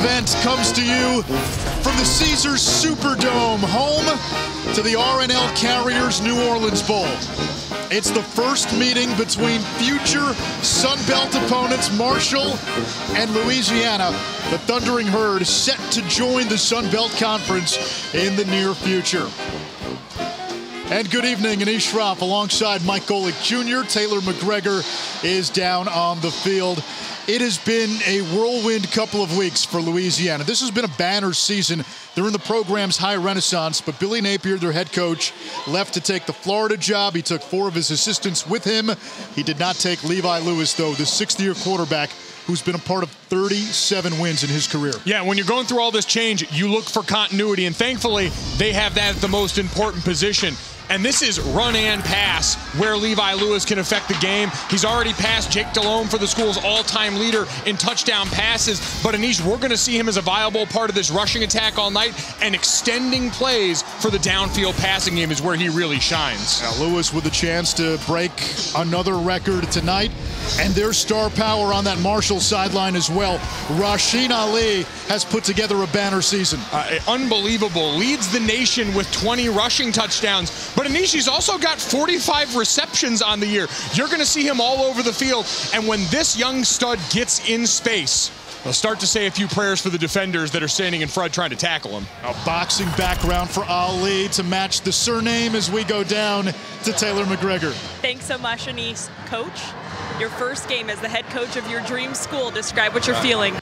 event comes to you from the Caesars Superdome, home to the R+L Carriers New Orleans Bowl. It's the first meeting between future Sun Belt opponents Marshall and Louisiana. The Thundering Herd set to join the Sun Belt Conference in the near future. And good evening, Anish Shroff alongside Mike Golic Jr. Taylor McGregor is down on the field. It has been a whirlwind couple of weeks for Louisiana. This has been a banner season. They're in the program's high renaissance, but Billy Napier, their head coach, left to take the Florida job. He took four of his assistants with him. He did not take Levi Lewis, though, the sixth year quarterback who's been a part of 37 wins in his career. Yeah, when you're going through all this change, you look for continuity, and thankfully, they have that at the most important position. And this is run and pass where Levi Lewis can affect the game. He's already passed Jake Delhomme for the school's all-time leader in touchdown passes. But Anish, we're going to see him as a viable part of this rushing attack all night and extending plays for the downfield passing game is where he really shines. Now Lewis with a chance to break another record tonight. And their star power on that Marshall sideline as well. Rasheen Ali has put together a banner season. Uh, unbelievable. Leads the nation with 20 rushing touchdowns. But Anishi's also got 45 receptions on the year. You're going to see him all over the field. And when this young stud gets in space, They'll start to say a few prayers for the defenders that are standing in front trying to tackle him. A boxing background for Ali to match the surname as we go down to Taylor McGregor. Thanks so much, Anish. Coach, your first game as the head coach of your dream school. Describe what you're feeling.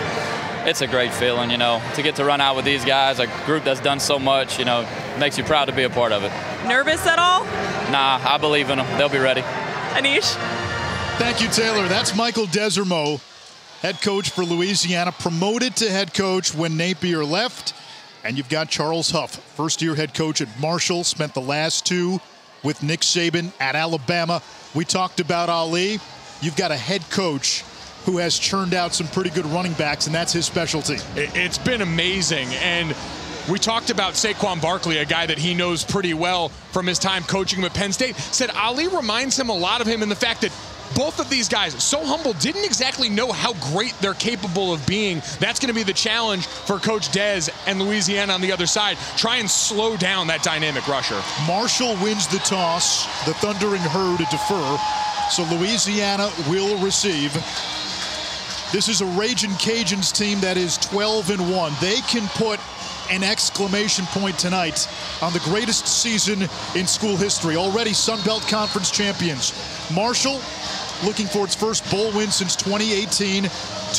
It's a great feeling, you know, to get to run out with these guys, a group that's done so much, you know, makes you proud to be a part of it. Nervous at all? Nah, I believe in them. They'll be ready. Anish? Thank you, Taylor. That's Michael Desormeaux, head coach for Louisiana, promoted to head coach when Napier left. And you've got Charles Huff, first year head coach at Marshall, spent the last two with Nick Saban at Alabama. We talked about Ali. You've got a head coach who has churned out some pretty good running backs, and that's his specialty. It's been amazing. And we talked about Saquon Barkley, a guy that he knows pretty well from his time coaching him at Penn State. Said Ali reminds him a lot of him in the fact that both of these guys, so humble, didn't exactly know how great they're capable of being. That's going to be the challenge for Coach Des and Louisiana on the other side. Try and slow down that dynamic rusher. Marshall wins the toss. The Thundering Herd defer. So Louisiana will receive. This is a Raging Cajuns team that is 12 and 1. They can put an exclamation point tonight on the greatest season in school history. Already Sun Belt Conference champions. Marshall looking for its first bowl win since 2018.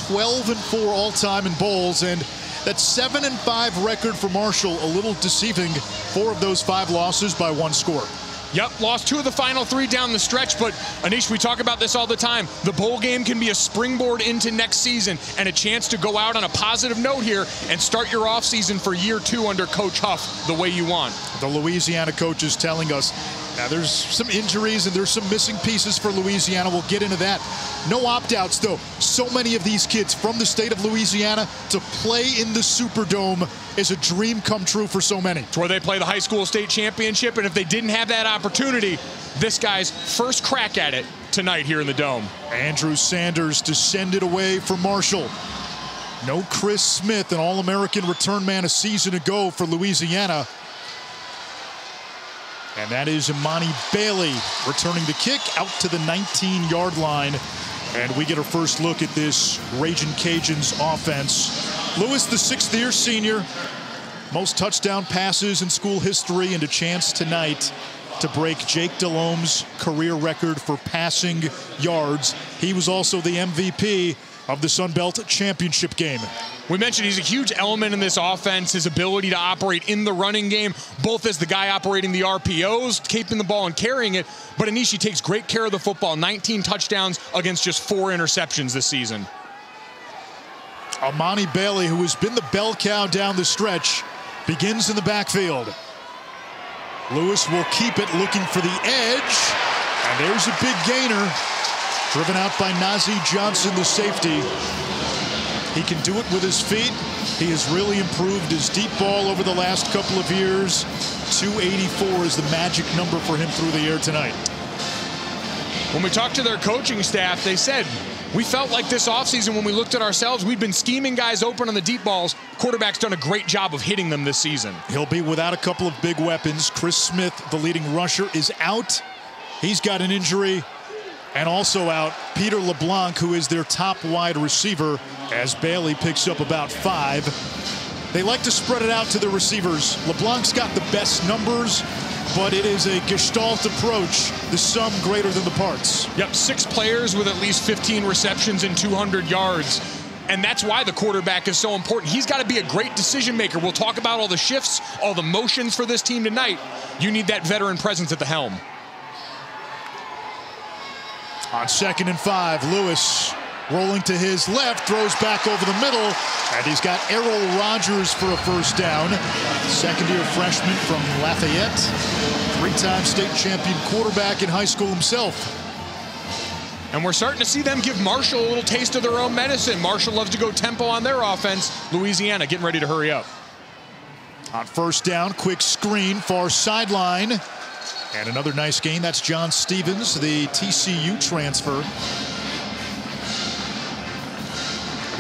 12 and 4 all time in bowls and that 7 and 5 record for Marshall a little deceiving. Four of those five losses by one score. Yep, lost two of the final three down the stretch, but Anish, we talk about this all the time. The bowl game can be a springboard into next season and a chance to go out on a positive note here and start your offseason for year two under Coach Huff the way you want. The Louisiana coach is telling us now, there's some injuries and there's some missing pieces for Louisiana. We'll get into that. No opt-outs, though. So many of these kids from the state of Louisiana to play in the Superdome is a dream come true for so many. It's where they play the high school state championship, and if they didn't have that opportunity, this guy's first crack at it tonight here in the Dome. Andrew Sanders to send it away for Marshall. No Chris Smith, an All-American return man a season ago for Louisiana. And that is Emani Bailey returning the kick out to the 19-yard line. And we get a first look at this Raging Cajuns offense. Lewis, the sixth-year senior, most touchdown passes in school history and a chance tonight to break Jake Delhomme's career record for passing yards. He was also the MVP of the Sun Belt Championship game. We mentioned he's a huge element in this offense, his ability to operate in the running game, both as the guy operating the RPOs, keeping the ball and carrying it, but Anishi takes great care of the football. 19 touchdowns against just four interceptions this season. Emani Bailey, who has been the bell cow down the stretch, begins in the backfield. Lewis will keep it looking for the edge. And there's a big gainer. Driven out by Nazeeh Johnson, the safety. He can do it with his feet. He has really improved his deep ball over the last couple of years. 284 is the magic number for him through the air tonight. When we talked to their coaching staff, they said We felt like this offseason when we looked at ourselves, we'd been scheming guys open on the deep balls. Quarterback's done a great job of hitting them this season. He'll be without a couple of big weapons. Chris Smith, the leading rusher, is out. He's got an injury. And also out, Peter LeBlanc, who is their top wide receiver, as Bailey picks up about five. They like to spread it out to the receivers. LeBlanc's got the best numbers, but it is a gestalt approach, the sum greater than the parts. Yep, six players with at least 15 receptions and 200 yards. And that's why the quarterback is so important. He's got to be a great decision maker. We'll talk about all the shifts, all the motions for this team tonight. You need that veteran presence at the helm. On second and five, Lewis rolling to his left, throws back over the middle, and he's got Errol Rogers for a first down. Second-year freshman from Lafayette, three-time state champion quarterback in high school himself. And we're starting to see them give Marshall a little taste of their own medicine. Marshall loves to go tempo on their offense. Louisiana getting ready to hurry up. On first down, quick screen, far sideline. And another nice gain. That's John Stephens, the TCU transfer.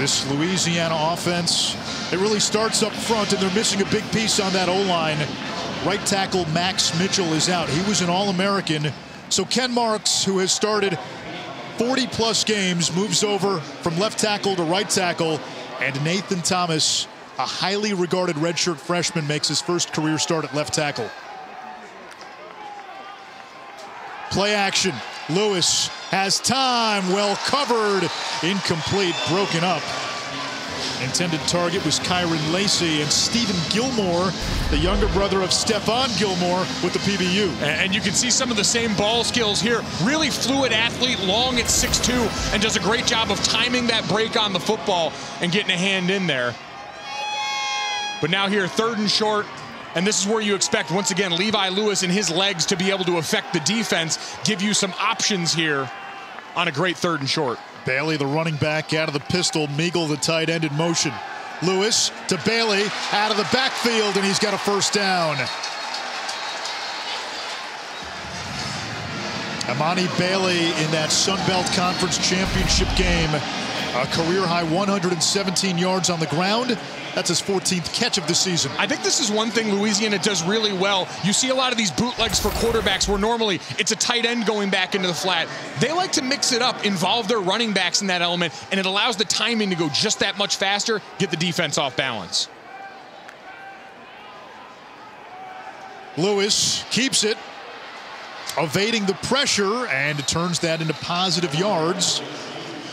This Louisiana offense, it really starts up front, and they're missing a big piece on that O-line. Right tackle Max Mitchell is out. He was an All-American. So Ken Marks, who has started 40-plus games, moves over from left tackle to right tackle. And Nathan Thomas, a highly regarded redshirt freshman, makes his first career start at left tackle. Play action. Lewis has time. Well covered. Incomplete. Broken up. Intended target was Kyren Lacy and Steven Gilmore, the younger brother of Stephon Gilmore with the PBU. And you can see some of the same ball skills here. Really fluid athlete, long at 6'2", and does a great job of timing that break on the football and getting a hand in there. But now here, third and short, and this is where you expect, once again, Levi Lewis and his legs to be able to affect the defense, give you some options here on a great third and short. Bailey, the running back, out of the pistol. Meagle, the tight end, in motion. Lewis to Bailey, out of the backfield, and he's got a first down. Emani Bailey in that Sun Belt Conference Championship game. A career high 117 yards on the ground. That's his 14th catch of the season. I think this is one thing Louisiana does really well. You see a lot of these bootlegs for quarterbacks where normally it's a tight end going back into the flat. They like to mix it up, involve their running backs in that element, and it allows the timing to go just that much faster, get the defense off balance. Lewis keeps it, evading the pressure, and turns that into positive yards.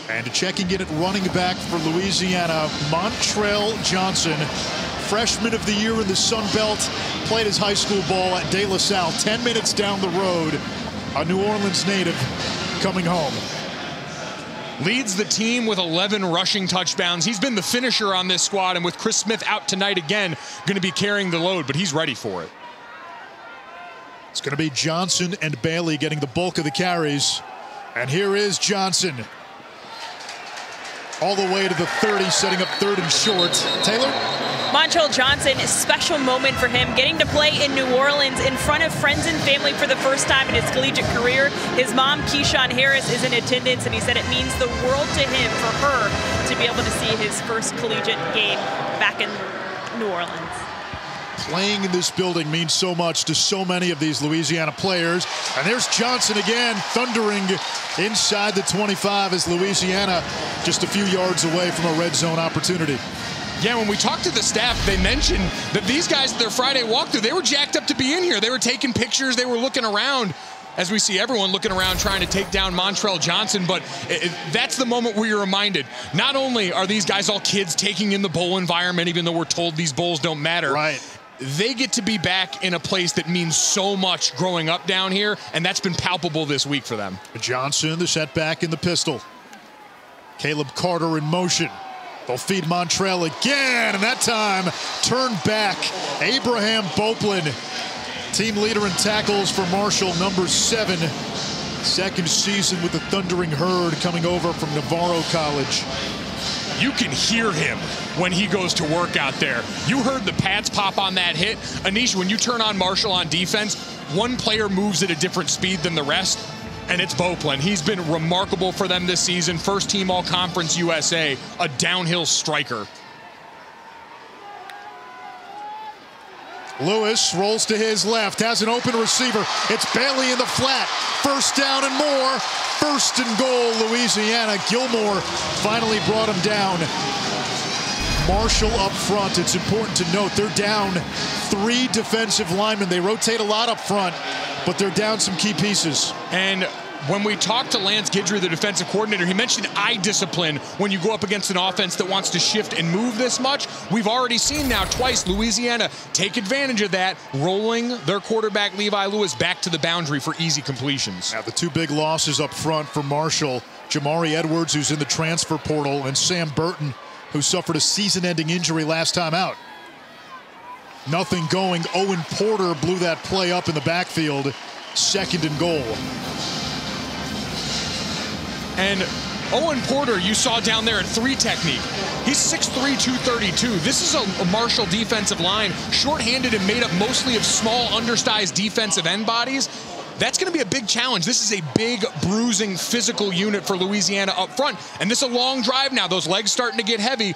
And checking in at running back for Louisiana, Montrell Johnson, freshman of the year in the Sun Belt, played his high school ball at De La Salle, 10 minutes down the road. A New Orleans native coming home. Leads the team with 11 rushing touchdowns. He's been the finisher on this squad, and with Chris Smith out tonight again, going to be carrying the load, but he's ready for it. It's going to be Johnson and Bailey getting the bulk of the carries. And here is Johnson all the way to the 30, setting up third and short. Taylor? Montrell Johnson, special moment for him, getting to play in New Orleans in front of friends and family for the first time in his collegiate career. His mom, Keyshawn Harris, is in attendance, and he said it means the world to him for her to be able to see his first collegiate game back in New Orleans. Playing in this building means so much to so many of these Louisiana players. And there's Johnson again, thundering inside the 25 as Louisiana just a few yards away from a red zone opportunity. Yeah, when we talked to the staff, they mentioned that these guys at their Friday walkthrough, they were jacked up to be in here. They were taking pictures, they were looking around as we see everyone looking around trying to take down Montrell Johnson. But it, that's the moment where you're reminded not only are these guys all kids taking in the bowl environment, even though we're told these bowls don't matter. Right they get to be back in a place that means so much growing up down here, and that's been palpable this week for them. Johnson, the setback in the pistol. Caleb Carter in motion. They'll feed Montrell again, and that time turned back. Abraham Beauplan, team leader in tackles for Marshall, number seven. Second season with the Thundering Herd coming over from Navarro College you can hear him when he goes to work out there. You heard the pads pop on that hit. Anish, when you turn on Marshall on defense, one player moves at a different speed than the rest. and it's Beauplan. He's been remarkable for them this season. First team All Conference USA, a downhill striker. Lewis rolls to his left, has an open receiver. It's Bailey in the flat. First down and more. First and goal, Louisiana. Gilmore finally brought him down. Marshall up front. It's important to note they're down three defensive linemen. They rotate a lot up front, but they're down some key pieces. And when we talked to Lance Guidry, the defensive coordinator, he mentioned eye discipline when you go up against an offense that wants to shift and move this much. We've already seen now twice Louisiana take advantage of that, rolling their quarterback Levi Lewis back to the boundary for easy completions. Now, the two big losses up front for Marshall Jamari Edwards, who's in the transfer portal, and Sam Burton, who suffered a season ending injury last time out. Nothing going. Owen Porter blew that play up in the backfield. Second and goal. And Owen Porter, you saw down there at three technique. He's 6'3", 232. This is a, Marshall defensive line, shorthanded and made up mostly of small, undersized defensive end bodies. That's going to be a big challenge. This is a big, bruising, physical unit for Louisiana up front. And this is a long drive now. Those legs starting to get heavy.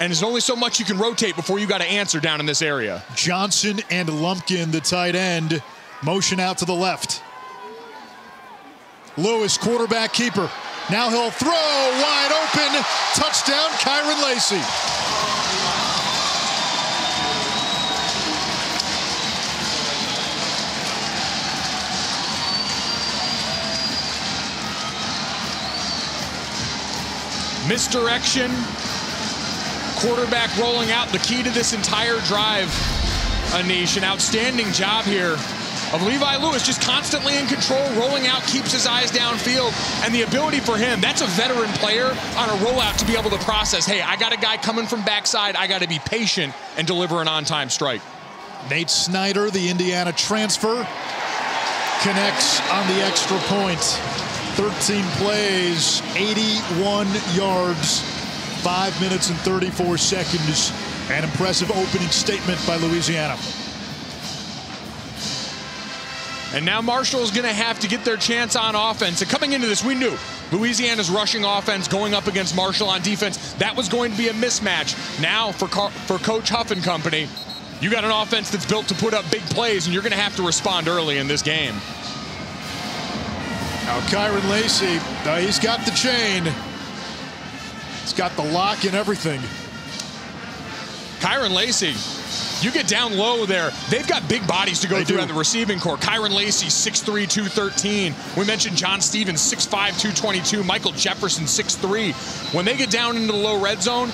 And there's only so much you can rotate before you got to answer down in this area. Johnson and Lumpkin, the tight end, motion out to the left. Lewis, quarterback keeper. Now he'll throw wide open. Touchdown, Kyren Lacy. Misdirection. Quarterback rolling out. The key to this entire drive, Anish. An outstanding job here of Levi Lewis just constantly in control, rolling out, keeps his eyes downfield, and the ability for him, that's a veteran player on a rollout to be able to process, hey, I got a guy coming from backside, I got to be patient and deliver an on-time strike. Nate Snyder, the Indiana transfer, connects on the extra point. 13 plays, 81 yards, 5 minutes and 34 seconds. An impressive opening statement by Louisiana. And now Marshall's going to have to get their chance on offense. And coming into this, we knew Louisiana's rushing offense going up against Marshall on defense, that was going to be a mismatch. Now for, Car for Coach Huff and company, you got an offense that's built to put up big plays, and you're going to have to respond early in this game. Now Kyren Lacy, uh, he's got the chain. He's got the lock and everything. Kyren Lacy, you get down low there. They've got big bodies to go they through do. on the receiving core. Kyren Lacy, 6'3", 213. We mentioned John Stephens, 6'5", 222. Michael Jefferson, 6'3". When they get down into the low red zone,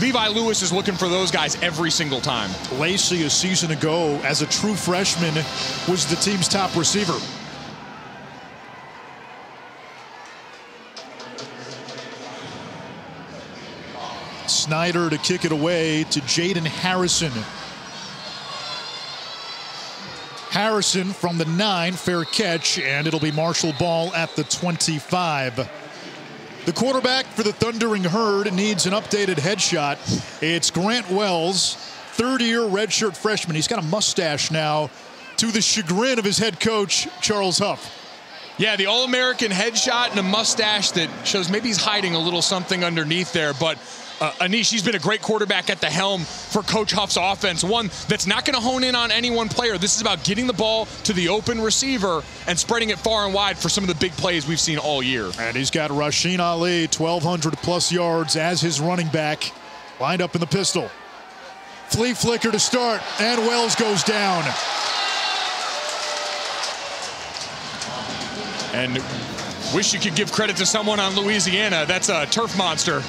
Levi Lewis is looking for those guys every single time. Lacy, a season ago, as a true freshman, was the team's top receiver. Snyder to kick it away to Jaden Harrison. Harrison from the nine, fair catch, and it'll be Marshall Ball at the 25. The quarterback for the Thundering Herd needs an updated headshot. It's Grant Wells, third year redshirt freshman. He's got a mustache now to the chagrin of his head coach, Charles Huff. Yeah, the All-American headshot and a mustache that shows maybe he's hiding a little something underneath there, but uh, Anish, he's been a great quarterback at the helm for Coach Huff's offense. One that's not going to hone in on any one player. This is about getting the ball to the open receiver and spreading it far and wide for some of the big plays we've seen all year. And he's got Rasheen Ali, 1,200 plus yards as his running back, lined up in the pistol. Flea flicker to start, and Wells goes down. And wish you could give credit to someone on Louisiana. That's a turf monster.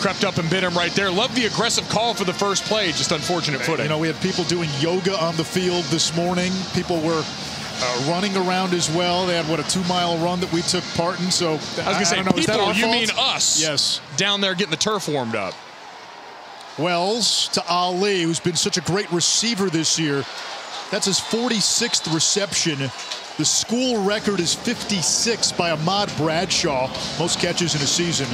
Crept up and bit him right there. Love the aggressive call for the first play. Just unfortunate footing. You know, we had people doing yoga on the field this morning. People were uh, running around as well. They had, what, a two-mile run that we took part in. So, I was going to say, know, people, you fault? mean us. Yes. Down there getting the turf warmed up. Wells to Ali, who's been such a great receiver this year. That's his 46th reception. The school record is 56 by Ahmad Bradshaw, most catches in a season.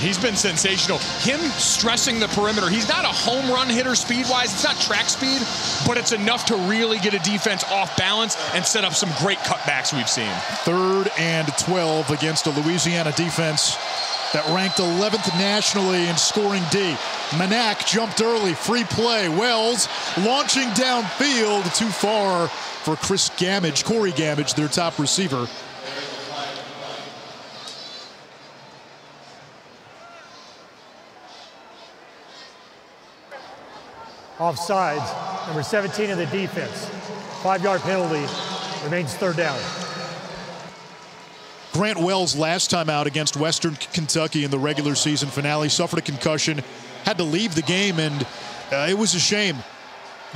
He's been sensational. Him stressing the perimeter. He's not a home run hitter speed-wise. It's not track speed, but it's enough to really get a defense off balance and set up some great cutbacks we've seen. Third and 12 against a Louisiana defense that ranked 11th nationally in scoring D. Manak jumped early, free play. Wells launching downfield, too far for Chris Gammage, Corey Gammage, their top receiver. Offsides, number 17 of the defense. Five-yard penalty, remains third down. Grant Wells last time out against Western Kentucky in the regular season finale suffered a concussion, had to leave the game, and uh, it was a shame.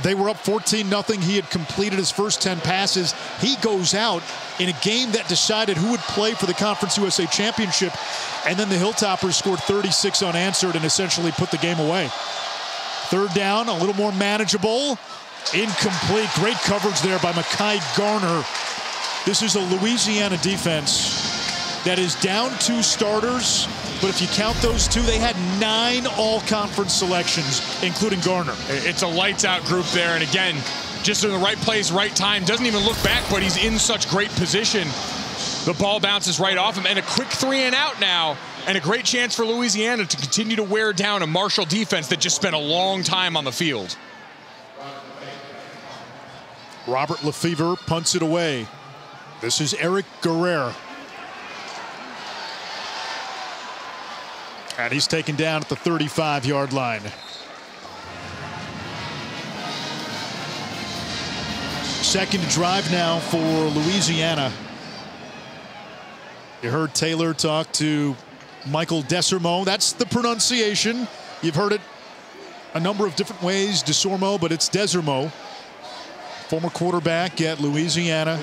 They were up 14 0. He had completed his first 10 passes. He goes out in a game that decided who would play for the Conference USA Championship. And then the Hilltoppers scored 36 unanswered and essentially put the game away. Third down, a little more manageable. Incomplete. Great coverage there by Mekhi Garner. This is a Louisiana defense that is down two starters, but if you count those two, they had nine all-conference selections, including Garner. It's a lights-out group there, and again, just in the right place, right time. Doesn't even look back, but he's in such great position. The ball bounces right off him, and a quick three and out now, and a great chance for Louisiana to continue to wear down a Marshall defense that just spent a long time on the field. Robert Lefevre punts it away. This is Eric Garror. And he's taken down at the 35 yard line. Second drive now for Louisiana. You heard Taylor talk to Michael Desormeaux. That's the pronunciation. You've heard it a number of different ways, Desormeaux, but it's Desormeaux. Former quarterback at Louisiana,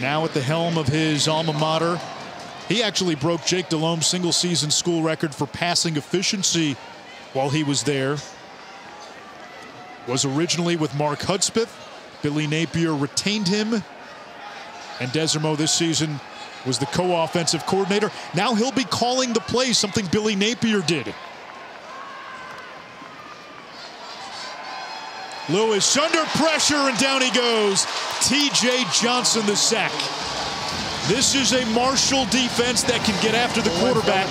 now at the helm of his alma mater. He actually broke Jake Delhomme's single season school record for passing efficiency while he was there. Was originally with Mark Hudspeth. Billy Napier retained him. And Desormeaux this season was the co-offensive coordinator. Now he'll be calling the plays, something Billy Napier did. Lewis under pressure and down he goes. TJ Johnson the sack. This is a Marshall defense that can get after the quarterback.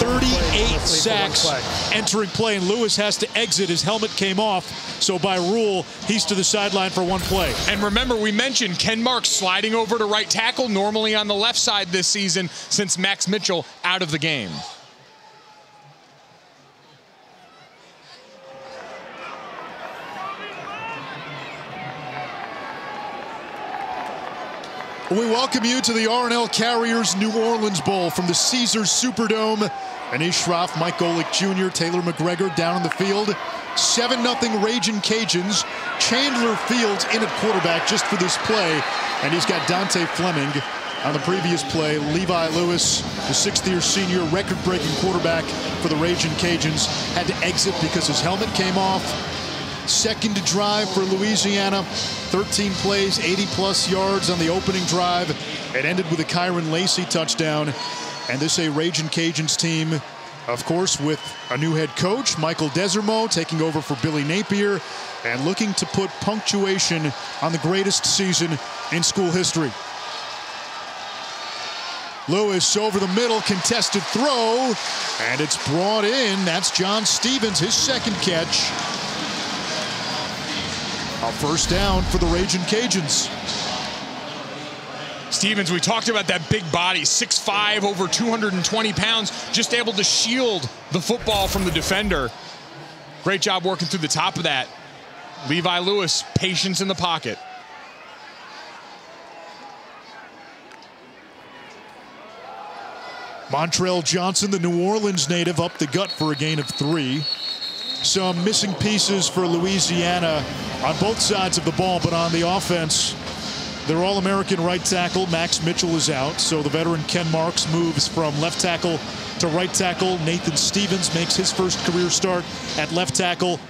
38 sacks entering play, and Lewis has to exit. His helmet came off, so by rule, he's to the sideline for one play. And remember, we mentioned Ken Marks sliding over to right tackle, normally on the left side this season, since Max Mitchell out of the game. We welcome you to the R+L Carriers New Orleans Bowl from the Caesars Superdome. Anish Shroff, Mike Golic Jr., Taylor McGregor down in the field. 7-0 Raging Cajuns. Chandler Fields in at quarterback just for this play. And he's got Dontae Fleming on the previous play. Levi Lewis, the sixth-year senior, record-breaking quarterback for the Raging Cajuns, had to exit because his helmet came off. Second drive for Louisiana. 13 plays, 80 plus yards on the opening drive. It ended with a Kyren Lacy touchdown. And this a Raging Cajuns team, of course, with a new head coach, Michael Desormeaux, taking over for Billy Napier and looking to put punctuation on the greatest season in school history. Lewis over the middle, contested throw, and it's brought in. That's John Stephens, his second catch. A first down for the Raging Cajuns. Stephens, we talked about that big body, 6'5", over 220 pounds, just able to shield the football from the defender. Great job working through the top of that. Levi Lewis, patience in the pocket. Montrell Johnson, the New Orleans native, up the gut for a gain of three. Some missing pieces for Louisiana on both sides of the ball, but on the offense, their All-American right tackle, Max Mitchell, is out. So the veteran Ken Marks moves from left tackle to right tackle. Nathan Stevens makes his first career start at left tackle.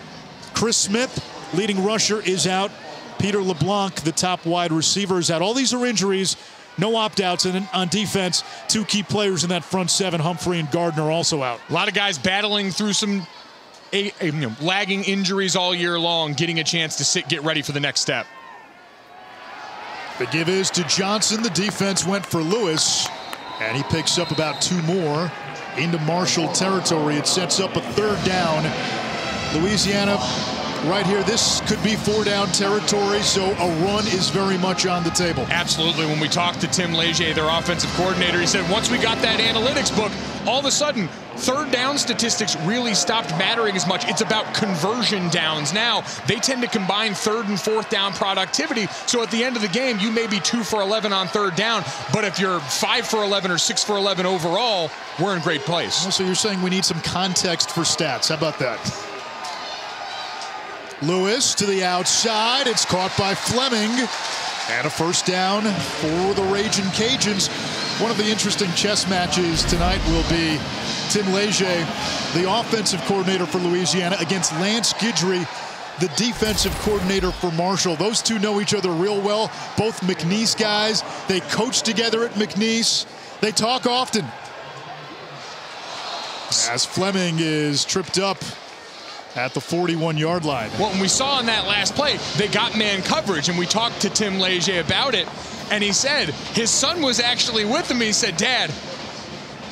Chris Smith, leading rusher, is out. Peter LeBlanc, the top wide receiver, is out. All these are injuries. no opt-outs, and on defense, two key players in that front seven, Humphrey and Gardner, also out. A lot of guys battling through some a, a, you know, lagging injuries all year long, getting a chance to sit, get ready for the next step. The give is to Johnson. The defense went for Lewis, and he picks up about two more into Marshall territory. It sets up a third down. Louisiana right here. This could be four down territory, so a run is very much on the table. Absolutely. When we talked to Tim Leger, their offensive coordinator, he said once we got that analytics book, all of a sudden, third down statistics really stopped mattering as much. It's about conversion downs now. They tend to combine third and fourth down productivity. So at the end of the game, you may be two for 11 on third down, but if you're five for 11 or six for 11 overall, we're in great place. Oh, so you're saying we need some context for stats. How about that? Lewis to the outside. It's caught by Fleming. And a first down for the Raging Cajuns. One of the interesting chess matches tonight will be Tim Leger, the offensive coordinator for Louisiana, against Lance Guidry, the defensive coordinator for Marshall. Those two know each other real well. Both McNeese guys. They coach together at McNeese. They talk often. As Fleming is tripped up at the 41 yard line. Well, we saw in that last play, they got man coverage, and we talked to Tim Leger about it. And he said his son was actually with him. He said, Dad,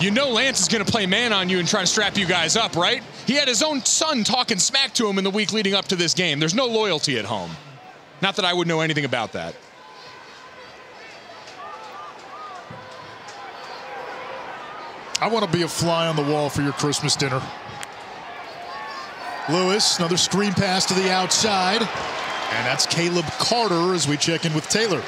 you know Lance is going to play man on you and try to strap you guys up, right? He had his own son talking smack to him in the week leading up to this game. There's no loyalty at home. Not that I would know anything about that. I want to be a fly on the wall for your Christmas dinner. Lewis, another screen pass to the outside. And that's Caleb Carter as we check in with Taylor.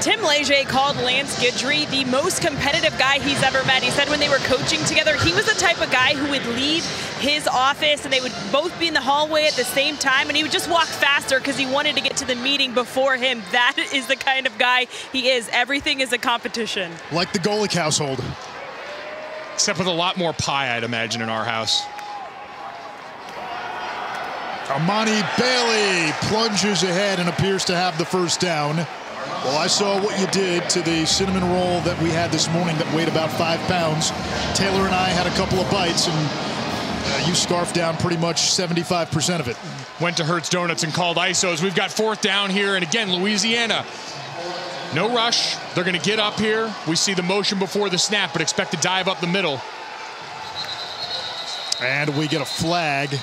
Tim Leger called Lance Guidry the most competitive guy he's ever met. He said when they were coaching together, he was the type of guy who would leave his office and they would both be in the hallway at the same time and he would just walk faster because he wanted to get to the meeting before him. That is the kind of guy he is. Everything is a competition. Like the Golic household. Except with a lot more pie, I'd imagine, in our house. Emani Bailey plunges ahead and appears to have the first down. Well, I saw what you did to the cinnamon roll that we had this morning that weighed about five pounds. Taylor and I had a couple of bites, and uh, you scarfed down pretty much 75% of it. Went to Hertz Donuts and called ISOs. We've got fourth down here, and again, Louisiana. No rush. They're going to get up here. We see the motion before the snap, but expect to dive up the middle. And we get a flag.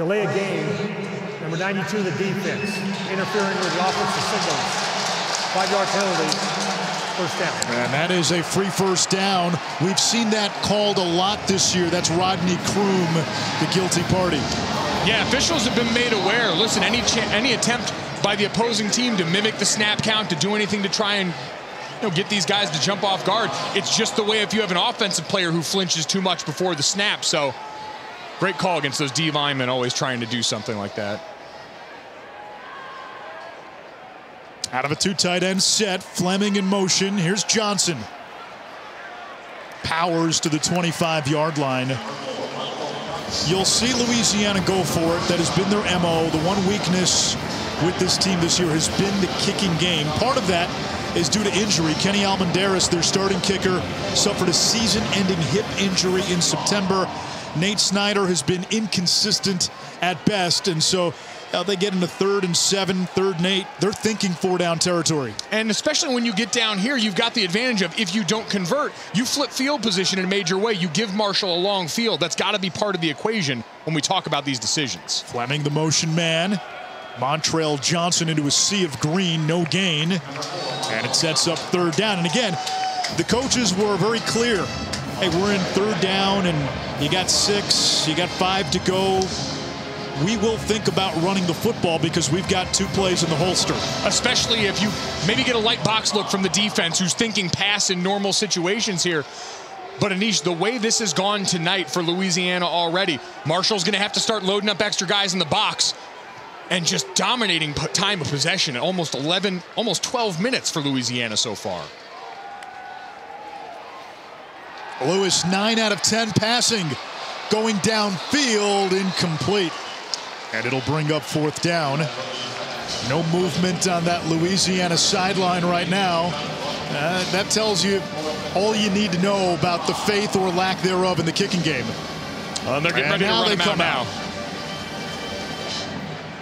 Delay a game. Number 92, the defense. Interfering with the offensive signals. Five-yard penalty. First down. And that is a free first down. We've seen that called a lot this year. That's Rodney Croom, the guilty party. Yeah, officials have been made aware. Listen, any any attempt by the opposing team to mimic the snap count, to do anything to try and you know, get these guys to jump off guard, it's just the way if you have an offensive player who flinches too much before the snap. So Great call against those D linemen always trying to do something like that. Out of a two tight end set, Fleming in motion. Here's Johnson. Powers to the 25 yard line. You'll see Louisiana go for it. That has been their MO. The one weakness with this team this year has been the kicking game. Part of that is due to injury. Kenny Almendarez, their starting kicker, suffered a season ending hip injury in September. Nate Snyder has been inconsistent at best, and so uh, they get into third and seven, third and eight. They're thinking four down territory. And especially when you get down here, you've got the advantage of if you don't convert, you flip field position in a major way. You give Marshall a long field. That's got to be part of the equation when we talk about these decisions. Fleming, the motion man. Montrell Johnson into a sea of green, no gain. And it sets up third down. And again, the coaches were very clear hey, we're in third down and you got six, you got five to go. we will think about running the football because we've got two plays in the holster. Especially if you maybe get a light box look from the defense who's thinking pass in normal situations here. But Anish, the way this has gone tonight for Louisiana already, Marshall's going to have to start loading up extra guys in the box and just dominating time of possession at almost 11, almost 12 minutes for Louisiana so far. Lewis, 9 out of 10 passing, going downfield, incomplete. And it'll bring up fourth down. No movement on that Louisiana sideline right now. Uh, that tells you all you need to know about the faith or lack thereof in the kicking game. and they're getting and ready to run they come out now.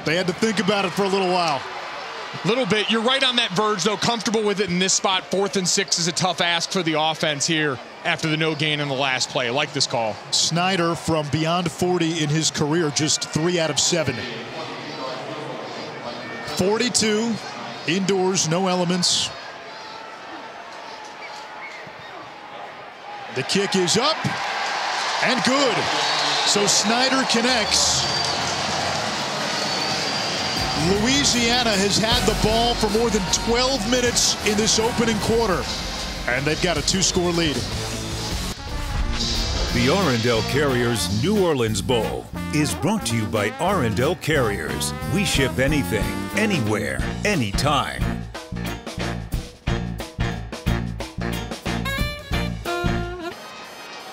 They had to think about it for a little while. A little bit. You're right on that verge, though. Comfortable with it in this spot. Fourth and six is a tough ask for the offense here after the no gain in the last play. I like this call. Snyder from beyond 40 in his career, just three out of seven. 42 indoors, no elements. The kick is up and good. So Snyder connects. Louisiana has had the ball for more than 12 minutes in this opening quarter, and they've got a two-score lead. The R+L Carriers New Orleans Bowl is brought to you by R+L Carriers. We ship anything, anywhere, anytime.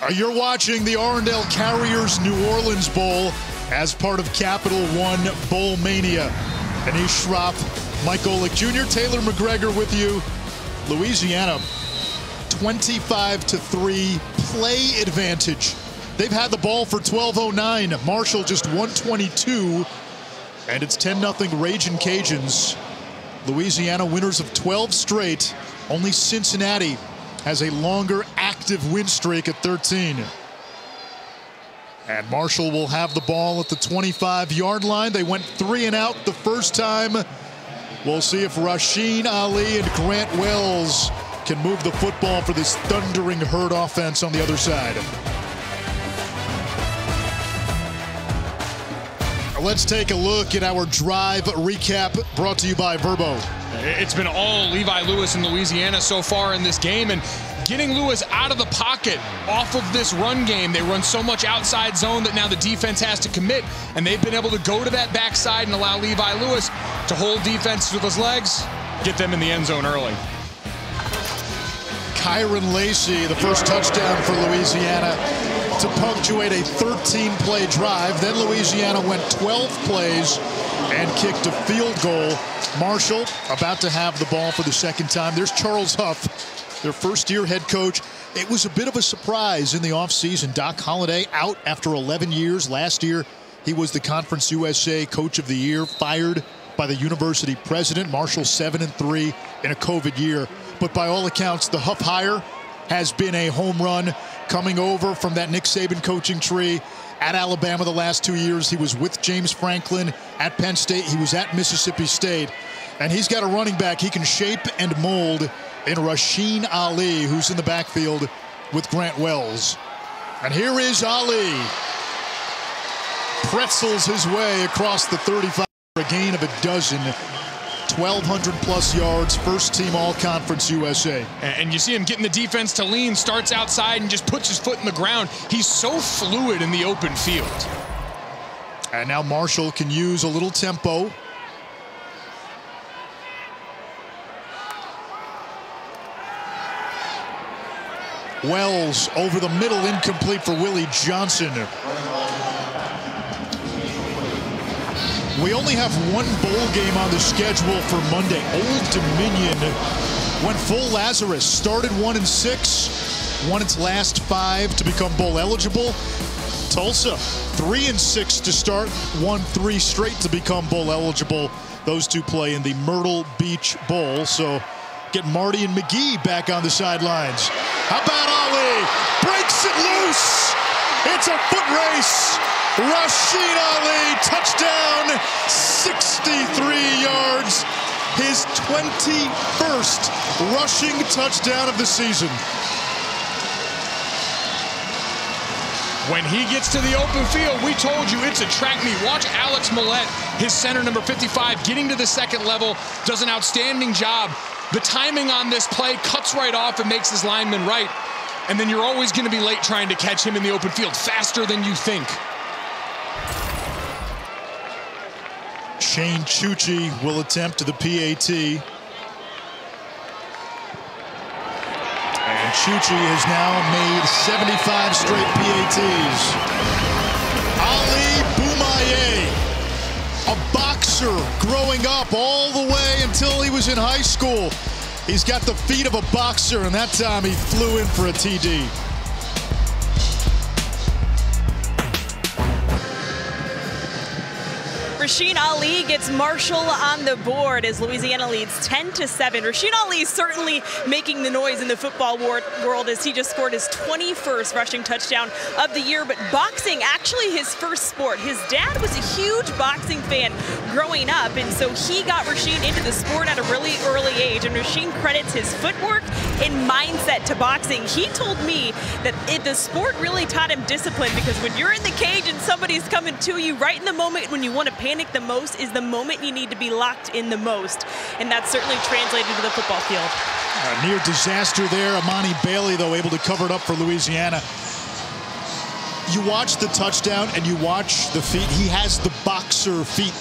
Uh, you're watching the R+L Carriers New Orleans Bowl as part of Capital One Bowl Mania. Anish Shroff, Mike Golic Jr., Taylor McGregor with you. Louisiana, 25 to 3 play advantage. They've had the ball for 12.09. Marshall just 122. And it's 10 0 Raging Cajuns. Louisiana winners of 12 straight. Only Cincinnati has a longer active win streak at 13. And Marshall will have the ball at the 25-yard line. They went three and out the first time. We'll see if Rasheen Ali and Grant Wells can move the football for this thundering herd offense on the other side. Let's take a look at our drive recap brought to you by Vrbo. It's been all Levi Lewis in Louisiana so far in this game, and getting Lewis out of the pocket off of this run game. They run so much outside zone that now the defense has to commit, and they've been able to go to that backside and allow Levi Lewis to hold defense with his legs, get them in the end zone early. Kyren Lacy, the first touchdown for Louisiana to punctuate a 13-play drive. Then Louisiana went 12 plays and kicked a field goal. Marshall about to have the ball for the second time. There's Charles Huff their first year head coach. It was a bit of a surprise in the offseason. Doc Holliday out after 11 years. Last year, he was the Conference USA Coach of the Year, fired by the university president. Marshall 7 and 3 in a COVID year. But by all accounts, the Huff hire has been a home run coming over from that Nick Saban coaching tree at Alabama the last two years. He was with James Franklin at Penn State. He was at Mississippi State. And he's got a running back he can shape and mold in Rasheen Ali, who's in the backfield with Grant Wells. And here is Ali. Pretzels his way across the 35 a gain of a dozen. 1,200 plus yards, first team all conference USA. And you see him getting the defense to lean, starts outside and just puts his foot in the ground. He's so fluid in the open field. And now Marshall can use a little tempo Wells over the middle, incomplete for Willie Johnson. We only have one bowl game on the schedule for Monday. Old Dominion went full Lazarus, started one and six, won its last five to become bowl eligible. Tulsa, three and six to start, won three straight to become bowl eligible. Those two play in the Myrtle Beach Bowl. So get Marty and McGee back on the sidelines. How about Ali? Breaks it loose. It's a foot race. Rasheen Ali, touchdown, 63 yards. His 21st rushing touchdown of the season. When he gets to the open field, we told you it's a track meet. Watch Alex Mollette, his center number 55, getting to the second level, does an outstanding job. The timing on this play cuts right off and makes his lineman right. And then you're always going to be late trying to catch him in the open field, faster than you think. Shane Ciucci will attempt the PAT. And Ciucci has now made 75 straight PATs. Ali Bomaye, a boxer growing up all the way until he was in high school. He's got the feet of a boxer, and that time he flew in for a TD. Rasheen Ali gets Marshall on the board as Louisiana leads 10 to 7. Rasheen Ali is certainly making the noise in the football world as he just scored his 21st rushing touchdown of the year. But boxing, actually his first sport. His dad was a huge boxing fan growing up, and so he got Rasheen into the sport at a really early age. And Rasheen credits his footwork and mindset to boxing. He told me that it, the sport really taught him discipline because when you're in the cage and somebody's coming to you right in the moment when you want to panic panic the most is the moment you need to be locked in the most. And that's certainly translated to the football field. A near disaster there. Emani Bailey, though, able to cover it up for Louisiana. You watch the touchdown and you watch the feet. He has the boxer feet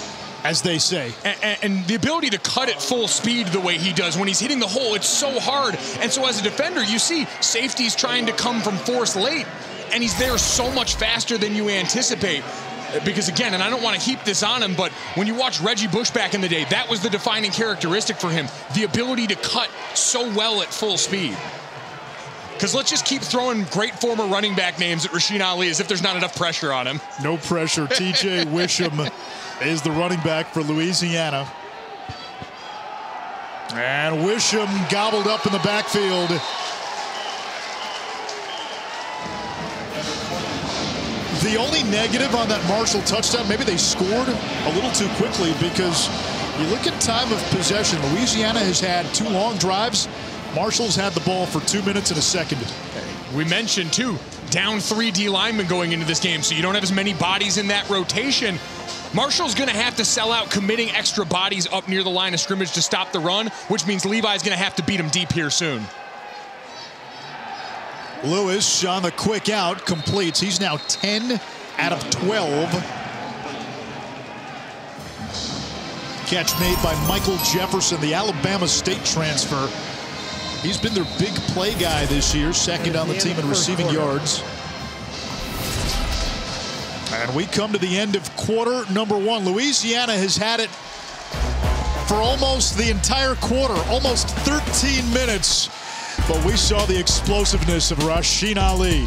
as they say. And, and, the ability to cut at full speed the way he does when he's hitting the hole, it's so hard. And so as a defender, you see safety's trying to come from force late, and he's there so much faster than you anticipate because again, and I don't want to heap this on him, but when you watch Reggie Bush back in the day, that was the defining characteristic for him the ability to cut so well at full speed. Because let's just keep throwing great former running back names at Rasheen Ali as if there's not enough pressure on him. No pressure. TJ Wisham is the running back for Louisiana. And Wisham gobbled up in the backfield. The only negative on that Marshall touchdown, maybe they scored a little too quickly because you look at time of possession. Louisiana has had two long drives. Marshall's had the ball for two minutes and a second. We mentioned, too, down three D linemen going into this game, so you don't have as many bodies in that rotation. Marshall's going to have to sell out committing extra bodies up near the line of scrimmage to stop the run, which means Levi's going to have to beat him deep here soon. Lewis on the quick out completes. He's now 10 out of 12. Catch made by Michael Jefferson, the Alabama State transfer. He's been their big play guy this year, second on the team in receiving yards. And we come to the end of quarter number one. Louisiana has had it for almost the entire quarter, almost 13 minutes. But we saw the explosiveness of Rasheen Ali.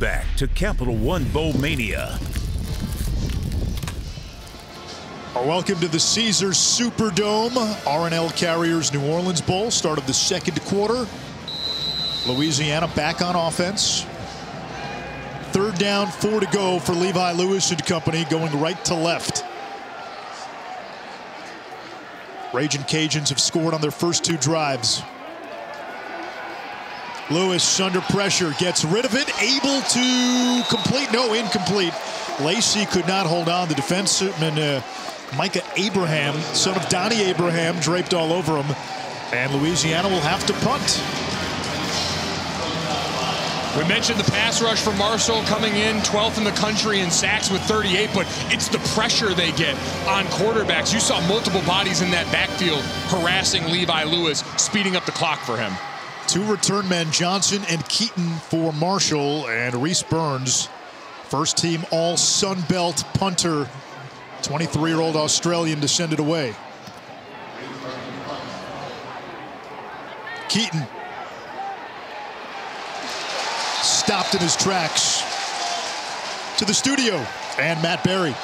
Back to Capital One Bowl Mania. Welcome to the Caesars Superdome, R+L Carriers New Orleans Bowl, start of the second quarter. Louisiana back on offense. Third down, four to go for Levi Lewis and company, going right to left. Raging Cajuns have scored on their first two drives. Lewis under pressure gets rid of it, able to complete, no, incomplete. Lacey could not hold on. The defenseman, uh, Micah Abraham, son of Donnie Abraham, draped all over him. And Louisiana will have to punt. We mentioned the pass rush for Marshall coming in 12th in the country in sacks with 38, but it's the pressure they get on quarterbacks. You saw multiple bodies in that backfield harassing Levi Lewis, speeding up the clock for him. Two return men, Johnson and Keaton for Marshall, and Rhys Byrns, first team All Sun Belt punter, 23-year-old Australian to send it away. Keaton stopped in his tracks. To the studio and Matt Barrie.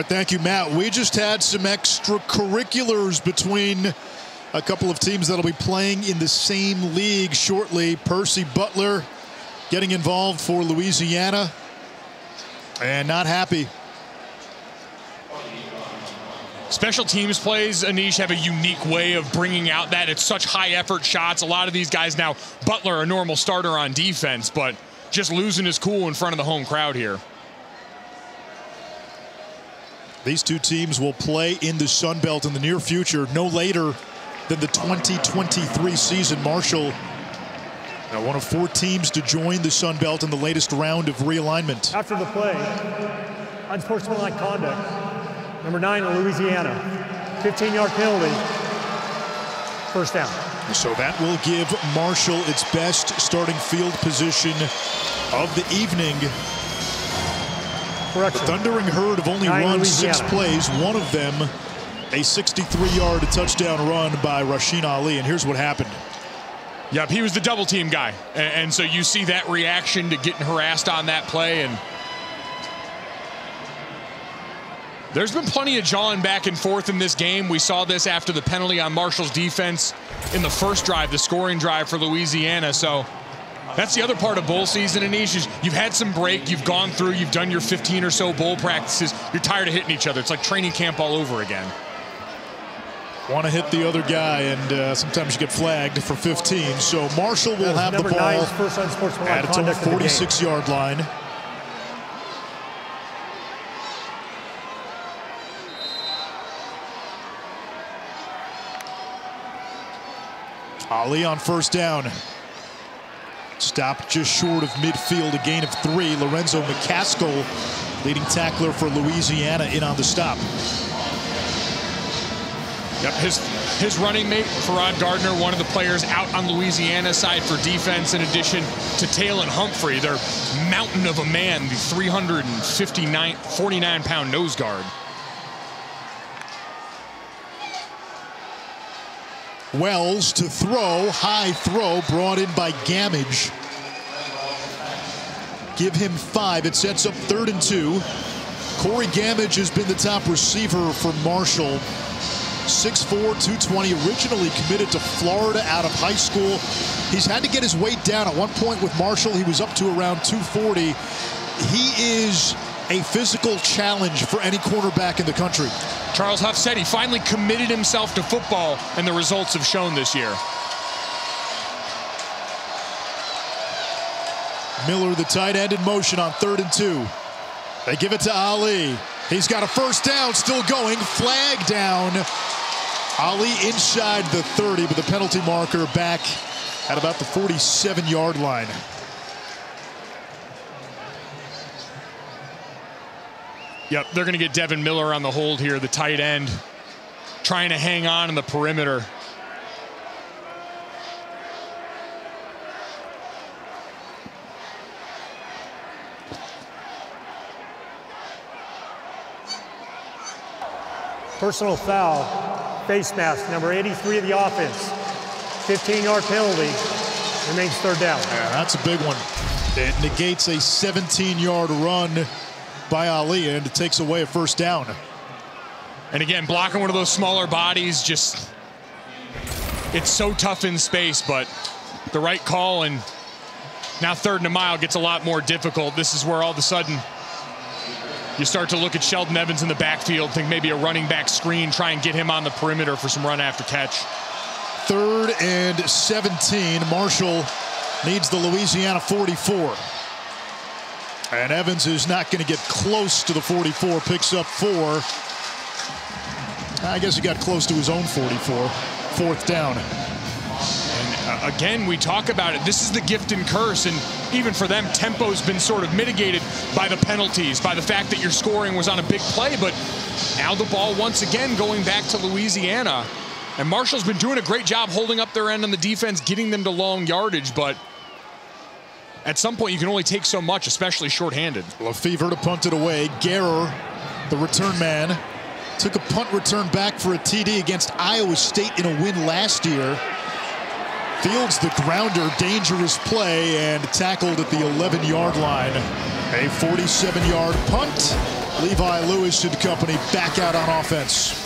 Right, thank you, Matt. We just had some extracurriculars between a couple of teams that'll be playing in the same league shortly. Percy Butler getting involved for Louisiana and not happy. Special teams plays, Anish, have a unique way of bringing out that. It's such high effort shots. A lot of these guys now, Butler, a normal starter on defense, but just losing his cool in front of the home crowd here. These two teams will play in the Sun Belt in the near future, no later than the 2023 season. Marshall, now one of four teams to join the Sun Belt in the latest round of realignment. After the play, unsportsmanlike conduct. Number nine, Louisiana. 15-yard penalty. First down. So that will give Marshall its best starting field position of the evening. Correction. The Thundering Herd have only Nine, run Louisiana. six plays, one of them a 63-yard touchdown run by Rasheen Ali. And here's what happened. Yep, he was the double team guy. And, and so you see that reaction to getting harassed on that play. And there's been plenty of jawing back and forth in this game. We saw this after the penalty on Marshall's defense in the first drive, the scoring drive for Louisiana. So that's the other part of bowl season, Anish, is you've had some break, you've gone through, you've done your 15 or so bowl practices. You're tired of hitting each other. It's like training camp all over again. Want to hit the other guy, and uh, sometimes you get flagged for 15. So Marshall will have the ball nine's at its own the 46-yard line. Ali on first down. Stopped just short of midfield, a gain of three. Lorenzo McCaskill, leading tackler for Louisiana, in on the stop. Yep, his his running mate, Ferrod Gardner, one of the players out on Louisiana side for defense, in addition to Tayland Humphrey, their mountain of a man, the 359, 49 pound nose guard. Wells to throw, high throw brought in by Gammage. Give him five. It sets up third and two. Corey Gammage has been the top receiver for Marshall. 6'4", 220, originally committed to Florida out of high school. He's had to get his weight down. At one point with Marshall, he was up to around 240. He is a physical challenge for any cornerback in the country. Charles Huff said he finally committed himself to football, and the results have shown this year. Miller, the tight end, in motion on third and two. They give it to Ali. He's got a first down, still going. Flag down. Ali inside the 30, but the penalty marker back at about the 47-yard line. Yep, they're going to get Devin Miller on the hold here, the tight end, trying to hang on in the perimeter. Personal foul, face mask, number 83 of the offense. 15-yard penalty, remains third down. Yeah, that's a big one. It negates a 17-yard run by Ali, and it takes away a first down. And again, blocking one of those smaller bodies, just it's so tough in space, but the right call and now third and a mile gets a lot more difficult. This is where all of a sudden you start to look at Sheldon Evans in the backfield, think maybe a running back screen, try and get him on the perimeter for some run after catch. Third and 17. Marshall needs the Louisiana 44. And Evans is not going to get close to the 44, picks up four. I guess he got close to his own 44. Fourth down. And uh, again, we talk about it. This is the gift and curse. And even for them, tempo's been sort of mitigated by the penalties, by the fact that your scoring was on a big play. But now the ball once again going back to Louisiana. And Marshall's been doing a great job holding up their end on the defense, getting them to long yardage. But at some point, you can only take so much, especially shorthanded. Lefevre to punt it away. Garror, the return man, took a punt return back for a TD against Iowa State in a win last year. Fields the grounder, dangerous play, and tackled at the 11-yard line. A 47-yard punt. Levi Lewis and company back out on offense.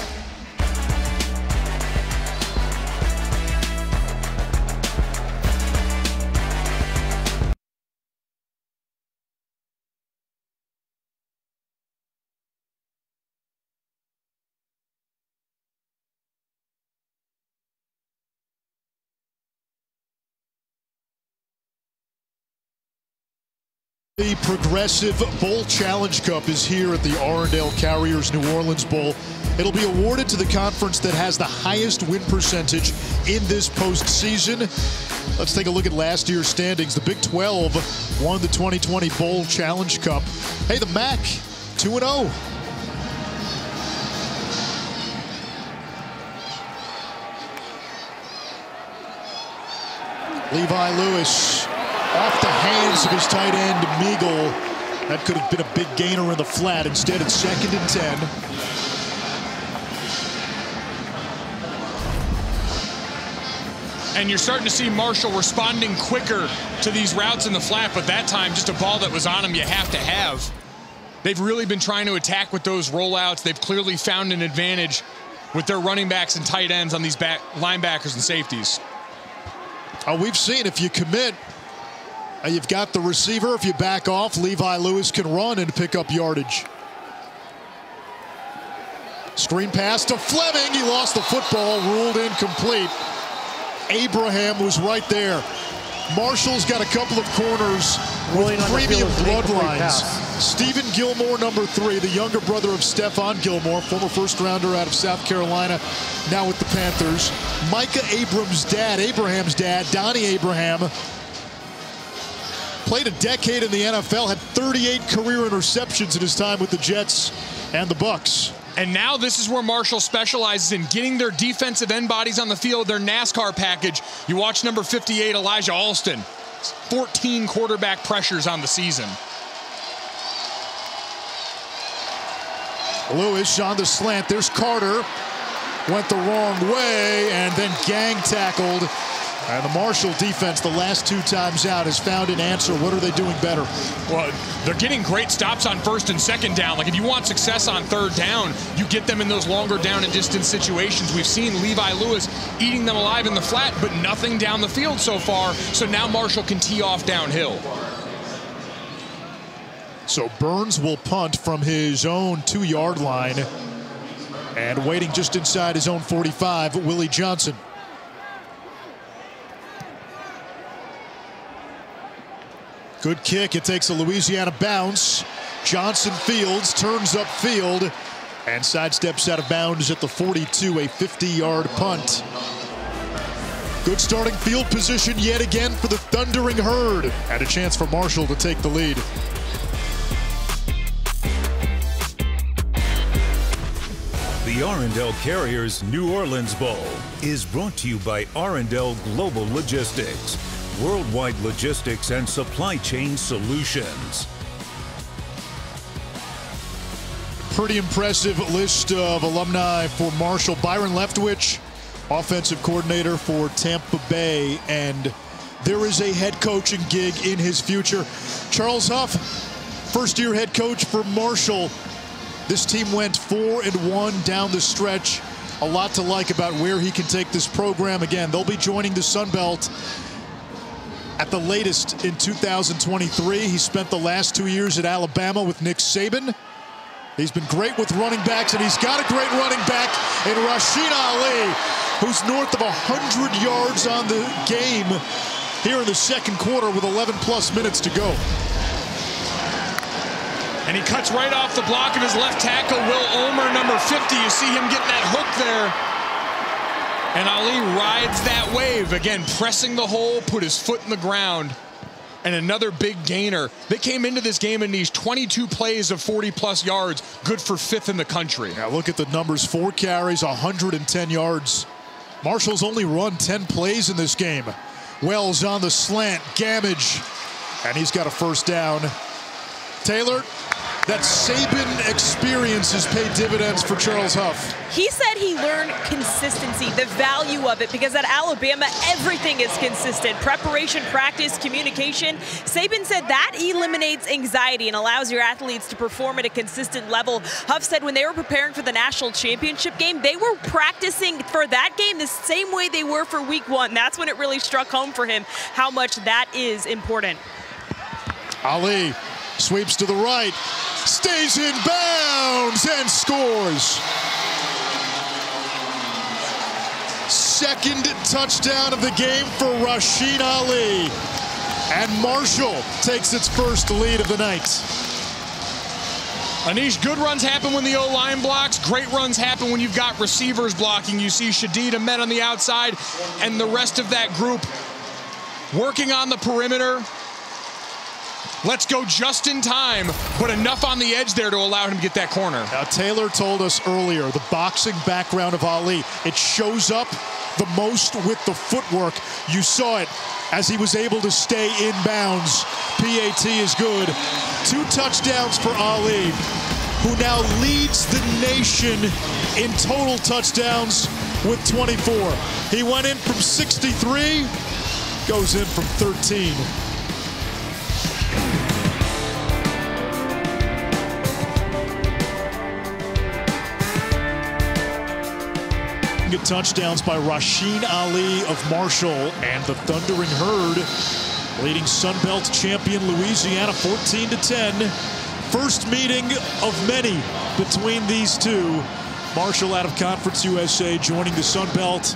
The Progressive Bowl Challenge Cup is here at the R+L Carriers New Orleans Bowl. It'll be awarded to the conference that has the highest win percentage in this postseason. Let's take a look at last year's standings. The Big 12 won the 2020 Bowl Challenge Cup. Hey, the MAC, 2 0. Levi Lewis off hands of his tight end, Meagle. That could have been a big gainer in the flat. Instead, it's second and 10. And you're starting to see Marshall responding quicker to these routes in the flat, but that time just a ball that was on him you have to have. They've really been trying to attack with those rollouts. They've clearly found an advantage with their running backs and tight ends on these back linebackers and safeties. Oh, we've seen if you commit, uh, Uh, you've got the receiver. If you back off, Levi Lewis can run and pick up yardage. Screen pass to Fleming. He lost the football, ruled incomplete. Abraham was right there. Marshall's got a couple of corners with premium bloodlines. Steven Gilmore, number three, the younger brother of Stephon Gilmore, former first rounder out of South Carolina, now with the Panthers. Micah Abrams' dad, Abraham's dad, Donnie Abraham, played a decade in the NFL, had 38 career interceptions in his time with the Jets and the Bucks. And now this is where Marshall specializes in getting their defensive end bodies on the field, their NASCAR package. You watch number 58, Elijah Alston, 14 quarterback pressures on the season. Lewis on the slant. There's Carter. Went the wrong way and then gang tackled. And the Marshall defense, the last two times out, has found an answer. What are they doing better? Well, they're getting great stops on first and second down. Like, if you want success on third down, you get them in those longer down and distance situations. We've seen Levi Lewis eating them alive in the flat, but nothing down the field so far. So now Marshall can tee off downhill. So Byrns will punt from his own two-yard line. And waiting just inside his own 45, Willie Johnson. Good kick. It takes a Louisiana bounce. Johnson Fields turns up field and sidesteps out of bounds at the 42, a 50-yard punt. Good starting field position yet again for the Thundering Herd. And a chance for Marshall to take the lead. The R+L Carriers New Orleans Bowl is brought to you by R+L Global Logistics, worldwide logistics and supply chain solutions. Pretty impressive list of alumni for Marshall. Byron Leftwich, offensive coordinator for Tampa Bay, and there is a head coaching gig in his future. Charles Huff, first year head coach for Marshall. This team went four and one down the stretch. A lot to like about where he can take this program. Again, they'll be joining the Sun Belt at the latest in 2023. He spent the last two years at Alabama with Nick Saban. He's been great with running backs, and he's got a great running back in Rasheen Ali, who's north of 100 yards on the game here in the second quarter with 11 plus minutes to go. And he cuts right off the block of his left tackle, Will Ulmer, number 50. You see him getting that hook there. And Ali rides that wave. Again, pressing the hole, put his foot in the ground. And another big gainer. They came into this game in these 22 plays of 40 plus yards, good for fifth in the country. Now look at the numbers four carries, 110 yards. Marshall's only run 10 plays in this game. Wells on the slant, Gammage, and he's got a first down. Taylor, that Saban experience has paid dividends for Charles Huff. He said he learned consistency, the value of it, because at Alabama, everything is consistent. Preparation, practice, communication. Saban said that eliminates anxiety and allows your athletes to perform at a consistent level. Huff said when they were preparing for the national championship game, they were practicing for that game the same way they were for week one. That's when it really struck home for him how much that is important. Ali sweeps to the right, stays in bounds and scores. Second touchdown of the game for Rasheen Ali. And Marshall takes its first lead of the night. Anish, good runs happen when the O-line blocks. Great runs happen when you've got receivers blocking. You see Shadeed Ahmed on the outside and the rest of that group working on the perimeter. Let's go just in time, but enough on the edge there to allow him to get that corner. Now, Taylor told us earlier, the boxing background of Ali, it shows up the most with the footwork. You saw it as he was able to stay in bounds. PAT is good. Two touchdowns for Ali, who now leads the nation in total touchdowns with 24. He went in from 63, goes in from 13. Touchdowns by Rasheen Ali of Marshall and the Thundering Herd leading Sun Belt champion Louisiana 14 to 10. First meeting of many between these two. Marshall out of Conference USA joining the Sun Belt,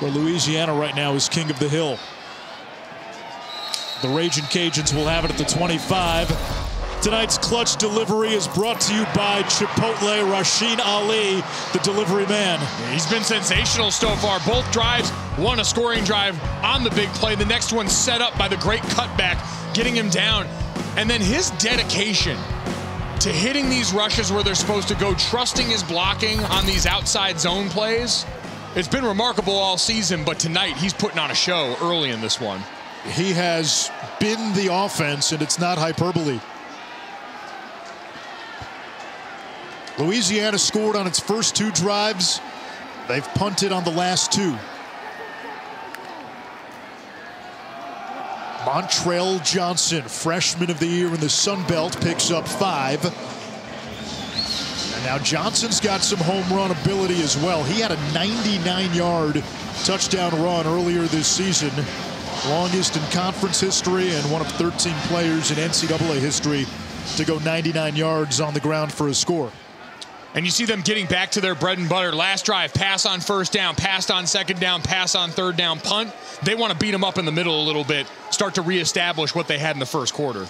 where Louisiana right now is king of the hill. The Raging Cajuns will have it at the 25. Tonight's clutch delivery is brought to you by Chipotle Rasheen Ali, the delivery man. He's been sensational so far. Both drives, one a scoring drive on the big play. The next one set up by the great cutback, getting him down. And then his dedication to hitting these rushes where they're supposed to go, trusting his blocking on these outside zone plays. It's been remarkable all season, but tonight he's putting on a show early in this one. He has been the offense, and it's not hyperbole. Louisiana scored on its first two drives. They've punted on the last two. Montrell Johnson, freshman of the year in the Sun Belt, picks up five. And now Johnson's got some home run ability as well. He had a 99-yard touchdown run earlier this season. Longest in conference history and one of 13 players in NCAA history to go 99 yards on the ground for a score. And you see them getting back to their bread and butter. Last drive, pass on first down, pass on second down, pass on third down, punt. They want to beat them up in the middle a little bit, start to reestablish what they had in the first quarter.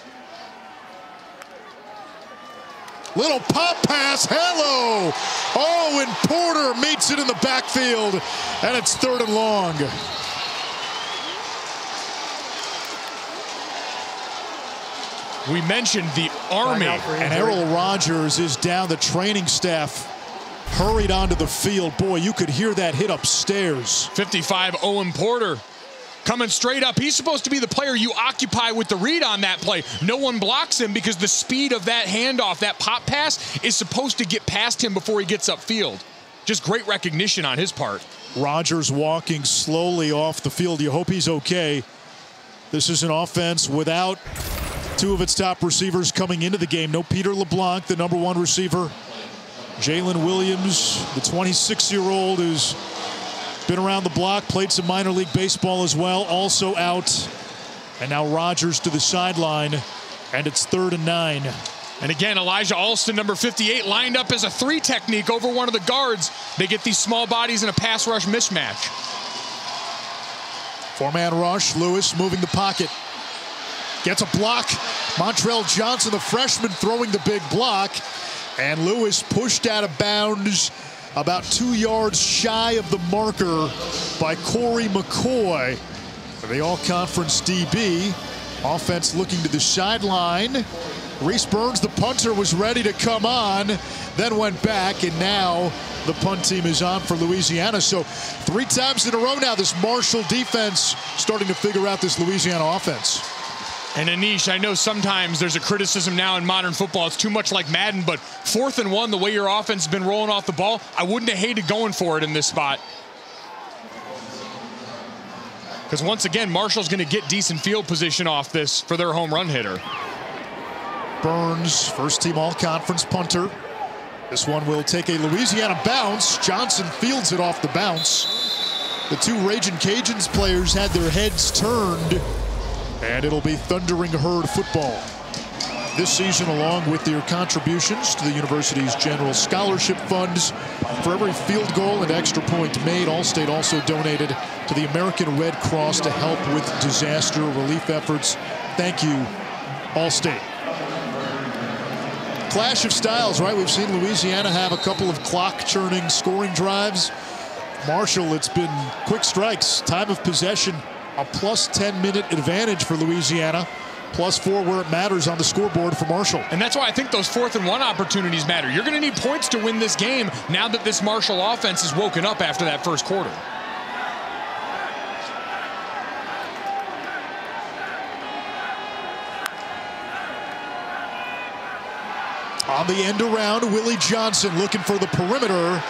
Little pop pass, hello! Oh, and Porter meets it in the backfield, and it's third and long. We mentioned the Army. And Errol Rogers is down. The training staff hurried onto the field. Boy, you could hear that hit upstairs. 55, Owen Porter coming straight up. He's supposed to be the player you occupy with the read on that play. No one blocks him because the speed of that handoff, that pop pass, is supposed to get past him before he gets upfield. Just great recognition on his part. Rogers walking slowly off the field. You hope he's okay. This is an offense without two of its top receivers coming into the game. No Peter LeBlanc, the number one receiver. Jalen Williams, the 26-year-old who's been around the block, played some minor league baseball as well, also out. And now Rogers to the sideline, and it's third and nine. And again, Elijah Alston, number 58, lined up as a three technique over one of the guards. They get these small bodies in a pass rush mismatch. Four-man rush, Lewis moving the pocket. Gets a block. Montrell Johnson, the freshman, throwing the big block. And Lewis pushed out of bounds about two yards shy of the marker by Corey McCoy. For the all-conference DB. Offense looking to the sideline. Rhys Byrns, the punter, was ready to come on, then went back, and now the punt team is on for Louisiana. So three times in a row now, this Marshall defense starting to figure out this Louisiana offense. And Anish, I know sometimes there's a criticism now in modern football. It's too much like Madden, but fourth and one, the way your offense has been rolling off the ball, I wouldn't have hated going for it in this spot. Because once again, Marshall's going to get decent field position off this for their home run hitter. Byrns, first team all conference punter. This one will take a Louisiana bounce. Johnson fields it off the bounce. The two Raging Cajuns players had their heads turned and it'll be Thundering Herd football. this season, along with their contributions to the university's general scholarship funds. For every field goal and extra point made, Allstate also donated to the American Red Cross to help with disaster relief efforts. Thank you, Allstate. Clash of styles, right? We've seen Louisiana have a couple of clock-churning scoring drives. Marshall, it's been quick strikes. Time of possession, a plus 10-minute advantage for Louisiana plus four where it matters on the scoreboard for Marshall. And that's why I think those fourth and one opportunities matter. You're going to need points to win this game now that this Marshall offense is woken up after that first quarter. On the end around, Willie Johnson looking for the perimeter.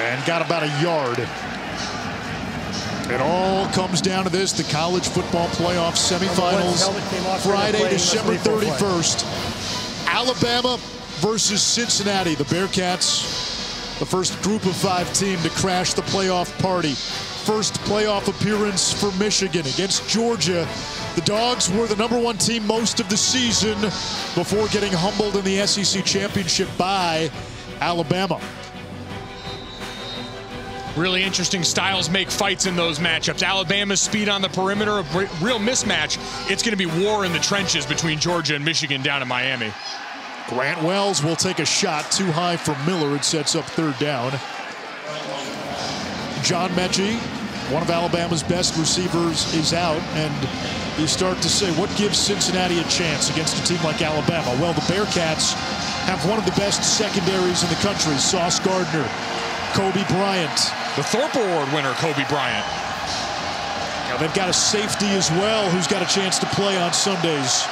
And got about a yard. It all comes down to this, the college football playoff semifinals, Friday, December 31st. Alabama versus Cincinnati. The Bearcats, the first group of five team to crash the playoff party. First playoff appearance for Michigan against Georgia. The Dogs were the number one team most of the season before getting humbled in the SEC championship by Alabama. Really interesting styles make fights in those matchups. Alabama's speed on the perimeter, a real mismatch. It's going to be war in the trenches between Georgia and Michigan down in Miami. Grant Wells will take a shot too high for Miller. It sets up third down. John Metchie, one of Alabama's best receivers, is out. And you start to say, what gives Cincinnati a chance against a team like Alabama? Well, the Bearcats have one of the best secondaries in the country. Sauce Gardner, Coby Bryant. The Thorpe Award winner, Coby Bryant. Now they've got a safety as well who's got a chance to play on Sundays.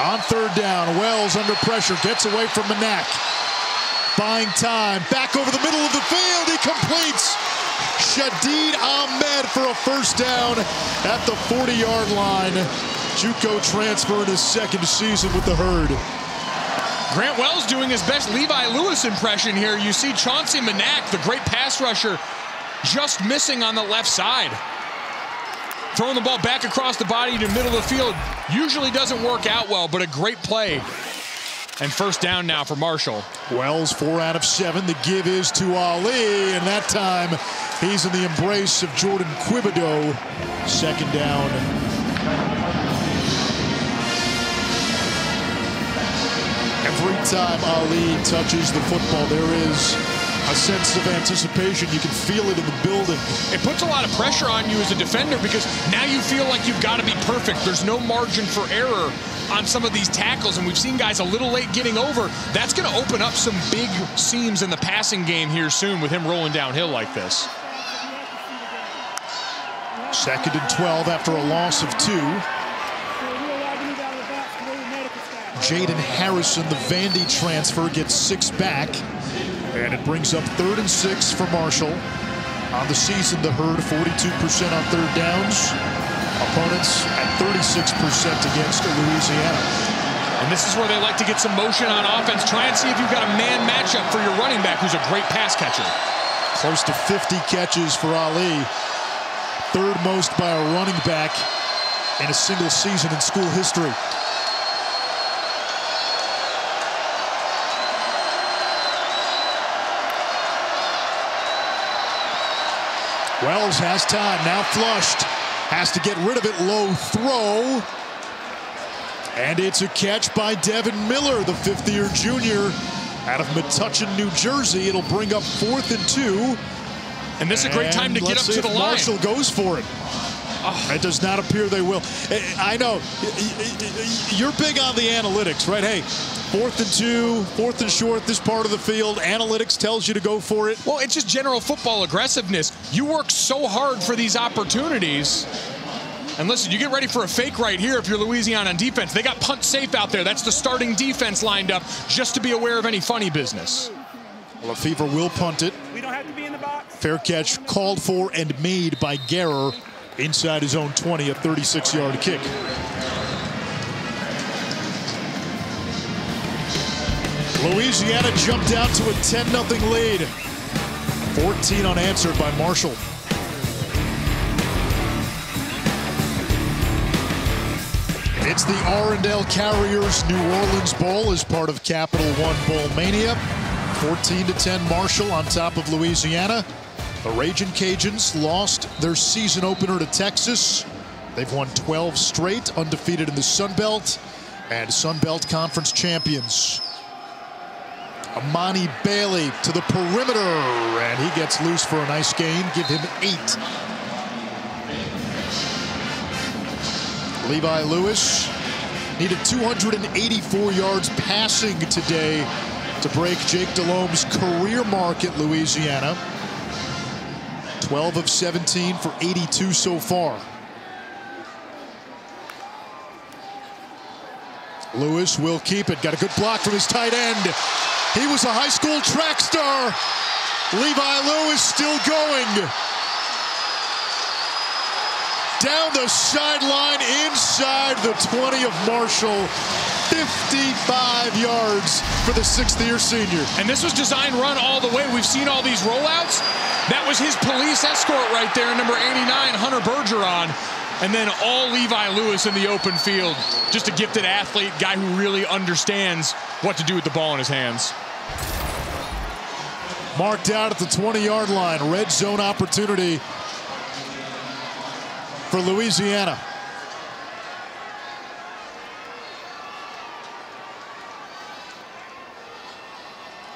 On third down, Wells under pressure, gets away from Manac. Buying time, back over the middle of the field, he completes. Shadeed Ahmed for a first down at the 40-yard line. Juco transfer in his second season with the herd. Grant Wells doing his best Levi Lewis impression here. You see Chauncey Manac, the great pass rusher, just missing on the left side. Throwing the ball back across the body to the middle of the field usually doesn't work out well, but a great play. And first down now for Marshall. Wells, four out of seven. The give is to Ali, and that time he's in the embrace of Jourdan Quibodeaux. Second down Every time Ali touches the football, there is a sense of anticipation. You can feel it in the building. It puts a lot of pressure on you as a defender because now you feel like you've got to be perfect. There's no margin for error on some of these tackles, and we've seen guys a little late getting over. That's going to open up some big seams in the passing game here soon with him rolling downhill like this. Second and 12 after a loss of two. Jayden Harrison, the Vandy transfer, gets six back. And it brings up third and six for Marshall. On the season, the herd 42% on third downs. Opponents at 36% against Louisiana. And this is where they like to get some motion on offense. Try and see if you've got a man matchup for your running back, who's a great pass catcher. Close to 50 catches for Ali. Third most by a running back in a single season in school history. Wells has time, now flushed. Has to get rid of it, low throw. And it's a catch by Devin Miller, the fifth-year junior out of Metuchen, New Jersey. It'll bring up fourth and two. And this is a great time to get up to the line. Marshall goes for it. Oh. It does not appear they will. Eh, I know you're big on the analytics, right? Hey, fourth and two, fourth and short, this part of the field. Analytics tells you to go for it. Well, it's just general football aggressiveness. You work so hard for these opportunities. And listen, you get ready for a fake right here if you're Louisiana on defense. They got punt safe out there. That's the starting defense lined up just to be aware of any funny business. Lefevre will punt it. We don't have to be in the box. Fair catch called for and made by Garror inside his own 20, a 36-yard kick. Louisiana jumped out to a 10-0 lead. 14 unanswered by Marshall. It's the R+L Carriers New Orleans Bowl as part of Capital One Bowl Mania. 14 to 10 Marshall on top of Louisiana. The Raging Cajuns lost their season opener to Texas. They've won 12 straight, undefeated in the Sun Belt, and Sun Belt Conference champions. Emani Bailey to the perimeter, and he gets loose for a nice gain. Give him eight. Levi Lewis needed 284 yards passing today to break Jake Delhomme's career mark at Louisiana. 12 of 17 for 82 so far. Lewis will keep it. Got a good block from his tight end. He was a high school track star. Levi Lewis still going down the sideline inside the 20 of Marshall. 55 yards for the sixth year senior. And this was designed run all the way. We've seen all these rollouts. That was his police escort right there, number 89, Hunter Bergeron. And then all Levi Lewis in the open field. Just a gifted athlete, guy who really understands what to do with the ball in his hands. Marked out at the 20 yard line. Red zone opportunity for Louisiana.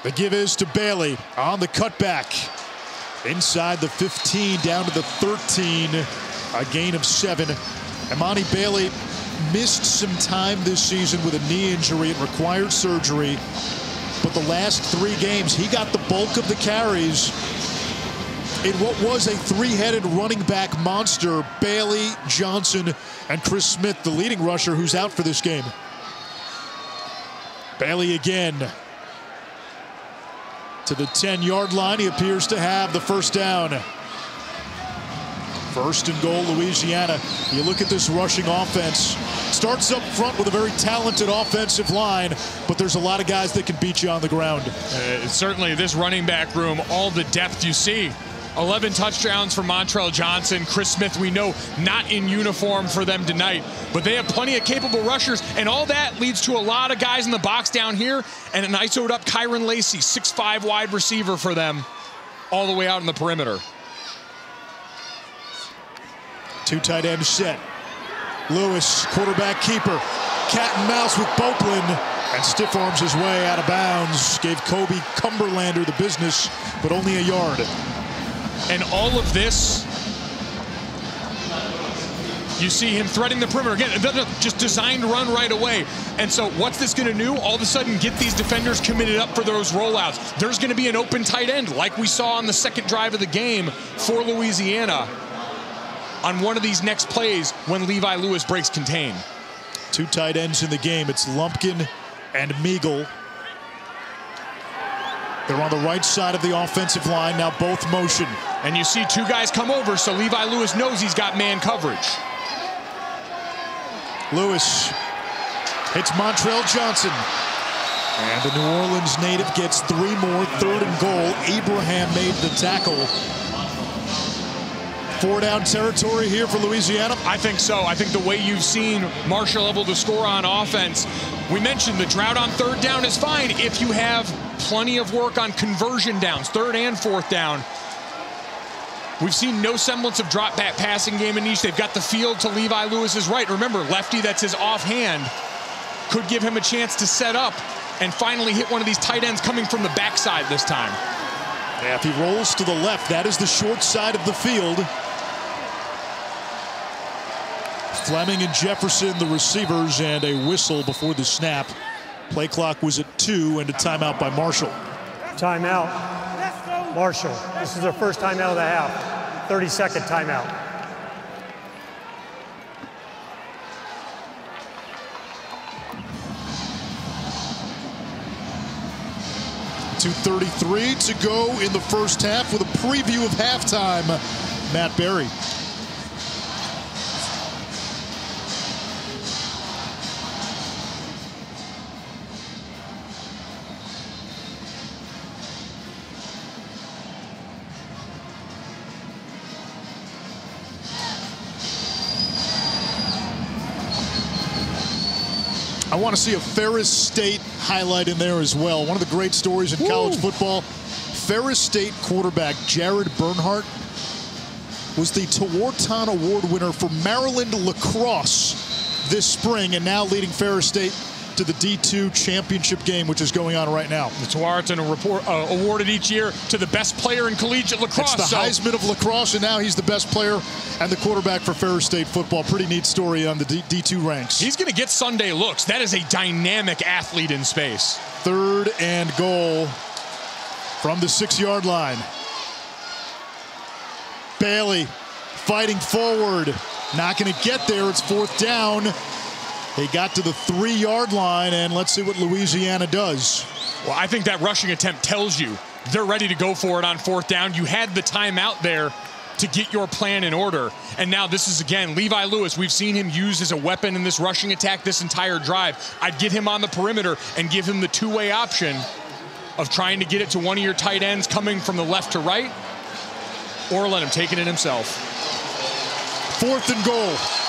The give is to Bailey on the cutback. Inside the 15, down to the 13. A gain of seven. Emani Bailey missed some time this season with a knee injury and required surgery. But the last three games, he got the bulk of the carries in what was a three-headed running back monster, Bailey, Johnson, and Chris Smith, the leading rusher who's out for this game. Bailey again to the 10-yard line. He appears to have the first down. First and goal, Louisiana. You look at this rushing offense. Starts up front with a very talented offensive line, but there's a lot of guys that can beat you on the ground. Uh, certainly, this running back room, all the depth you see. 11 touchdowns for Montrell Johnson. Chris Smith, we know, not in uniform for them tonight, but they have plenty of capable rushers, and all that leads to a lot of guys in the box down here, and an ISO'd up Kyren Lacy, 6'5 wide receiver for them, all the way out in the perimeter. Two tight ends set. Lewis, quarterback keeper. Cat and mouse with Beauplan. And stiff arms his way out of bounds. Gave Kobe Cumberlander the business, but only a yard. And all of this, you see him threading the perimeter. Again, just designed run right away. And so what's this going to do? All of a sudden get these defenders committed up for those rollouts. There's going to be an open tight end like we saw on the second drive of the game for Louisiana on one of these next plays when Levi Lewis breaks contain. Two tight ends in the game. It's Lumpkin and Meagle. They're on the right side of the offensive line, now both motion. And you see two guys come over, so Levi Lewis knows he's got man coverage. Lewis hits Montrell Johnson. And the New Orleans native gets three more, third and goal. Abraham made the tackle. Four down territory here for Louisiana? I think so. I think the way you've seen Marshall able to score on offense, we mentioned the drought on third down is fine if you have plenty of work on conversion downs, third and fourth down. We've seen no semblance of drop back passing game in each. They've got the field to Levi Lewis's right. Remember, lefty, that's his offhand, could give him a chance to set up and finally hit one of these tight ends coming from the backside this time. Yeah, if he rolls to the left, that is the short side of the field. Fleming and Jefferson, the receivers, and a whistle before the snap. Play clock was at two and a timeout by Marshall. Timeout. Marshall. This is their first timeout of the half. 30 second timeout. Two thirty-three to go in the first half with a preview of halftime. Matt Barrie. Want to see a Ferris State highlight in there as well. One of the great stories in Woo. college football. Ferris State quarterback Jared Bernhardt was the Tewaaraton Award winner for Maryland lacrosse this spring and now leading Ferris State to the D2 championship game, which is going on right now. The Tewaaraton report, uh, awarded each year to the best player in collegiate lacrosse. It's the so. Heisman of lacrosse, and now he's the best player and the quarterback for Ferris State football. Pretty neat story on the D- D2 ranks. He's going to get Sunday looks. That is a dynamic athlete in space. Third and goal from the six-yard line. Bailey fighting forward. Not going to get there. It's fourth down. They got to the three yard line, and let's see what Louisiana does. Well, I think that rushing attempt tells you they're ready to go for it on fourth down. You had the timeout there to get your plan in order. And now this is again Levi Lewis. We've seen him used as a weapon in this rushing attack this entire drive. I'd get him on the perimeter and give him the two way option of trying to get it to one of your tight ends coming from the left to right or let him take it in himself. Fourth and goal.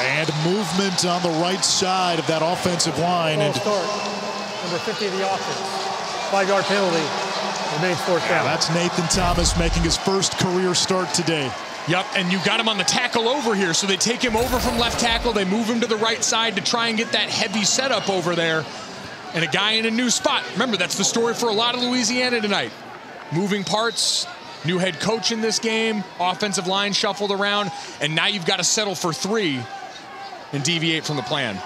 And movement on the right side of that offensive line. and start. Number 50 of the offense. Five-yard penalty. Remains fourth down. Yeah, that's Nathan Thomas making his first career start today. Yep, and you got him on the tackle over here. So they take him over from left tackle. They move him to the right side to try and get that heavy setup over there. And a guy in a new spot. Remember, that's the story for a lot of Louisiana tonight. Moving parts, new head coach in this game, offensive line shuffled around, and now you've got to settle for three and deviate from the plan.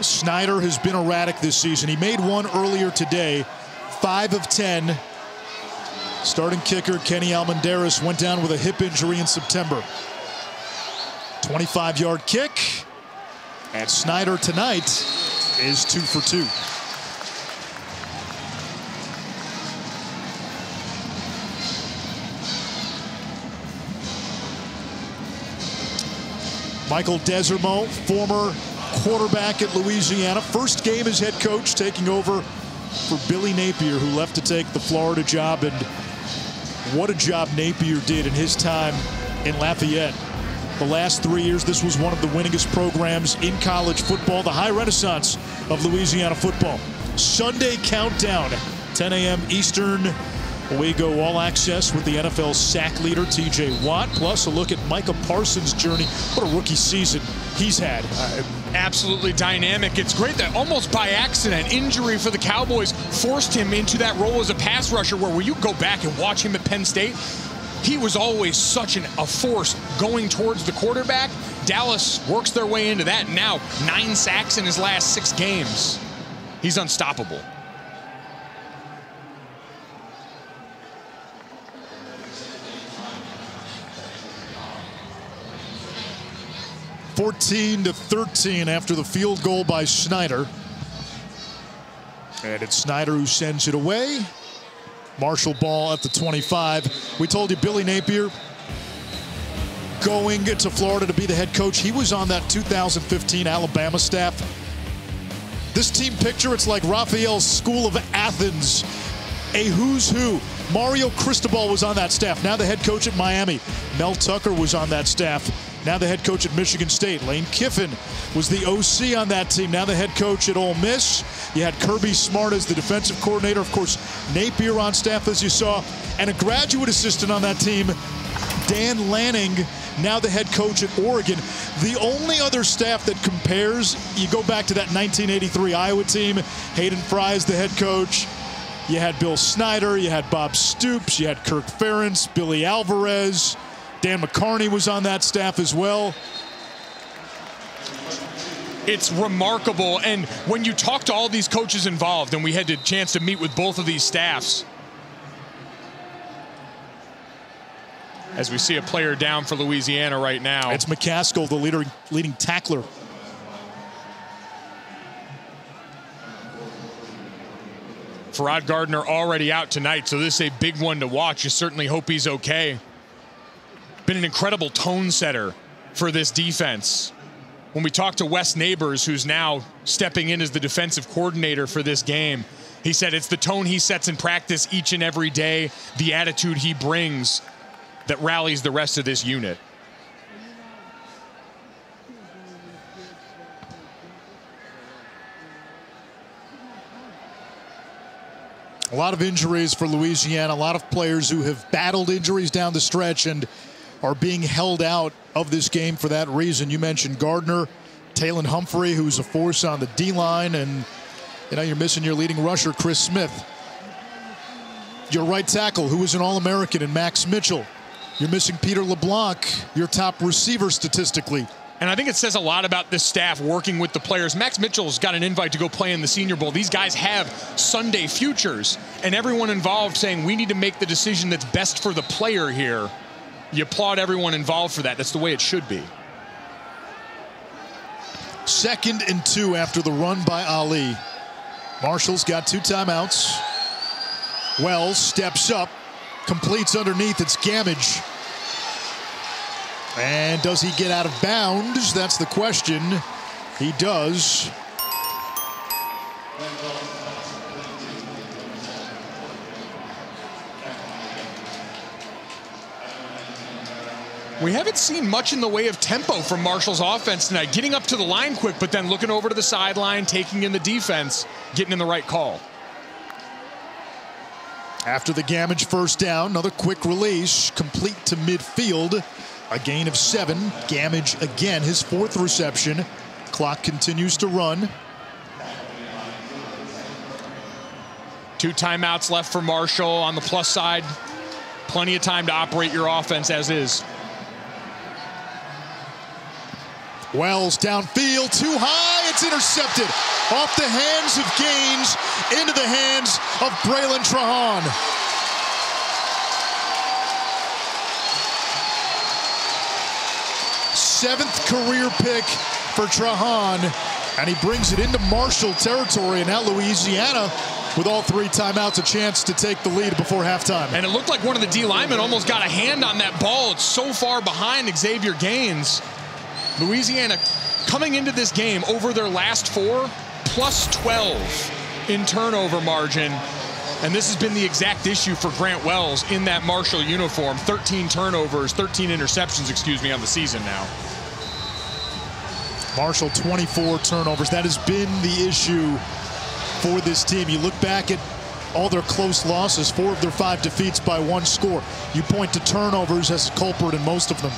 Snyder has been erratic this season. He made one earlier today, five of 10. Starting kicker Kenny Almendares went down with a hip injury in September. 25 yard kick. And Snyder tonight is two for two. Michael Desormeaux, former quarterback at Louisiana. First game as head coach, taking over for Billy Napier, who left to take the Florida job. And what a job Napier did in his time in Lafayette. The last three years, this was one of the winningest programs in college football, the high renaissance of Louisiana football. Sunday countdown, 10 a.m. Eastern, we go all access with the NFL sack leader, TJ Watt, plus a look at Micah Parsons' journey. What a rookie season he's had. Uh, absolutely dynamic. It's great that almost by accident, injury for the Cowboys forced him into that role as a pass rusher where when you go back and watch him at Penn State, he was always such an, a force going towards the quarterback. Dallas works their way into that. Now, nine sacks in his last six games. He's unstoppable. 14 to 13 after the field goal by Snyder. And it's Snyder who sends it away. Marshall ball at the 25. We told you Billy Napier going to Florida to be the head coach. He was on that 2015 Alabama staff. This team picture, it's like Raphael's School of Athens. A who's who. Mario Cristobal was on that staff. Now the head coach at Miami. Mel Tucker was on that staff. Now the head coach at Michigan State. Lane Kiffin was the OC on that team. Now the head coach at Ole Miss. You had Kirby Smart as the defensive coordinator. Of course, Napier on staff, as you saw, and a graduate assistant on that team, Dan Lanning, now the head coach at Oregon. The only other staff that compares, you go back to that 1983 Iowa team. Hayden Fry is the head coach. You had Bill Snyder, you had Bob Stoops, you had Kirk Ferentz, Billy Alvarez. Dan McCarney was on that staff as well. It's remarkable. And when you talk to all these coaches involved, and we had a chance to meet with both of these staffs, as we see a player down for Louisiana right now. It's McCaskill, the leader, leading tackler. Ferrod Gardner already out tonight, so this is a big one to watch. You certainly hope he's okay been an incredible tone setter for this defense. When we talked to Wes Neighbors, who's now stepping in as the defensive coordinator for this game, he said it's the tone he sets in practice each and every day, the attitude he brings that rallies the rest of this unit. A lot of injuries for Louisiana, a lot of players who have battled injuries down the stretch and are being held out of this game for that reason. You mentioned Gardner, Tayland Humphrey, who's a force on the D line, and you know you're missing your leading rusher, Chris Smith. Your right tackle, who was an All-American, and Max Mitchell. You're missing Peter LeBlanc, your top receiver statistically. And I think it says a lot about this staff working with the players. Max Mitchell's got an invite to go play in the Senior Bowl. These guys have Sunday futures, and everyone involved saying we need to make the decision that's best for the player here. You applaud everyone involved for that. That's the way it should be. Second and two after the run by Ali. Marshall's got two timeouts. Wells steps up, completes underneath. It's Gammage. And does he get out of bounds? That's the question. He does. We haven't seen much in the way of tempo from Marshall's offense tonight. Getting up to the line quick, but then looking over to the sideline, taking in the defense, getting in the right call. After the Gammage first down, another quick release, complete to midfield. A gain of seven. Gammage again, his fourth reception. Clock continues to run. Two timeouts left for Marshall on the plus side. Plenty of time to operate your offense as is. Wells downfield, too high. It's intercepted off the hands of Gaines into the hands of Bralen Trahan. Seventh career pick for Trahan, and he brings it into Marshall territory, and now Louisiana with all three timeouts, a chance to take the lead before halftime. And it looked like one of the D linemen almost got a hand on that ball. It's so far behind Xavier Gaines. Louisiana coming into this game over their last four, plus 12 in turnover margin. And this has been the exact issue for Grant Wells in that Marshall uniform. 13 turnovers, 13 interceptions, excuse me, on the season now. Marshall 24 turnovers. That has been the issue for this team. You look back at all their close losses, four of their five defeats by one score. You point to turnovers as a culprit in most of them.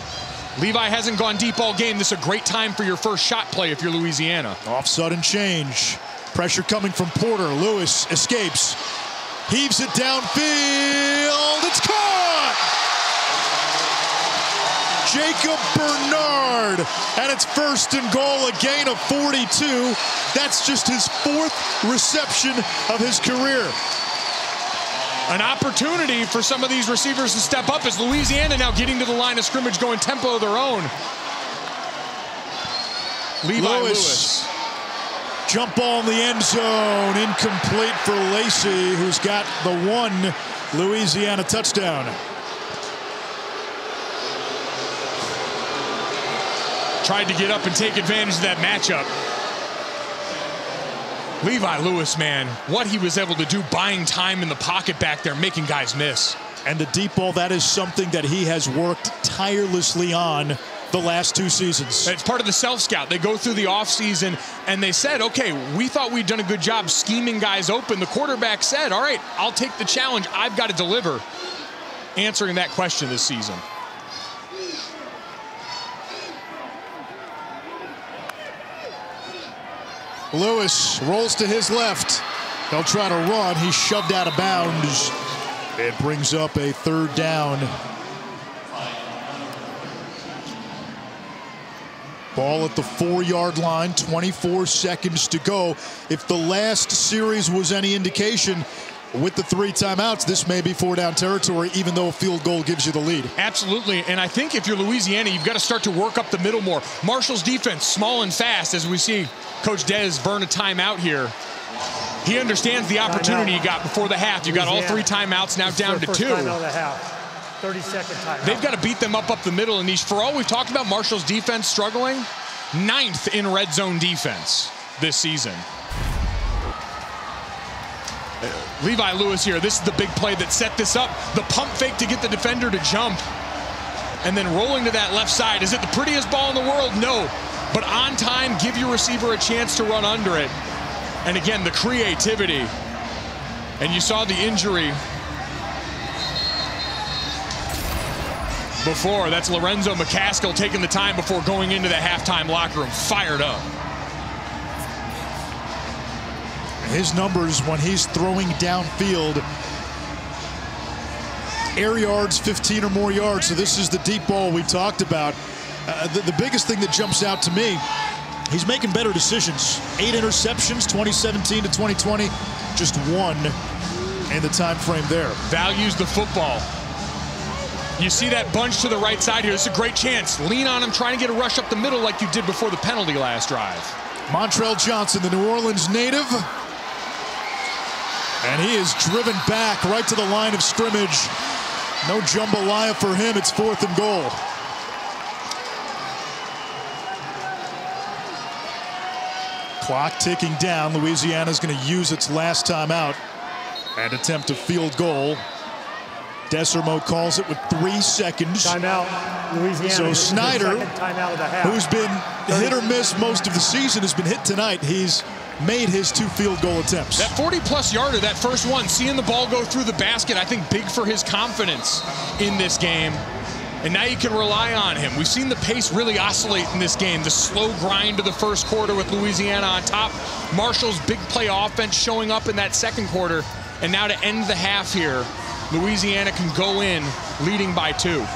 Levi hasn't gone deep all game. This is a great time for your first shot play if you're Louisiana. Off sudden change. Pressure coming from Porter. Lewis escapes. Heaves it downfield. It's caught! Jacob Bernard. And it's first and goal, a gain of 42. That's just his fourth reception of his career. An opportunity for some of these receivers to step up as Louisiana now getting to the line of scrimmage, going tempo of their own. Levi Lewis. Lewis. Jump ball in the end zone, incomplete for Lacy, who's got the one Louisiana touchdown. Tried to get up and take advantage of that matchup. Levi Lewis, man, what he was able to do buying time in the pocket back there, making guys miss. And the deep ball, that is something that he has worked tirelessly on the last two seasons. It's part of the self-scout. They go through the offseason and they said, okay, we thought we'd done a good job scheming guys open. The quarterback said, all right, I'll take the challenge. I've got to deliver. Answering that question this season. Lewis rolls to his left. They'll try to run. He's shoved out of bounds. It brings up a third down. Ball at the four-yard line, 24 seconds to go. If the last series was any indication, with the three timeouts, this may be four down territory, even though a field goal gives you the lead. Absolutely. And I think if you're Louisiana, you've got to start to work up the middle more. Marshall's defense, small and fast, as we see Coach Des burn a timeout here. He understands the opportunity you got before the half. You got all three timeouts now down to two. 30 second timeout. They've got to beat them up up the middle. And these, for all we've talked about Marshall's defense struggling, ninth in red zone defense this season. Uh, Levi Lewis here. This is the big play that set this up. The pump fake to get the defender to jump. And then rolling to that left side. Is it the prettiest ball in the world? No. But on time, give your receiver a chance to run under it. And again, the creativity And you saw the injury before. That's Lorenzo McCaskill taking the time before going into the halftime locker room, fired up. His numbers when he's throwing downfield, air yards, 15 or more yards. So this is the deep ball we talked about. Uh, the, the biggest thing that jumps out to me, he's making better decisions. Eight interceptions, 2017 to 2020, just one in the time frame there. Values the football. You see that bunch to the right side here. It's a great chance. Lean on him, trying to get a rush up the middle like you did before the penalty last drive. Montrell Johnson, the New Orleans native. And he is driven back right to the line of scrimmage. No jambalaya for him. It's fourth and goal. Clock ticking down. Louisiana is going to use its last time out and attempt a field goal. Desormeaux calls it with three seconds. Timeout, Louisiana. So Snyder, timeout of the half. who's been hit or miss most of the season, has been hit tonight. He's made his two field goal attempts. That 40 plus yarder, that first one, seeing the ball go through the basket, I think big for his confidence in this game. And now you can rely on him. We've seen the pace really oscillate in this game. The slow grind of the first quarter with Louisiana on top. Marshall's big play offense showing up in that second quarter. And now to end the half here, Louisiana can go in leading by two.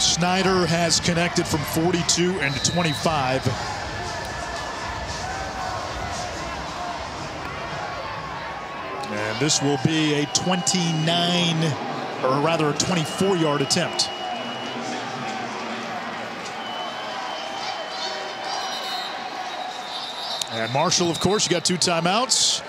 Snyder has connected from 42 and 25. And this will be a 29, or rather a 24 yard attempt. And Marshall, of course, you got two timeouts.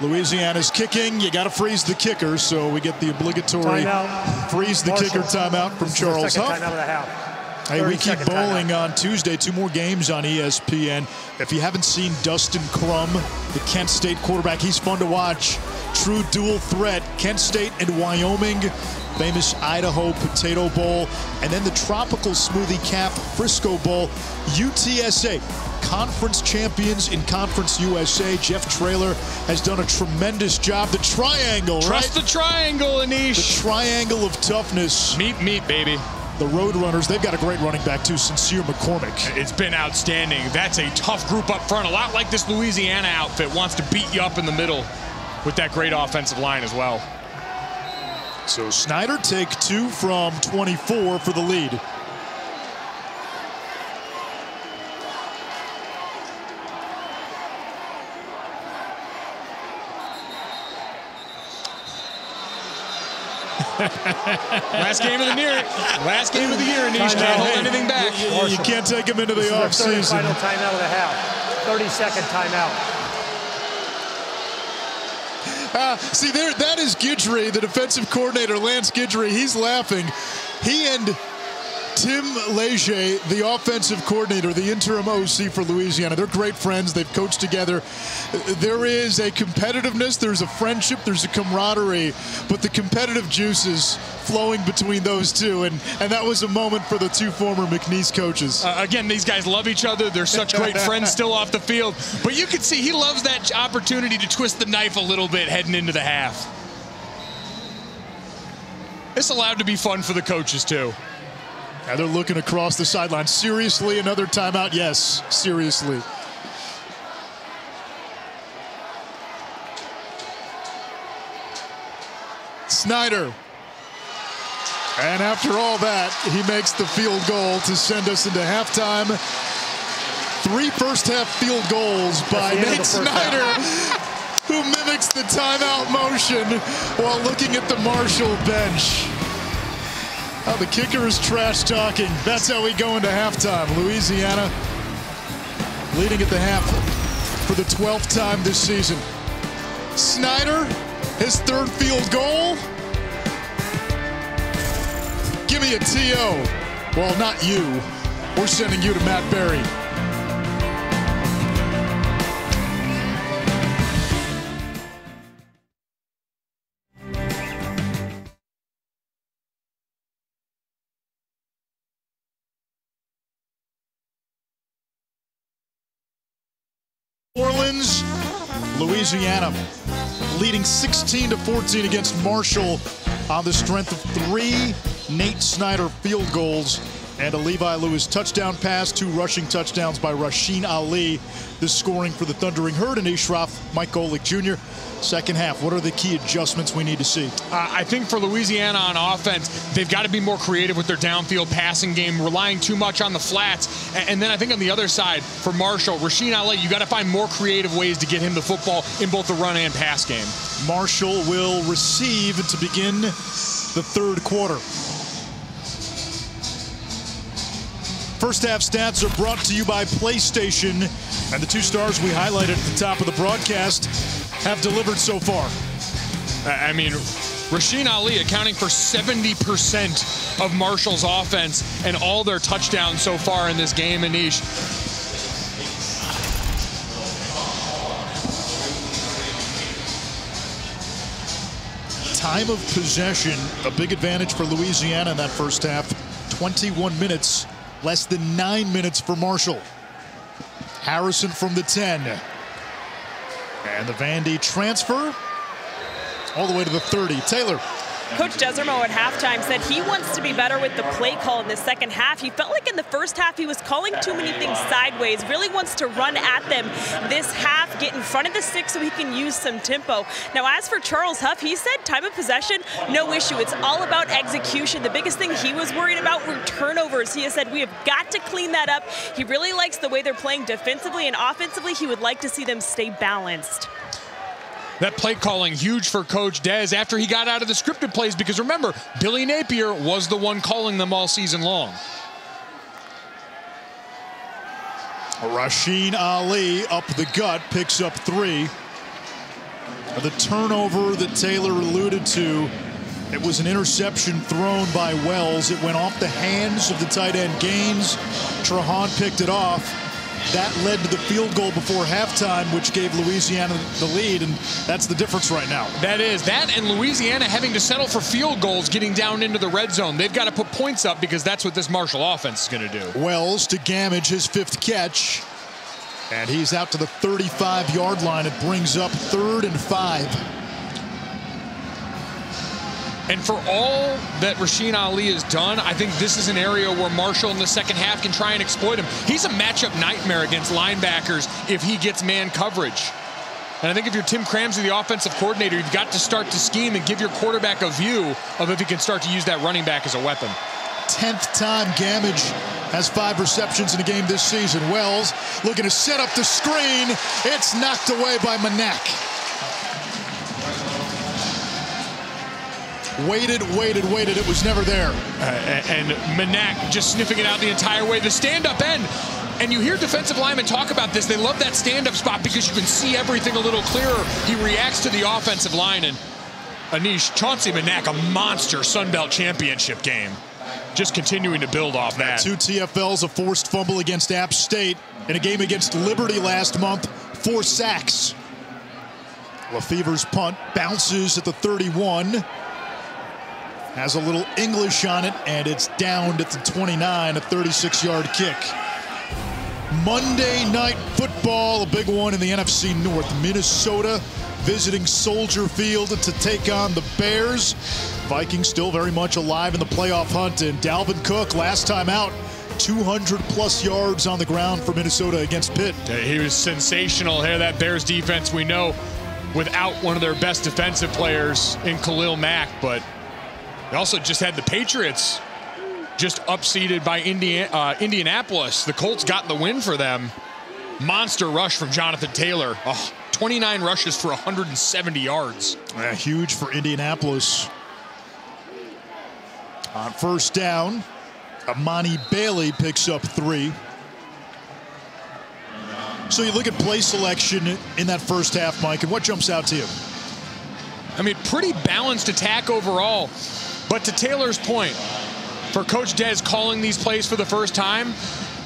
Louisiana's kicking. You got to freeze the kicker, so we get the obligatory Timeout. freeze the Marshall. kicker timeout from This is the Charles Huff. Timeout of the half. Hey, we keep bowling timeout. on Tuesday. Two more games on E ESPN. If you haven't seen Dustin Crum, the Kent State quarterback, he's fun to watch. True dual threat. Kent State and Wyoming. Famous Idaho Potato Bowl. And then the Tropical Smoothie Cap Frisco Bowl. UTSA. Conference champions in Conference USA. Jeff Traylor has done a tremendous job. The triangle, Trust right? the triangle, Anish. the triangle of toughness. Meet, meet, baby. The Roadrunners, they've got a great running back too, Sincere McCormick. It's been outstanding. That's a tough group up front. A lot like this Louisiana outfit wants to beat you up in the middle with that great offensive line as well. So Snyder take two from 24 for the lead. Last game of the year. Last game of the year, Anish. Can't hold anything back. You, you can't take him into the This is their third offseason. final timeout of the half. 30 second timeout. Uh, see, there, that is Guidry, the defensive coordinator, Lance Guidry. He's laughing. He and Tim Leger, the offensive coordinator, the interim OC for Louisiana, they're great friends. They've coached together. There is a competitiveness, there's a friendship, there's a camaraderie, but the competitive juices flowing between those two. And, and that was a moment for the two former McNeese coaches. Uh, again, these guys love each other. They're such great friends still off the field. But you can see he loves that opportunity to twist the knife a little bit heading into the half. It's allowed to be fun for the coaches, too. Now they're looking across the sideline. Seriously, another timeout? Yes, seriously. Snyder. And after all that, he makes the field goal to send us into halftime. Three first half field goals by the end of Nate Snyder, who mimics the timeout motion while looking at the Marshall bench. Oh, the kicker is trash talking. That's how we go into halftime. Louisiana leading at the half for the 12th time this season. Snyder, his third field goal. Give me a TO. Well, not you. We're sending you to Matt Barrie. Orleans, Louisiana. leading 16 to 14 against Marshall on the strength of three Nate Snyder field goals and a Levi Lewis touchdown pass, two rushing touchdowns by Rasheen Ali. The scoring for the Thundering Herd Anish Shroff, Mike Golic Jr. Second half, what are the key adjustments we need to see? Uh, I think for Louisiana on offense, they've got to be more creative with their downfield passing game, relying too much on the flats. And, and then I think on the other side, for Marshall, Rasheen Ali, you got to find more creative ways to get him the football in both the run and pass game. Marshall will receive to begin the third quarter. First half stats are brought to you by PlayStation, and the two stars we highlighted at the top of the broadcast have delivered so far. I mean, Rasheen Ali accounting for 70% of Marshall's offense and all their touchdowns so far in this game, Anish. Time of possession, a big advantage for Louisiana in that first half. 21 minutes Less than nine minutes for Marshall. Harrison from the 10. And the Vandy transfer all the way to the 30. Taylor Coach Desormeaux at halftime said he wants to be better with the play call in the second half. He felt like in the first half he was calling too many things sideways, really wants to run at them this half, get in front of the six so he can use some tempo. Now, as for Charles Huff, he said time of possession, no issue. It's all about execution. The biggest thing he was worried about were turnovers. He has said we have got to clean that up. He really likes the way they're playing defensively and offensively. He would like to see them stay balanced. That play calling huge for Coach Des after he got out of the scripted plays because remember, Billy Napier was the one calling them all season long. Rasheen Ali up the gut, picks up three. The turnover that Taylor alluded to, it was an interception thrown by Wells. It went off the hands of the tight end Gaines. Trahan picked it off. That led to the field goal before halftime, which gave Louisiana the lead, and that's the difference right now. That is. That and Louisiana having to settle for field goals getting down into the red zone. They've got to put points up because that's what this Marshall offense is going to do. Wells to Gammage his fifth catch. And he's out to the 35-yard line. It brings up third and five. And for all that Rasheen Ali has done, I think this is an area where Marshall in the second half can try and exploit him. He's a matchup nightmare against linebackers if he gets man coverage. And I think if you're Tim Cramsey, the offensive coordinator, you've got to start to scheme and give your quarterback a view of if he can start to use that running back as a weapon. 10th time Gammage has five receptions in a game this season. Wells looking to set up the screen. It's knocked away by Manac. Waited, waited, waited. It was never there. Uh, and Manac just sniffing it out the entire way. The stand-up end. And you hear defensive linemen talk about this. They love that stand-up spot because you can see everything a little clearer. He reacts to the offensive line. And Anish, Chauncey Manac, a monster Sun Belt championship game. Just continuing to build off that. Two TFLs, a forced fumble against App State, in a game against Liberty last month, four sacks. Lefever's punt bounces at the 31 has a little English on it, and it's downed at the 29, a 36-yard kick. Monday night football, a big one in the NFC North. Minnesota visiting Soldier Field to take on the Bears. Vikings still very much alive in the playoff hunt, and Dalvin Cook, last time out, 200 plus yards on the ground for Minnesota against Pitt. He was sensational here. That Bears defense, we know, without one of their best defensive players in Khalil Mack, but they also just had the Patriots just upseated by Indiana, uh, Indianapolis. The Colts got the win for them. Monster rush from Jonathan Taylor. Oh, 29 rushes for 170 yards. Yeah, huge for Indianapolis. On first down, Emani Bailey picks up three. So you look at play selection in that first half, Mike, and what jumps out to you? I mean, pretty balanced attack overall. But to Taylor's point, for Coach Des calling these plays for the first time,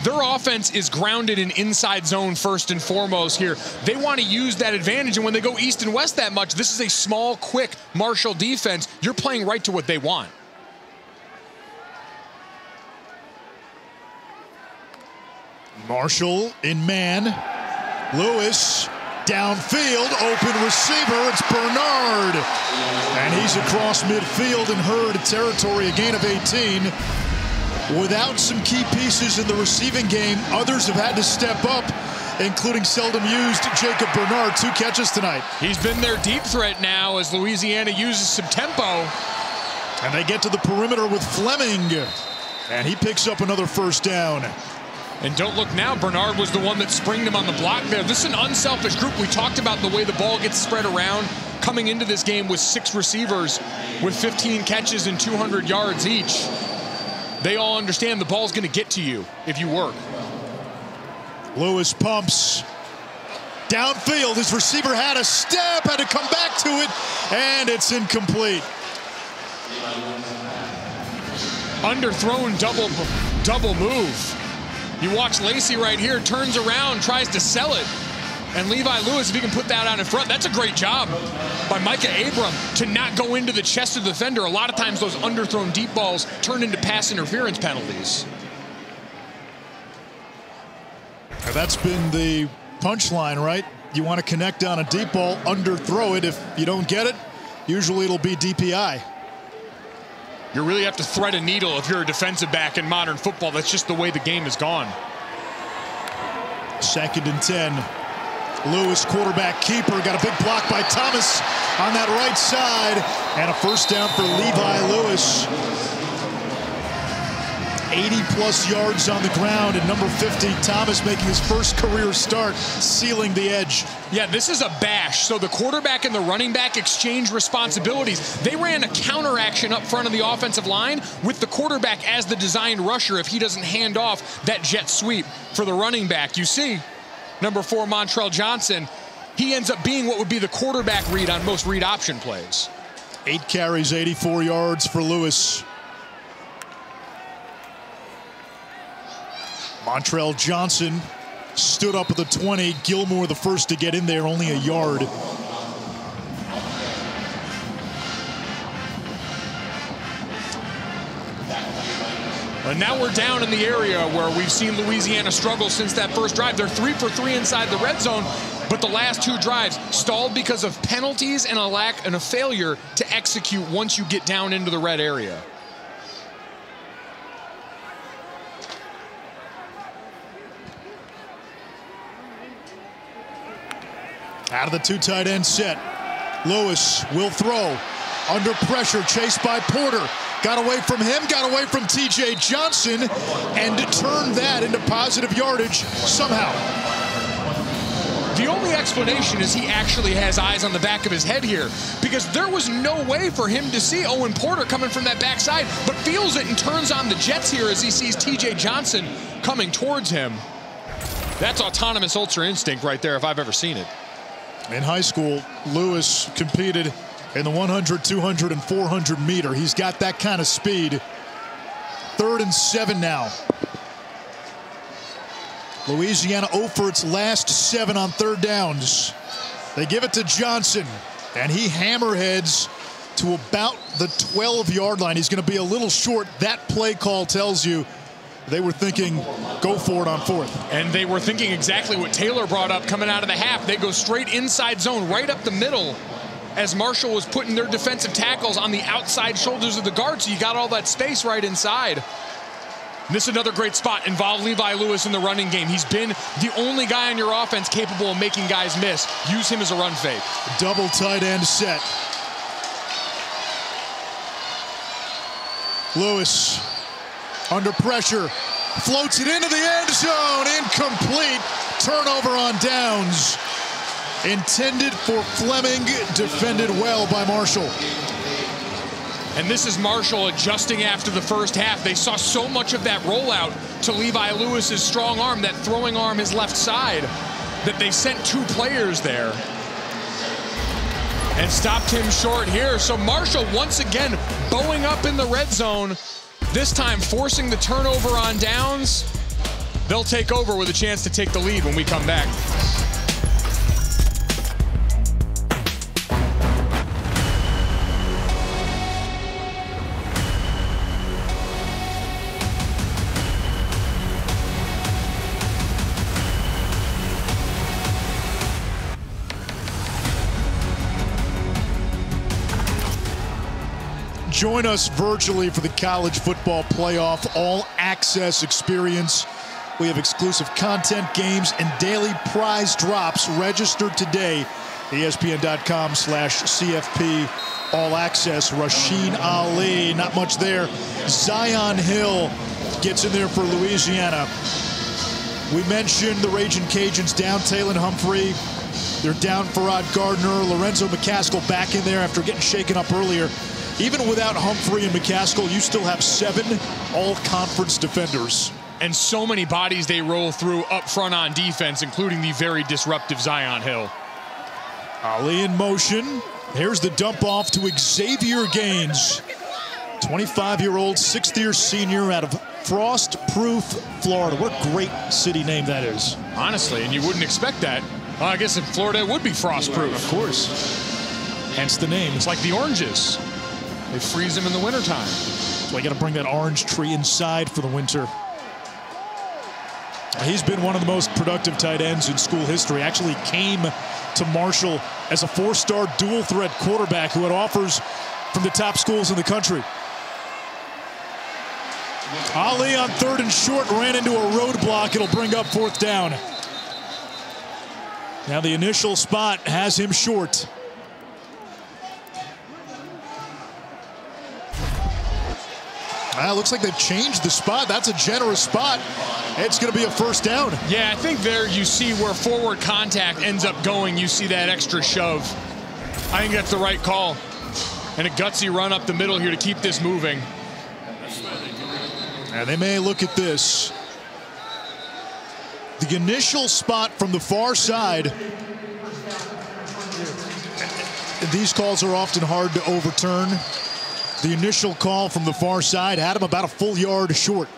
their offense is grounded in inside zone first and foremost here. They want to use that advantage, and when they go east and west that much, this is a small, quick Marshall defense. You're playing right to what they want. Marshall in man. Lewis Downfield, open receiver, it's Bernard. And he's across midfield in herd territory, a gain of 18. Without some key pieces in the receiving game, others have had to step up, including seldom used Jacob Bernard. Two catches tonight. He's been their deep threat now as Louisiana uses some tempo. And they get to the perimeter with Fleming. And he picks up another first down. And don't look now, Bernard was the one that springed him on the block there. This is an unselfish group. We talked about the way the ball gets spread around. Coming into this game with six receivers with 15 catches and 200 yards each. They all understand the ball's going to get to you if you work. Lewis pumps. Downfield, his receiver had a step, had to come back to it, and it's incomplete. Underthrown double double move. You watch Lacy right here, turns around, tries to sell it. And Levi Lewis, if he can put that out in front, that's a great job by Micah Abraham to not go into the chest of the defender. A lot of times those underthrown deep balls turn into pass interference penalties. That's been the punchline, right? You want to connect on a deep ball, underthrow it. If you don't get it, usually it'll be DPI. You really have to thread a needle if you're a defensive back in modern football. That's just the way the game has gone. Second and 10. Lewis, quarterback keeper, got a big block by Thomas on that right side. And a first down for Levi Lewis. 80 plus yards on the ground and number 50 Thomas making his first career start sealing the edge. Yeah this is a bash. So the quarterback and the running back exchange responsibilities. They ran a counter action up front of the offensive line with the quarterback as the designed rusher if he doesn't hand off that jet sweep for the running back. You see number four Montrell Johnson he ends up being what would be the quarterback read on most read option plays. Eight carries 84 yards for Lewis Montrell Johnson stood up at the 20. Gilmore the first to get in there, only a yard. And now we're down in the area where we've seen Louisiana struggle since that first drive. They're three for three inside the red zone, but the last two drives stalled because of penalties and a lack and a failure to execute once you get down into the red area. Out of the two tight end set. Lewis will throw. Under pressure, chased by Porter. Got away from him, got away from TJ Johnson, and turned that into positive yardage somehow. The only explanation is he actually has eyes on the back of his head here because there was no way for him to see Owen Porter coming from that backside, but feels it and turns on the Jets here as he sees TJ Johnson coming towards him. That's autonomous ultra instinct right there if I've ever seen it. In high school, Lewis competed in the 100, 200, and 400 meter. He's got that kind of speed. Third and seven now. Louisiana 0 for its last seven on third downs. They give it to Johnson, and he hammerheads to about the 12-yard line. He's going to be a little short. That play call tells you they were thinking go for it on fourth. And they were thinking exactly what Taylor brought up coming out of the half. They go straight inside zone, right up the middle, as Marshall was putting their defensive tackles on the outside shoulders of the guard, so you got all that space right inside. This is another great spot. Involve Levi Lewis in the running game. He's been the only guy on your offense capable of making guys miss. Use him as a run fake. Double tight end set. Lewis under pressure, floats it into the end zone, incomplete. Turnover on downs. Intended for Fleming, defended well by Marshall. And this is Marshall adjusting after the first half. They saw so much of that rollout to Levi Lewis's strong arm, that throwing arm his left side, that they sent two players there and stopped him short here. So Marshall once again bowing up in the red zone this time forcing the turnover on downs. They'll take over with a chance to take the lead when we come back. Join us virtually for the college football playoff all access experience. We have exclusive content, games, and daily prize drops. Registered today. ESPN.com slash CFP all access. Rasheen Ali, not much there. Zion Hill gets in there for Louisiana. We mentioned the Raging Cajuns down Tayland Humphrey. They're down Ferrod Gardner. Lorenzo McCaskill back in there after getting shaken up earlier. Even without Humphrey and McCaskill, you still have seven all-conference defenders. And so many bodies they roll through up front on defense, including the very disruptive Zion Hill. Ali in motion. Here's the dump off to Xavier Gaines. 25-year-old, sixth-year senior out of Frost Proof, Florida. What a great city name that is. Honestly, and you wouldn't expect that. Well, I guess in Florida it would be frost proof. Of course. Hence the name. It's like the oranges. They freeze them in the wintertime. So I got to bring that orange tree inside for the winter. He's been one of the most productive tight ends in school history. Actually came to Marshall as a four-star dual threat quarterback who had offers from the top schools in the country. Ali on third and short ran into a roadblock. It'll bring up fourth down. Now the initial spot has him short. Ah, looks like they've changed the spot. That's a generous spot. It's going to be a first down. Yeah, I think there you see where forward contact ends up going. You see that extra shove. I think that's the right call. And a gutsy run up the middle here to keep this moving. And they may look at this. The initial spot from the far side. These calls are often hard to overturn. The initial call from the far side had him about a full yard short.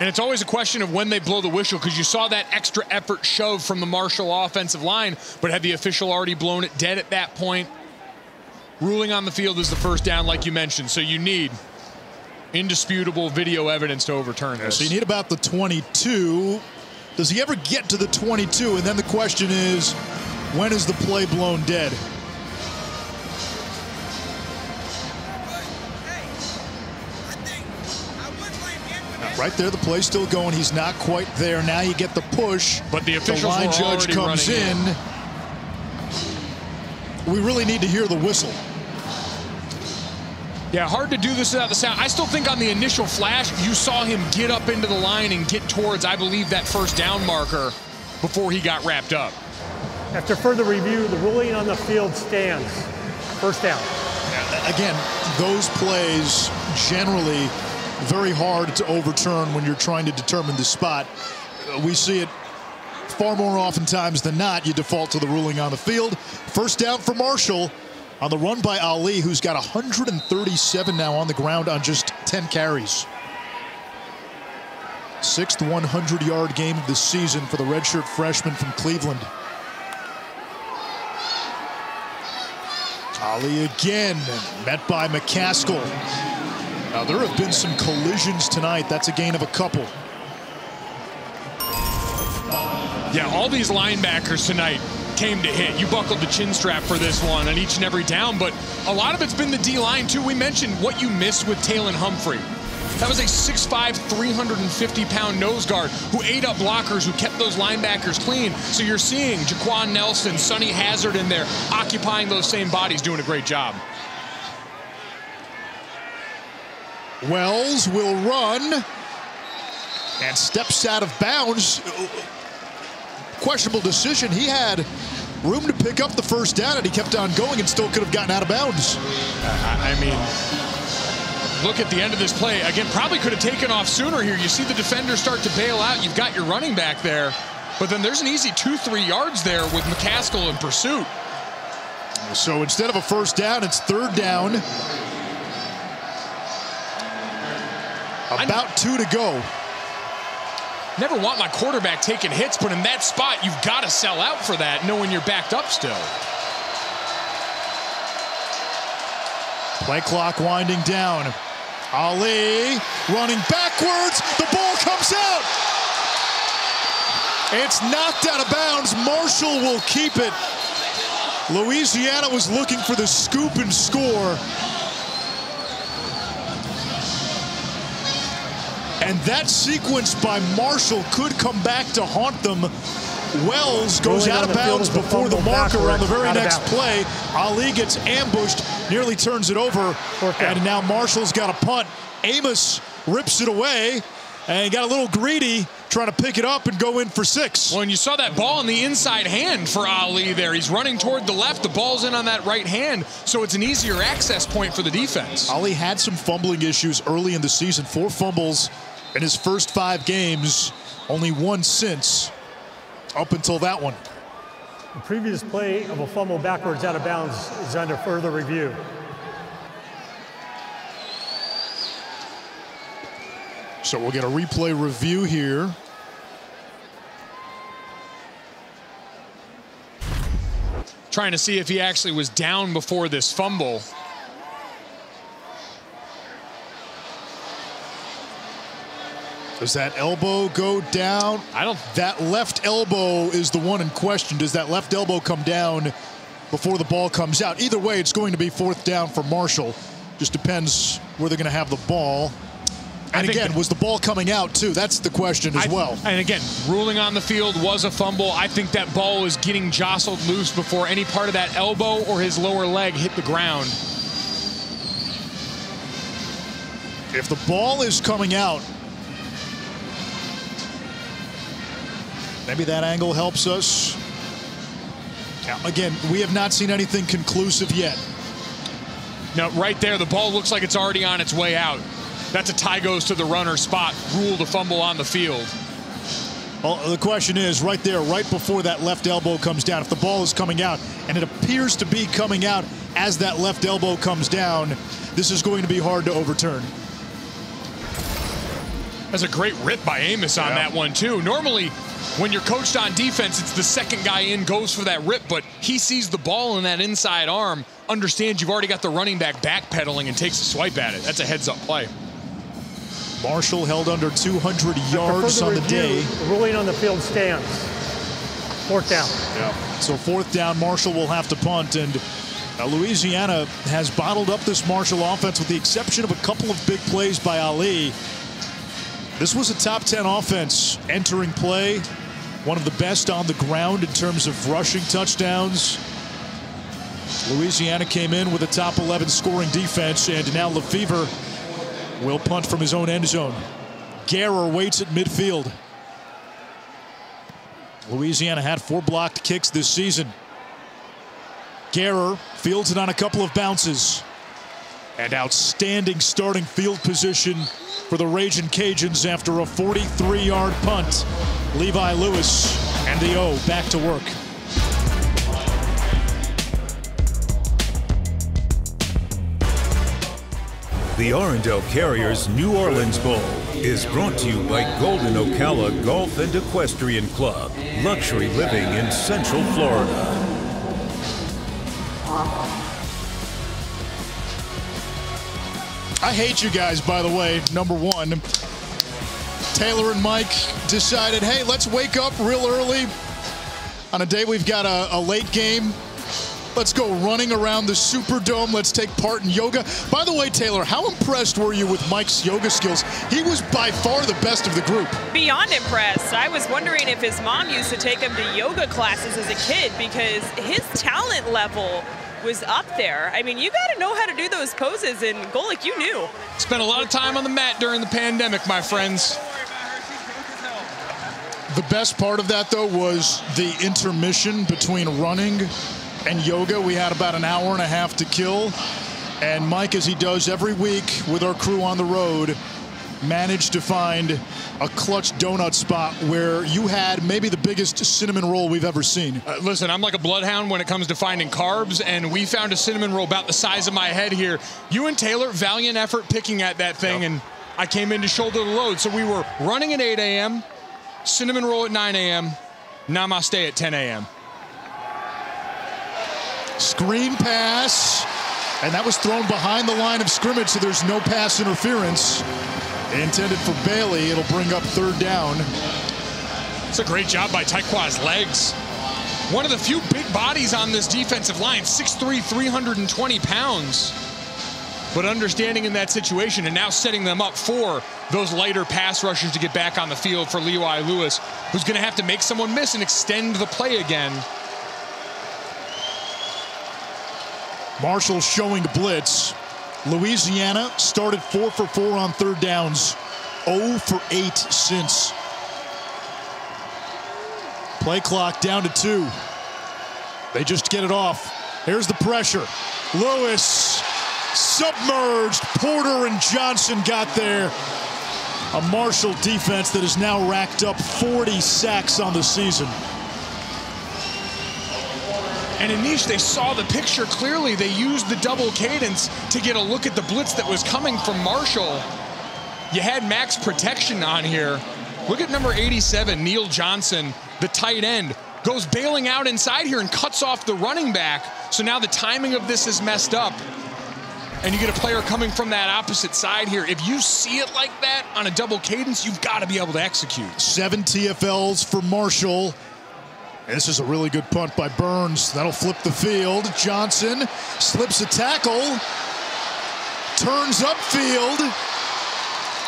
And it's always a question of when they blow the whistle because you saw that extra effort shove from the Marshall offensive line, but had the official already blown it dead at that point? Ruling on the field is the first down, like you mentioned. So you need indisputable video evidence to overturn this. So you need about the 22. Does he ever get to the 22? And then the question is, when is the play blown dead? Right there, the play's still going. He's not quite there. Now you get the push. But the officials the line judge comes in. in. We really need to hear the whistle. Yeah, hard to do this without the sound. I still think on the initial flash, you saw him get up into the line and get towards, I believe, that first down marker before he got wrapped up. After further review, the ruling on the field stands. First down. Again, those plays generally very hard to overturn when you're trying to determine the spot. Uh, we see it far more oftentimes than not. You default to the ruling on the field. First down for Marshall on the run by Ali, who's got 137 now on the ground on just 10 carries. Sixth 100-yard game of the season for the redshirt freshman from Cleveland. Ali again, met by McCaskill. Now, there have been some collisions tonight. That's a gain of a couple. Yeah, all these linebackers tonight came to hit. You buckled the chin strap for this one on each and every down, but a lot of it's been the D-line, too. We mentioned what you missed with Tayland Humphrey. That was a 6'5", 350-pound nose guard who ate up blockers, who kept those linebackers clean. So you're seeing Jaquan Nelson, Sonny Hazard in there, occupying those same bodies, doing a great job. Wells will run and steps out of bounds. Questionable decision. He had room to pick up the first down, and he kept on going and still could have gotten out of bounds. I mean, look at the end of this play. Again, probably could have taken off sooner here. You see the defender start to bail out. You've got your running back there. But then there's an easy two, three yards there with McCaskill in pursuit. So instead of a first down, it's third down. About two to go. Never want my quarterback taking hits, but in that spot, you've got to sell out for that, knowing you're backed up still. Play clock winding down. Ali running backwards. The ball comes out. It's knocked out of bounds. Marshall will keep it. Louisiana was looking for the scoop and score. And that sequence by Marshall could come back to haunt them. Wells goes Rolling out of bounds the before the marker on the very next play. Ali gets ambushed, nearly turns it over, and now Marshall's got a punt. Amos rips it away and got a little greedy trying to pick it up and go in for six. Well, and you saw that ball in the inside hand for Ali there. He's running toward the left. The ball's in on that right hand, so it's an easier access point for the defense. Ali had some fumbling issues early in the season. Four fumbles in his first five games, only one since up until that one. The previous play of a fumble backwards out of bounds is under further review. So we'll get a replay review here. Trying to see if he actually was down before this fumble. Does that elbow go down? I don't. That left elbow is the one in question. Does that left elbow come down before the ball comes out? Either way, it's going to be fourth down for Marshall. Just depends where they're going to have the ball. And again, was the ball coming out too? That's the question as I- well. And again, ruling on the field was a fumble. I think that ball was getting jostled loose before any part of that elbow or his lower leg hit the ground. If the ball is coming out, maybe that angle helps us. Now, Again, we have not seen anything conclusive yet. Now, right there, the ball looks like it's already on its way out. That's a tie goes to the runner spot. Rule the fumble on the field. Well, the question is right there, right before that left elbow comes down, if the ball is coming out and it appears to be coming out as that left elbow comes down, this is going to be hard to overturn. That's a great rip by Amos on Yeah. that one, too. Normally, when you're coached on defense, it's the second guy in goes for that rip, but he sees the ball in that inside arm, understands you've already got the running back backpedaling and takes a swipe at it. That's a heads up play. Marshall held under 200 yards further on the day. review, the ruling on the field stands. Fourth down. Yeah. So fourth down, Marshall will have to punt, and uh, Louisiana has bottled up this Marshall offense with the exception of a couple of big plays by Ali. This was a top 10 offense entering play, one of the best on the ground in terms of rushing touchdowns. Louisiana came in with a top 11 scoring defense, and now LeFevre will punt from his own end zone. Garror waits at midfield. Louisiana had four blocked kicks this season. Garror fields it on a couple of bounces. And outstanding starting field position for the Raging Cajuns after a 43 yard punt. Levi Lewis and the O back to work. The R+L Carriers New Orleans Bowl is brought to you by Golden Ocala Golf and Equestrian Club, luxury living in Central Florida. I hate you guys, by the way. Number one, Taylor and Mike decided, hey, let's wake up real early on a day we've got a, a late game. Let's go running around the Superdome. Let's take part in yoga. By the way, Taylor, how impressed were you with Mike's yoga skills? He was by far the best of the group. Beyond impressed. I was wondering if his mom used to take him to yoga classes as a kid because his talent level was up there. I mean, you got to know how to do those poses, and Golic, you knew. Spent a lot of time on the mat during the pandemic, my friends. The best part of that, though, was the intermission between running and yoga. We had about an hour and a half to kill. And Mike, as he does every week with our crew on the road, managed to find a clutch donut spot where you had maybe the biggest cinnamon roll we've ever seen. Uh, listen, I'm like a bloodhound when it comes to finding carbs, and we found a cinnamon roll about the size of my head here. You and Taylor, valiant effort picking at that thing, and I came in to shoulder the load. So we were running at 8 a.m., cinnamon roll at 9 a.m., namaste at 10 a.m. Screen pass, and that was thrown behind the line of scrimmage, so there's no pass interference. Intended for Bailey. It'll bring up third down. It's a great job by Taekwa's legs. One of the few big bodies on this defensive line, 6'3", 320 pounds. but understanding in that situation and now setting them up for those lighter pass rushers to get back on the field for Levi Lewis, who's going to have to make someone miss and extend the play again. Marshall showing blitz. Louisiana started 4 for 4 on third downs, 0 for 8 since. Play clock down to 2. They just get it off. Here's the pressure. Lewis submerged. Porter and Johnson got there. A Marshall defense that has now racked up 40 sacks on the season. And Anish, they saw the picture clearly. They used the double cadence to get a look at the blitz that was coming from Marshall. You had max protection on here. Look at number 87, Neil Johnson, the tight end, goes bailing out inside here and cuts off the running back. So now the timing of this is messed up. And you get a player coming from that opposite side here. If you see it like that on a double cadence, you've got to be able to execute. Seven TFLs for Marshall. This is a really good punt by Byrns. That'll flip the field. Johnson slips a tackle, turns upfield,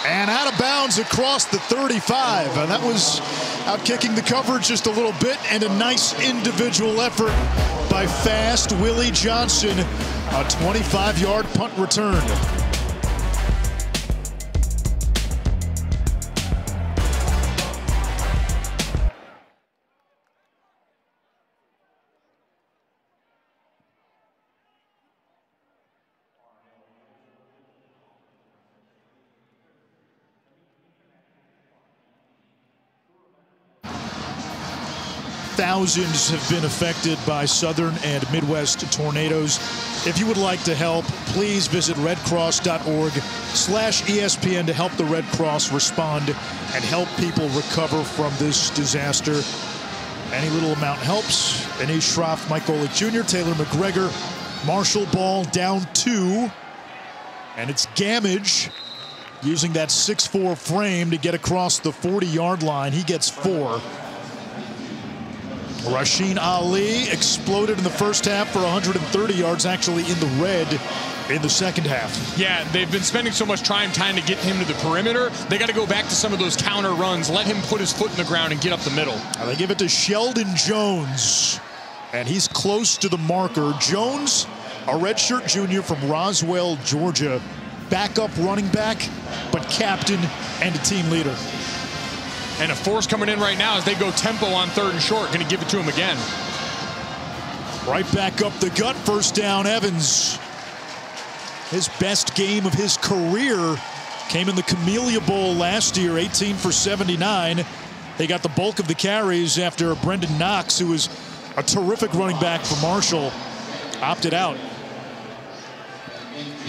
and out of bounds across the 35. And that was out kicking the coverage just a little bit, and a nice individual effort by fast Willie Johnson. A 25 yard punt return. Thousands have been affected by southern and Midwest tornadoes. If you would like to help, please visit redcross.org slash ESPN to help the Red Cross respond and help people recover from this disaster. Any little amount helps. Anish Shroff, Mike Golic Jr., Taylor McGregor, Marshall Ball down two. And it's Gammage using that 6-4 frame to get across the 40 yard line. He gets four. Rasheen Ali exploded in the first half for 130 yards, actually in the red in the second half. Yeah, they've been spending so much time trying to get him to the perimeter. They got to go back to some of those counter runs, let him put his foot in the ground and get up the middle. Now they give it to Sheldon Jones, and he's close to the marker. Jones, a redshirt junior from Roswell, Georgia, backup running back, but captain and a team leader. And a force coming in right now as they go tempo on third and short. Going to give it to him again. Right back up the gut. First down, Evans. His best game of his career came in the Camellia Bowl last year, 18 for 79. They got the bulk of the carries after Brenden Knox, who was a terrific running back for Marshall, opted out.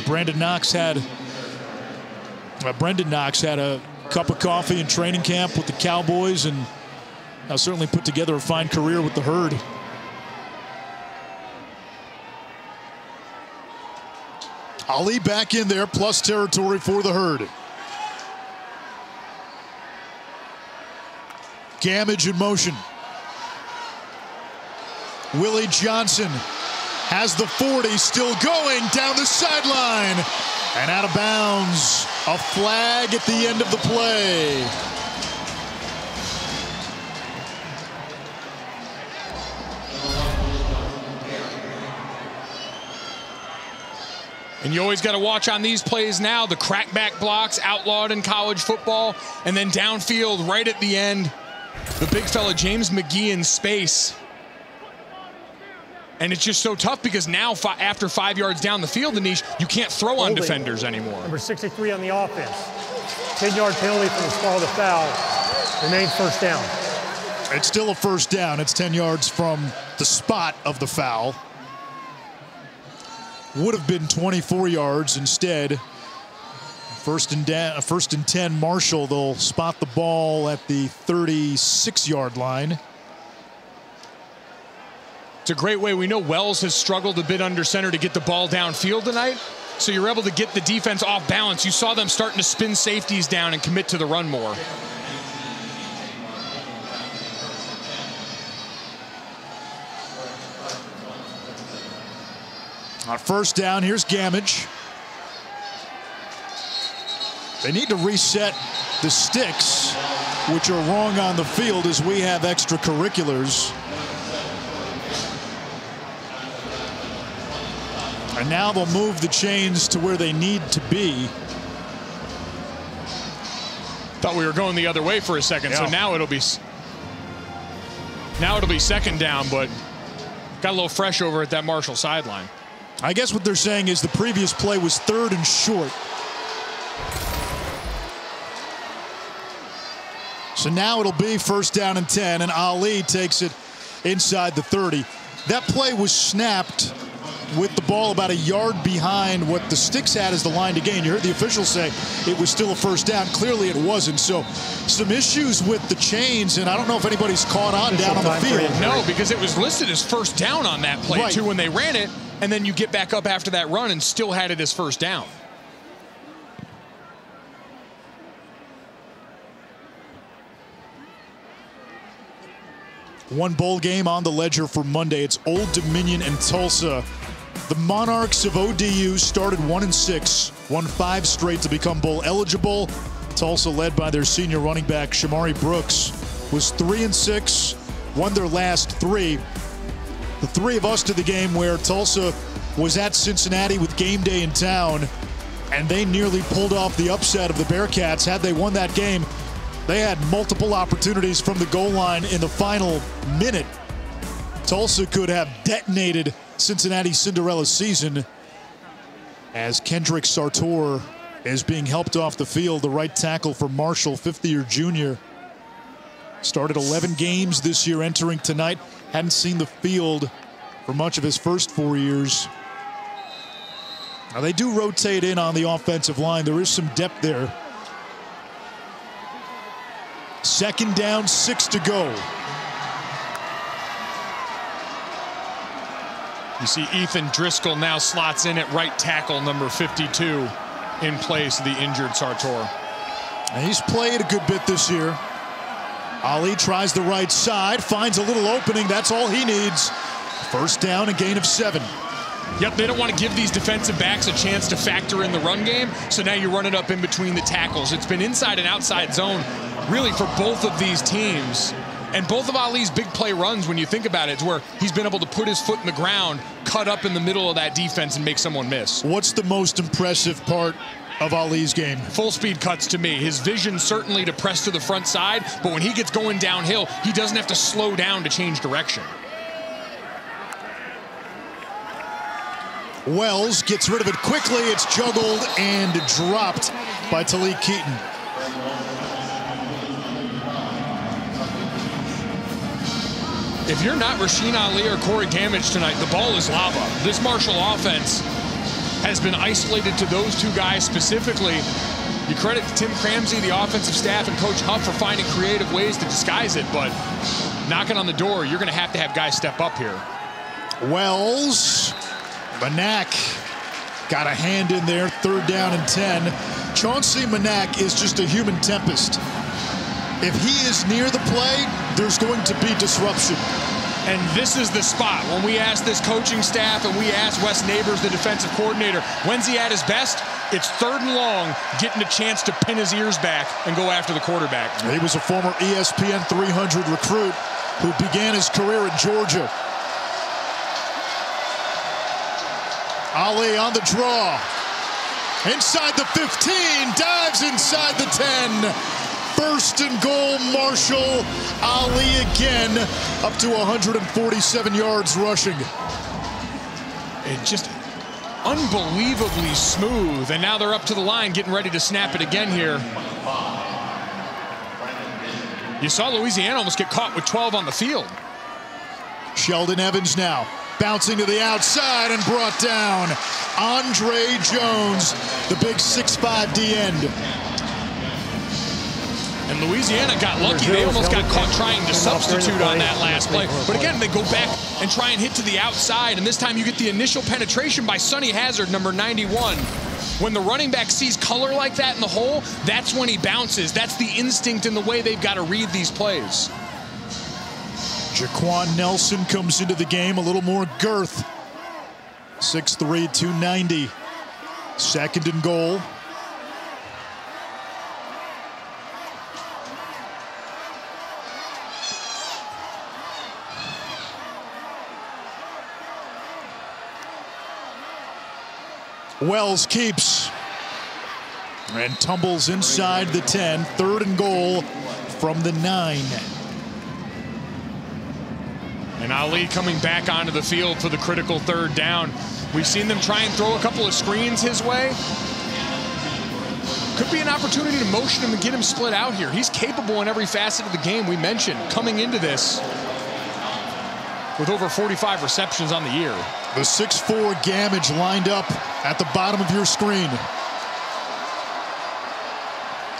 Brandon Knox had uh, Brenden Knox had a cup of coffee in training camp with the Cowboys and uh, certainly put together a fine career with the herd. Ali back in there, plus territory for the herd. Gammage in motion. Willie Johnson has the 40, still going down the sideline. And out of bounds. A flag at the end of the play. And you always got to watch on these plays now the crackback blocks outlawed in college football. And then downfield right at the end, the big fella James McGee in space. And it's just so tough because now, after five yards down the field, Anish, you can't throw on defenders anymore. Number 63 on the offense. 10-yard penalty for the spot of the foul. Remains first down. It's still a first down. It's 10 yards from the spot of the foul. Would have been 24 yards instead. First and, uh, first and 10, Marshall. They'll spot the ball at the 36-yard line. It's a great way. We know Wells has struggled a bit under center to get the ball downfield tonight. So you're able to get the defense off balance. You saw them starting to spin safeties down and commit to the run more. On first down, here's Gammage. They need to reset the sticks, which are wrong on the field as we have extracurriculars. And now they'll move the chains to where they need to be. Thought we were going the other way for a second, yeah. so now it'll be now it'll be second down, but got a little fresh over at that Marshall sideline. I guess what they're saying is the previous play was third and short. So now it'll be first down and 10, and Ali takes it inside the 30. That play was snapped with the ball about a yard behind what the sticks had as the line to gain. You heard the officials say it was still a first down. Clearly it wasn't. So some issues with the chains, and I don't know if anybody's caught on down on the field. No, because it was listed as first down on that play, right. too, when they ran it, and then you get back up after that run and still had it as first down. One bowl game on the ledger for Monday. It's Old Dominion and Tulsa. The Monarchs of ODU started one and six, won five straight to become bowl eligible. Tulsa, led by their senior running back Shamari Brooks, was three and six, won their last three. The three of us to the game where Tulsa was at Cincinnati with game day in town, and they nearly pulled off the upset of the Bearcats. Had they won that game, they had multiple opportunities from the goal line in the final minute. Tulsa could have detonated Cincinnati Cinderella season as Kendrick Sartor is being helped off the field. The right tackle for Marshall, fifth year junior. Started 11 games this year entering tonight. Hadn't seen the field for much of his first four years. Now they do rotate in on the offensive line. There is some depth there. Second down, six to go. You see Ethan Driscoll now slots in at right tackle number 52 in place of the injured Sartor. And he's played a good bit this year. Ali tries the right side, finds a little opening. That's all he needs. First down, a gain of seven. Yep, they don't want to give these defensive backs a chance to factor in the run game, so now you run it up in between the tackles. It's been inside and outside zone really for both of these teams. And both of Ali's big play runs, when you think about it, is where he's been able to put his foot in the ground, cut up in the middle of that defense, and make someone miss. What's the most impressive part of Ali's game? Full speed cuts to me. His vision certainly to press to the front side, but when he gets going downhill, he doesn't have to slow down to change direction. Wells gets rid of it quickly. It's juggled and dropped by Talik Keaton. If you're not Rasheen Ali or Corey Gammage tonight, the ball is lava. This Marshall offense has been isolated to those two guys specifically. You credit Tim Cramsey, the offensive staff, and Coach Huff for finding creative ways to disguise it, but knocking on the door, you're going to have to have guys step up here. Wells, Manac got a hand in there, third down and 10. Chauncey Manac is just a human tempest. If he is near the play, there's going to be disruption. And this is the spot. When we ask this coaching staff and we ask Wes Neighbors, the defensive coordinator, when's he at his best? It's third and long, getting a chance to pin his ears back and go after the quarterback. He was a former ESPN 300 recruit who began his career in Georgia. Ali on the draw. Inside the 15, dives inside the 10. First and goal, Marshall. Ali again up to 147 yards rushing. And just unbelievably smooth. And now they're up to the line, getting ready to snap it again here. You saw Louisiana almost get caught with 12 on the field. Sheldon Evans now bouncing to the outside and brought down. Andre Jones, the big 6'5 D end. And Louisiana got lucky. They almost got caught trying to substitute on that last play. But again, they go back and try and hit to the outside. And this time you get the initial penetration by Sonny Hazard, number 91. When the running back sees color like that in the hole, that's when he bounces. That's the instinct in the way they've got to read these plays. Jaquan Nelson comes into the game, a little more girth. 6'3", 290. Second and goal. Wells keeps and tumbles inside the 10. Third and goal from the 9. And Ali coming back onto the field for the critical third down. We've seen them try and throw a couple of screens his way. Could be an opportunity to motion him and get him split out here. He's capable in every facet of the game we mentioned coming into this with over 45 receptions on the year. The 6'4 Gammage lined up at the bottom of your screen.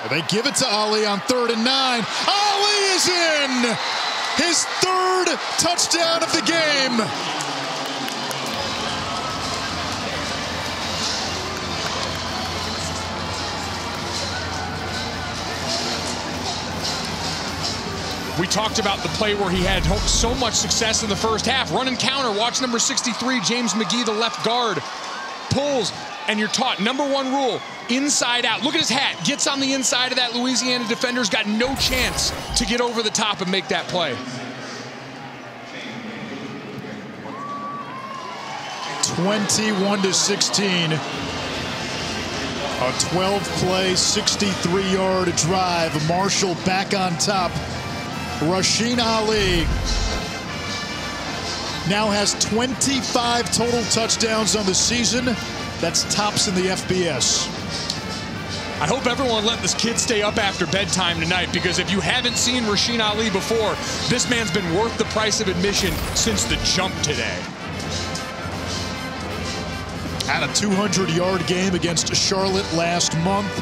They give it to Ali on third and nine. Ali is in! His third touchdown of the game. Talked about the play where he had so much success in the first half. Run and counter. Watch number 63, James McGee, the left guard. Pulls, and you're taught number one rule inside out. Look at his hat. Gets on the inside of that Louisiana defender's got no chance to get over the top and make that play. Twenty-one to sixteen. A 12-play, 63-yard drive. Marshall back on top. Rasheen Ali now has 25 total touchdowns on the season. That's tops in the FBS. I hope everyone let this kid stay up after bedtime tonight because if you haven't seen Rasheen Ali before, this man's been worth the price of admission since the jump today. Had a 200-yard game against Charlotte last month.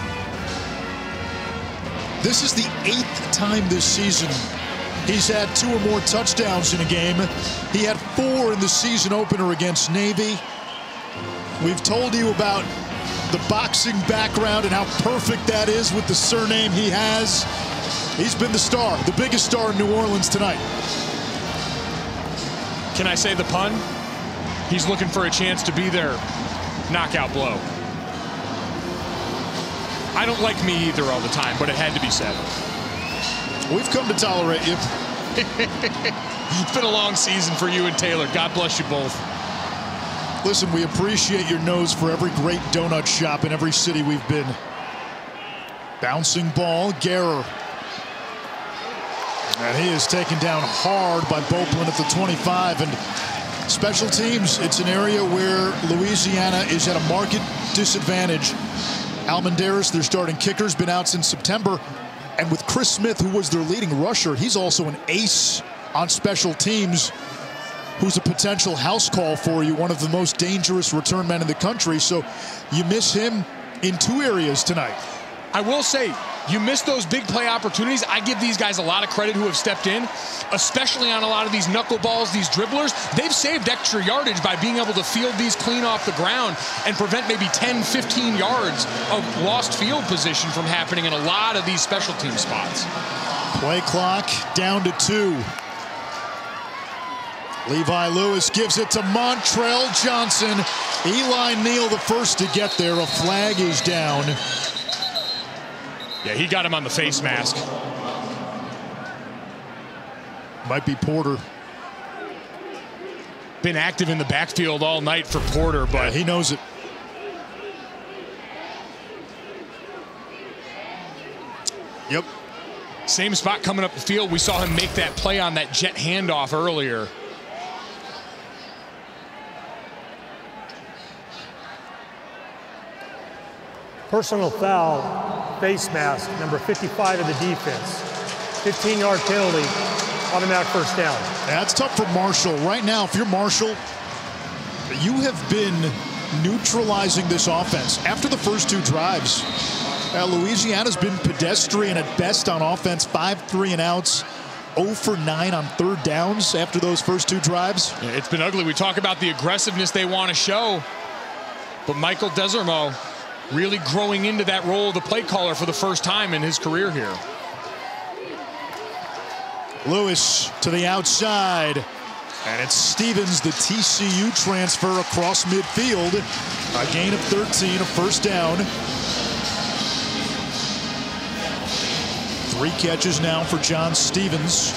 This is the eighth time this season He's had two or more touchdowns in a game. He had four in the season opener against Navy. We've told you about the boxing background and how perfect that is with the surname he has. He's been the star, the biggest star in New Orleans tonight. Can I say the pun? He's looking for a chance to be their knockout blow. I don't like me either all the time, but it had to be said. We've come to tolerate you. it's been a long season for you and Taylor. God bless you both. Listen, we appreciate your nose for every great donut shop in every city we've been. Bouncing ball, Garror. And he is taken down hard by Beauplan at the 25. And special teams, it's an area where Louisiana is at a market disadvantage. Almendares, their starting kicker, has been out since September. And with Chris Smith, who was their leading rusher, he's also an ace on special teams who's a potential house call for you, one of the most dangerous return men in the country. So you miss him in two areas tonight. I will say, you miss those big play opportunities. I give these guys a lot of credit who have stepped in, especially on a lot of these knuckleballs, these dribblers. They've saved extra yardage by being able to field these clean off the ground and prevent maybe 10, 15 yards of lost field position from happening in a lot of these special team spots. Play clock down to two. Levi Lewis gives it to Montrell Johnson. Eli Neal the first to get there. A flag is down. Yeah, he got him on the face mask. Might be Porter. Been active in the backfield all night for Porter, but yeah, he knows it. Yep. Same spot coming up the field. We saw him make that play on that jet handoff earlier. Personal foul, face mask, number 55 of the defense. 15-yard penalty, automatic first down. That's tough for Marshall. Right now, if you're Marshall, you have been neutralizing this offense. After the first two drives, uh, Louisiana's been pedestrian at best on offense, 5-3 and outs. 0 for 9 on third downs after those first two drives. Yeah, it's been ugly. We talk about the aggressiveness they want to show, but Michael Desormeaux really growing into that role of the play caller for the first time in his career here. Lewis to the outside. And it's Stephens, the TCU transfer across midfield. A gain of 13, a first down. Three catches now for John Stephens.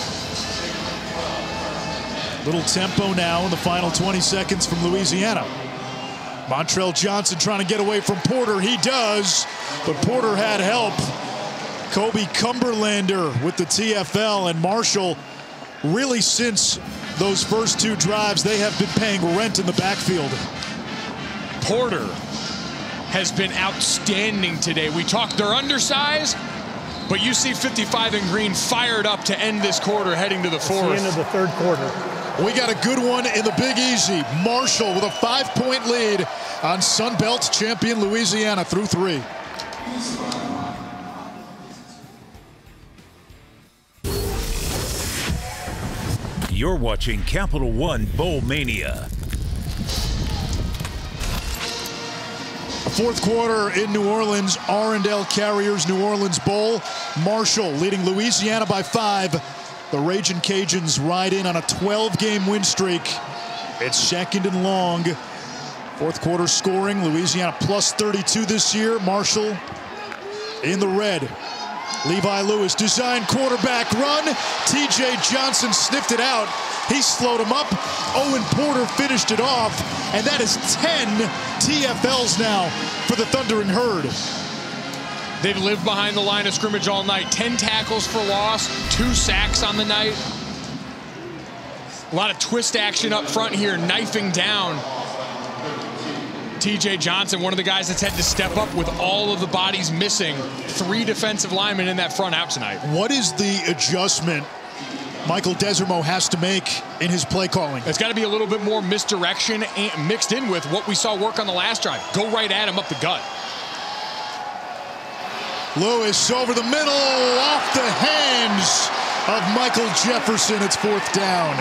Little tempo now in the final 20 seconds from Louisiana. Montrell Johnson trying to get away from Porter. He does, but Porter had help. Koby Cumberlander with the TFL and Marshall really since those first two drives they have been paying rent in the backfield. Porter has been outstanding today. We talked they're undersized, but you see 55 and green fired up to end this quarter heading to the fourth. the end of the third quarter. We got a good one in the Big Easy. Marshall with a five-point lead on Sunbelt champion Louisiana through three. You're watching Capital One Bowl Mania. Fourth quarter in New Orleans, R+L Carriers New Orleans Bowl. Marshall leading Louisiana by five. The Raging Cajuns ride in on a 12-game win streak. It's second and long. Fourth quarter scoring, Louisiana plus 32 this year. Marshall in the red. Levi Lewis, design quarterback run. TJ Johnson sniffed it out. He slowed him up. Owen Porter finished it off. And that is 10 TFLs now for the Thundering Herd. They've lived behind the line of scrimmage all night. 10 tackles for loss, two sacks on the night. A lot of twist action up front here, knifing down TJ Johnson, one of the guys that's had to step up with all of the bodies missing. Three defensive linemen in that front out tonight. What is the adjustment Michael Desormeaux has to make in his play calling? It's got to be a little bit more misdirection mixed in with what we saw work on the last drive. Go right at him up the gut. Lewis over the middle, off the hands of Michael Jefferson. It's fourth down.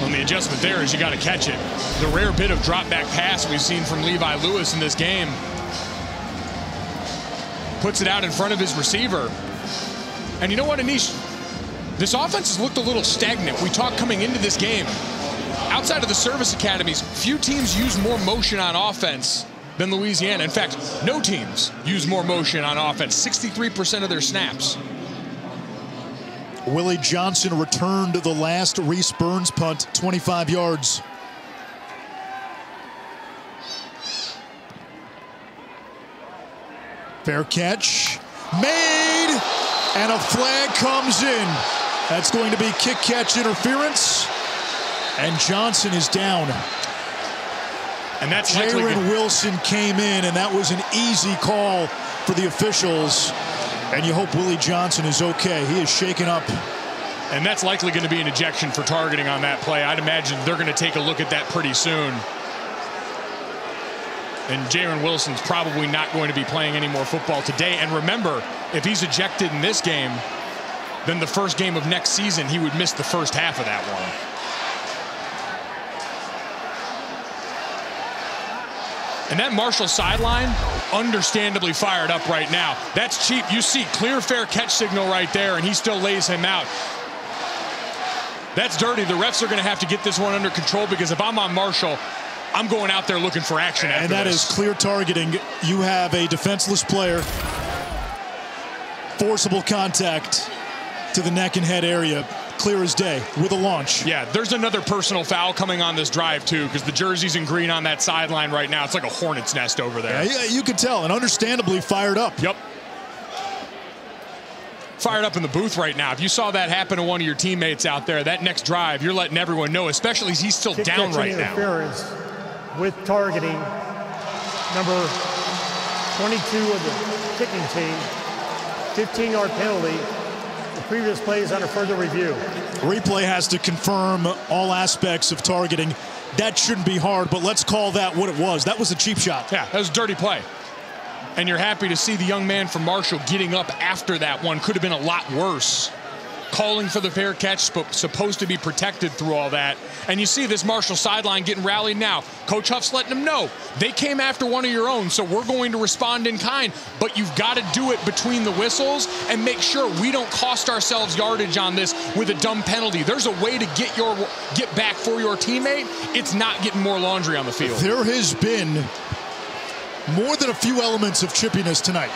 Well, the adjustment there is you got to catch it. The rare bit of drop back pass we've seen from Levi Lewis in this game. Puts it out in front of his receiver. And you know what, Anish? This offense has looked a little stagnant. We talked coming into this game. Outside of the service academies, few teams use more motion on offense than Louisiana. In fact, no teams use more motion on offense, 63% of their snaps. Willie Johnson returned the last Rhys Byrns punt, 25 yards. Fair catch, made, and a flag comes in. That's going to be kick catch interference, and Johnson is down. And that's Jaron Wilson came in, and that was an easy call for the officials. And you hope Willie Johnson is okay. He is shaken up. And that's likely going to be an ejection for targeting on that play. I'd imagine they're going to take a look at that pretty soon. And Jaron Wilson's probably not going to be playing any more football today. And remember, if he's ejected in this game, then the first game of next season, he would miss the first half of that one. And that Marshall sideline, understandably fired up right now. That's cheap. You see clear fair catch signal right there, and he still lays him out. That's dirty. The refs are going to have to get this one under control because if I'm on Marshall, I'm going out there looking for action And that this. is clear targeting. You have a defenseless player, forcible contact to the neck and head area clear as day with a launch. Yeah, there's another personal foul coming on this drive, too, because the jersey's in green on that sideline right now. It's like a hornet's nest over there. Yeah, you can tell, and understandably fired up. Yep. Fired up in the booth right now. If you saw that happen to one of your teammates out there, that next drive, you're letting everyone know, especially he's still Kick down right interference now. with targeting. Number 22 of the kicking team. 15-yard penalty the previous play is under further review. Replay has to confirm all aspects of targeting. That shouldn't be hard, but let's call that what it was. That was a cheap shot. Yeah, that was a dirty play. And you're happy to see the young man from Marshall getting up after that one. Could have been a lot worse calling for the fair catch, supposed to be protected through all that. And you see this Marshall sideline getting rallied now. Coach Huff's letting them know they came after one of your own, so we're going to respond in kind. But you've got to do it between the whistles and make sure we don't cost ourselves yardage on this with a dumb penalty. There's a way to get your get back for your teammate. It's not getting more laundry on the field. There has been more than a few elements of chippiness tonight.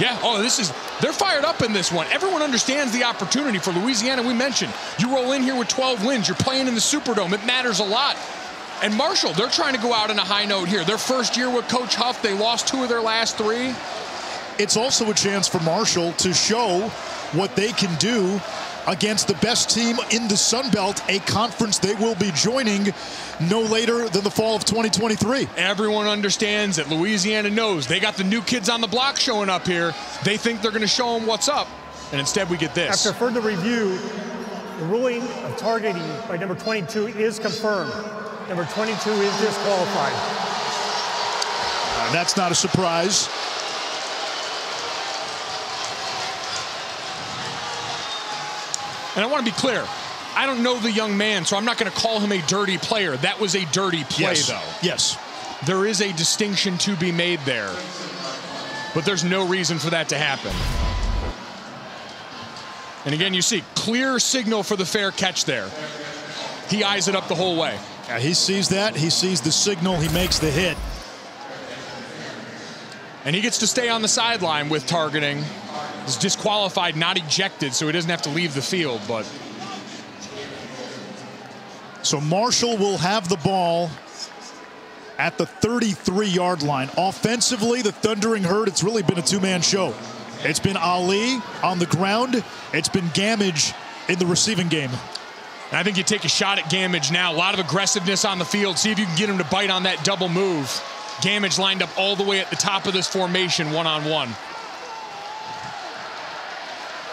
Yeah, oh, this is, they're fired up in this one. Everyone understands the opportunity for Louisiana. We mentioned you roll in here with 12 wins, you're playing in the Superdome. It matters a lot. And Marshall, they're trying to go out on a high note here. Their first year with Coach Huff, they lost two of their last three. It's also a chance for Marshall to show what they can do against the best team in the Sun Belt, a conference they will be joining no later than the fall of 2023. Everyone understands that Louisiana knows they got the new kids on the block showing up here. They think they're going to show them what's up, and instead we get this. After further review, the ruling of targeting by number 22 is confirmed. Number 22 is disqualified. Uh, that's not a surprise. And I want to be clear. I don't know the young man, so I'm not going to call him a dirty player. That was a dirty play, yes. though. Yes. There is a distinction to be made there. But there's no reason for that to happen. And again, you see clear signal for the fair catch there. He eyes it up the whole way. Yeah, he sees that. He sees the signal. He makes the hit. And he gets to stay on the sideline with targeting. He's disqualified, not ejected, so he doesn't have to leave the field. But so Marshall will have the ball at the 33-yard line. Offensively, the Thundering Herd, it's really been a two-man show. It's been Ali on the ground. It's been Gammage in the receiving game. And I think you take a shot at Gammage now. A lot of aggressiveness on the field. See if you can get him to bite on that double move. Gammage lined up all the way at the top of this formation one-on-one. -on -one.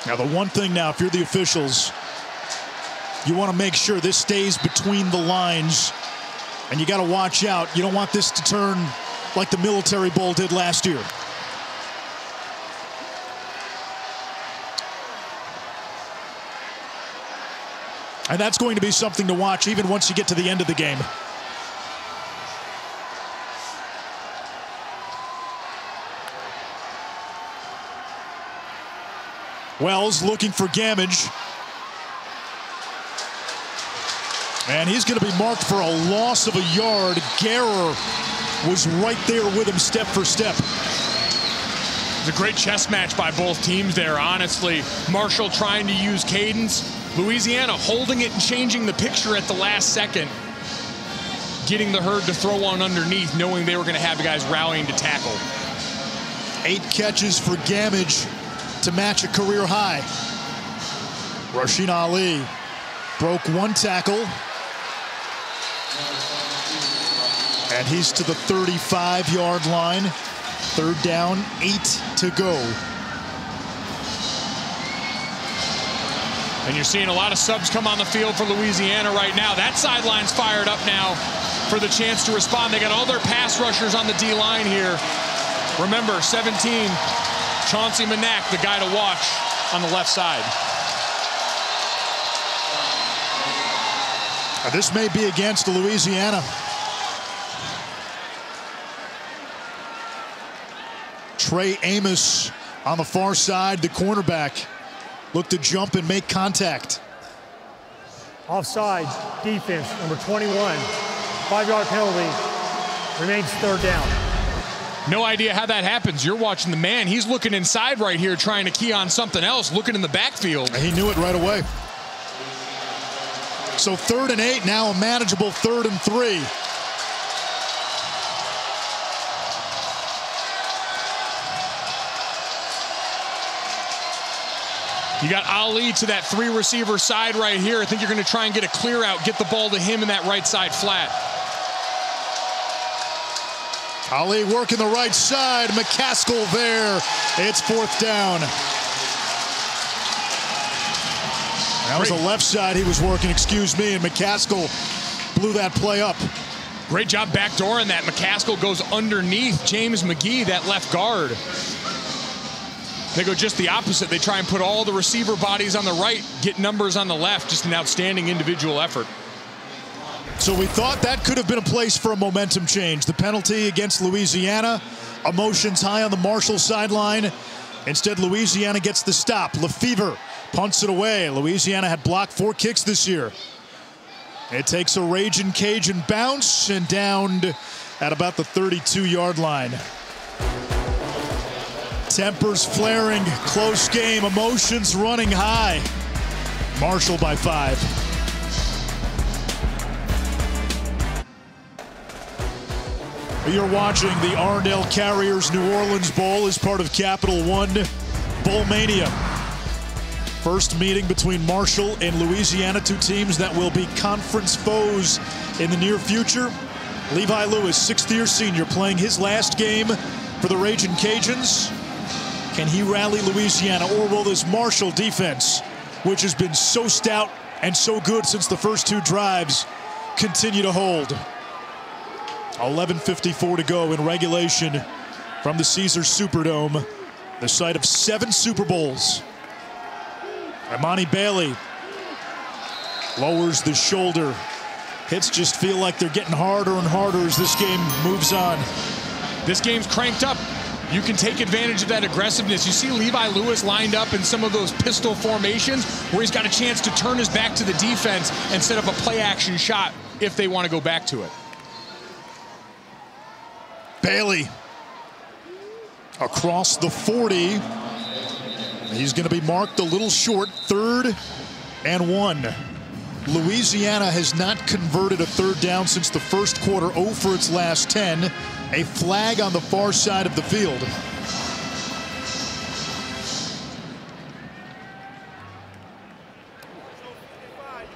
Now, the one thing now, if you're the officials, you want to make sure this stays between the lines, and you got to watch out. You don't want this to turn like the Military Bowl did last year. And that's going to be something to watch even once you get to the end of the game. Wells looking for Gammage. And he's going to be marked for a loss of a yard. Guerrer was right there with him step for step. It's a great chess match by both teams there, honestly. Marshall trying to use cadence. Louisiana holding it and changing the picture at the last second. Getting the herd to throw one underneath, knowing they were going to have the guys rallying to tackle. Eight catches for Gammage to match a career high. Rasheen Ali broke one tackle. And he's to the 35-yard line. Third down, eight to go. And you're seeing a lot of subs come on the field for Louisiana right now. That sideline's fired up now for the chance to respond. They got all their pass rushers on the D-line here. Remember, 17, Chauncey Manac, the guy to watch on the left side. Now, this may be against Louisiana. Trey Amos on the far side, the cornerback, Look to jump and make contact. Offside defense, number 21. Five-yard penalty. Remains third down. No idea how that happens. You're watching the man. He's looking inside right here, trying to key on something else, looking in the backfield. He knew it right away. So third and eight, now a manageable third and three. You got Ali to that three receiver side right here. I think you're going to try and get a clear out, get the ball to him in that right side flat. Ali working the right side. McCaskill there. It's fourth down. That was the left side he was working, excuse me, and McCaskill blew that play up. Great job backdooring that. McCaskill goes underneath James McGee, that left guard. They go just the opposite. They try and put all the receiver bodies on the right, get numbers on the left. Just an outstanding individual effort. So we thought that could have been a place for a momentum change. The penalty against Louisiana, emotions high on the Marshall sideline. Instead, Louisiana gets the stop. LeFevre punts it away. Louisiana had blocked four kicks this year. It takes a raging Cajun bounce and downed at about the 32-yard line. Tempers flaring, close game, emotions running high. Marshall by five. You're watching the R+L Carriers New Orleans Bowl as part of Capital One Bowl Mania. First meeting between Marshall and Louisiana, two teams that will be conference foes in the near future. Levi Lewis, sixth year senior, playing his last game for the Raging Cajuns. Can he rally Louisiana, or will this Marshall defense, which has been so stout and so good since the first two drives, continue to hold? 11.54 to go in regulation from the Caesars Superdome, the site of seven Super Bowls. Emani Bailey lowers the shoulder. Hits just feel like they're getting harder and harder as this game moves on. This game's cranked up. You can take advantage of that aggressiveness. You see Levi Lewis lined up in some of those pistol formations where he's got a chance to turn his back to the defense and set up a play action shot if they want to go back to it. Bailey across the 40. He's going to be marked a little short, third and one. Louisiana has not converted a third down since the first quarter, 0 for its last 10. A flag on the far side of the field.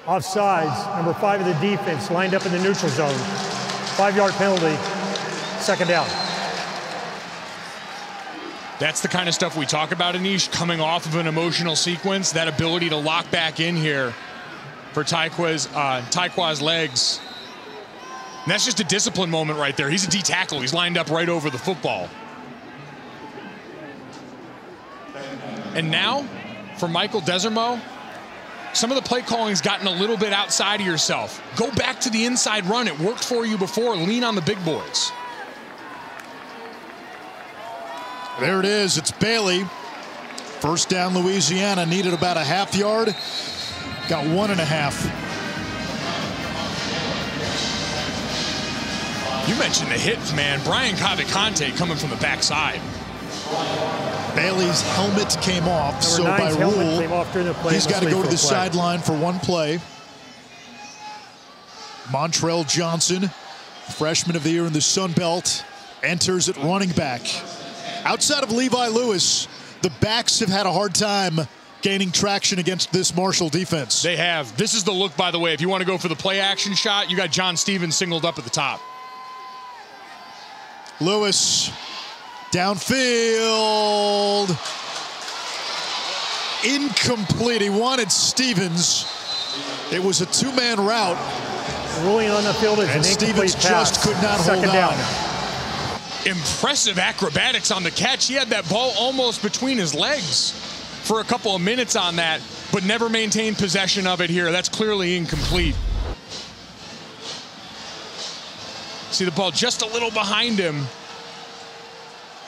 Offsides, number five of the defense lined up in the neutral zone. Five yard penalty, second down. That's the kind of stuff we talk about, Anish, coming off of an emotional sequence, that ability to lock back in here for Tyqua's, uh, legs. And that's just a discipline moment right there. He's a D tackle. He's lined up right over the football. And now, for Michael Desormeaux, some of the play calling's gotten a little bit outside of yourself. Go back to the inside run. It worked for you before. Lean on the big boys. There it is. It's Bailey. First down, Louisiana needed about a half yard. Got one and a half. You mentioned the hits, man. Brian Cavicante coming from the backside. Bailey's helmet came off, Number so by rule, he's got to go to the sideline for one play. Montrell Johnson, freshman of the year in the Sun Belt, enters at running back. Outside of Levi Lewis, the backs have had a hard time gaining traction against this Marshall defense. They have. This is the look, by the way. If you want to go for the play action shot, you got John Stephens singled up at the top. Lewis downfield. Incomplete. He wanted Stephens. It was a two-man route. Ruling on the field is and an Stephens pass. just could not Second hold down. on. Impressive acrobatics on the catch. He had that ball almost between his legs for a couple of minutes on that, but never maintained possession of it here. That's clearly incomplete. See the ball just a little behind him.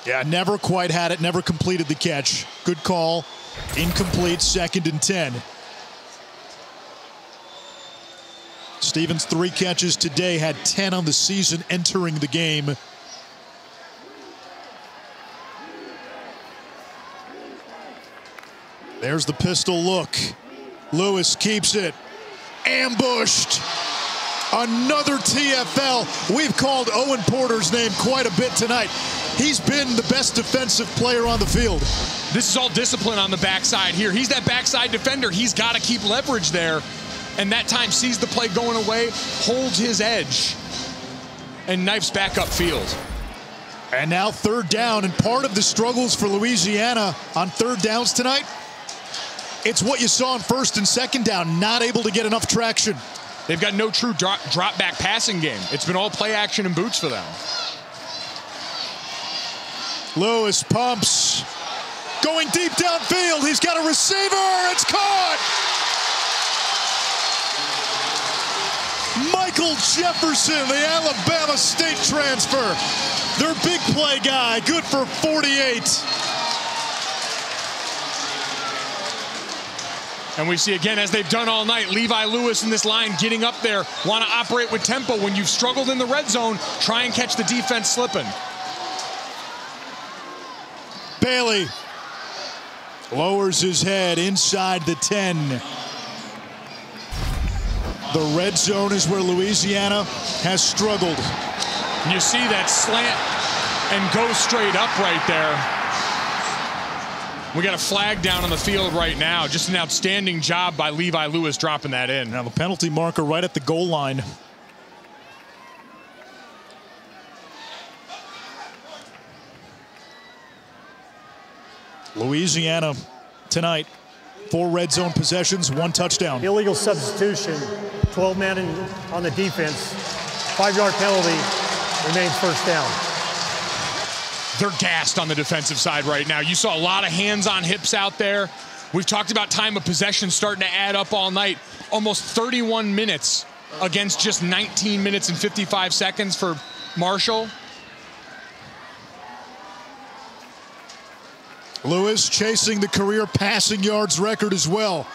Yeah, never quite had it, never completed the catch. Good call. Incomplete, second and 10. Stephens, three catches today, had 10 on the season entering the game. There's the pistol look. Lewis keeps it. Ambushed. Another TFL. We've called Owen Porter's name quite a bit tonight. He's been the best defensive player on the field. This is all discipline on the backside here. He's that backside defender. He's got to keep leverage there. And that time sees the play going away, holds his edge, and knifes back upfield. And now third down, and part of the struggles for Louisiana on third downs tonight, it's what you saw on first and second down, not able to get enough traction. They've got no true drop, drop back passing game. It's been all play action and boots for them. Lewis pumps. Going deep downfield. He's got a receiver. It's caught. Michael Jefferson, the Alabama State transfer. Their big play guy, good for 48. And we see again, as they've done all night, Levi Lewis in this line getting up there, want to operate with tempo. When you've struggled in the red zone, try and catch the defense slipping. Bailey lowers his head inside the 10. The red zone is where Louisiana has struggled. You see that slant and go straight up right there. We got a flag down on the field right now. Just an outstanding job by Levi Lewis dropping that in. Now the penalty marker right at the goal line. Louisiana tonight, four red zone possessions, one touchdown. Illegal substitution, 12 men in, on the defense, five yard penalty, remains first down. They're gassed on the defensive side right now. You saw a lot of hands on hips out there. We've talked about time of possession starting to add up all night. Almost 31 minutes against just 19 minutes and 55 seconds for Marshall. Lewis chasing the career passing yards record as well.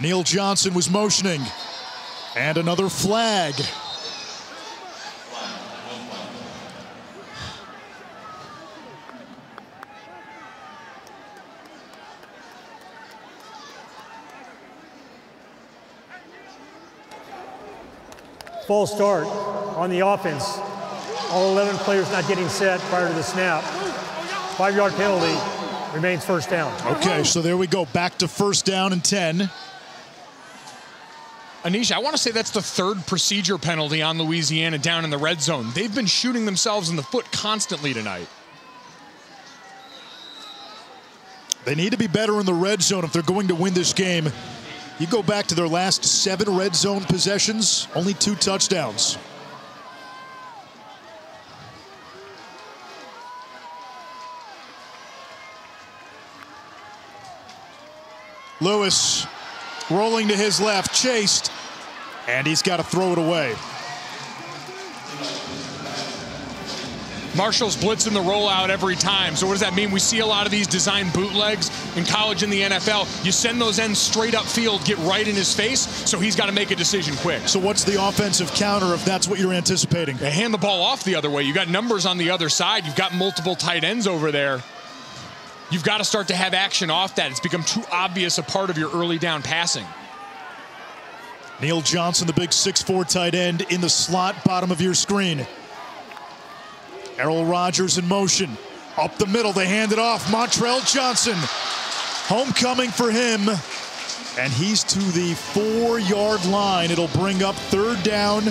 Neal Johnson was motioning. And another flag. False start on the offense. All 11 players not getting set prior to the snap. Five yard penalty remains first down. Okay, so there we go. Back to first down and 10. Anish, I want to say that's the third procedure penalty on Louisiana down in the red zone. They've been shooting themselves in the foot constantly tonight. They need to be better in the red zone if they're going to win this game. You go back to their last seven red zone possessions, only two touchdowns. Lewis rolling to his left, chased, and he's got to throw it away. Marshall's blitzing the rollout every time. So what does that mean? We see a lot of these design bootlegs in college and the NFL. You send those ends straight up field, get right in his face, so he's got to make a decision quick. So what's the offensive counter if that's what you're anticipating? They hand the ball off the other way. You got numbers on the other side. You've got multiple tight ends over there. You've got to start to have action off that. It's become too obvious a part of your early down passing. Neal Johnson, the big 6'4 tight end in the slot, bottom of your screen. Errol Rogers in motion. Up the middle, they hand it off. Montrell Johnson. Homecoming for him. And he's to the four yard line. It'll bring up third down.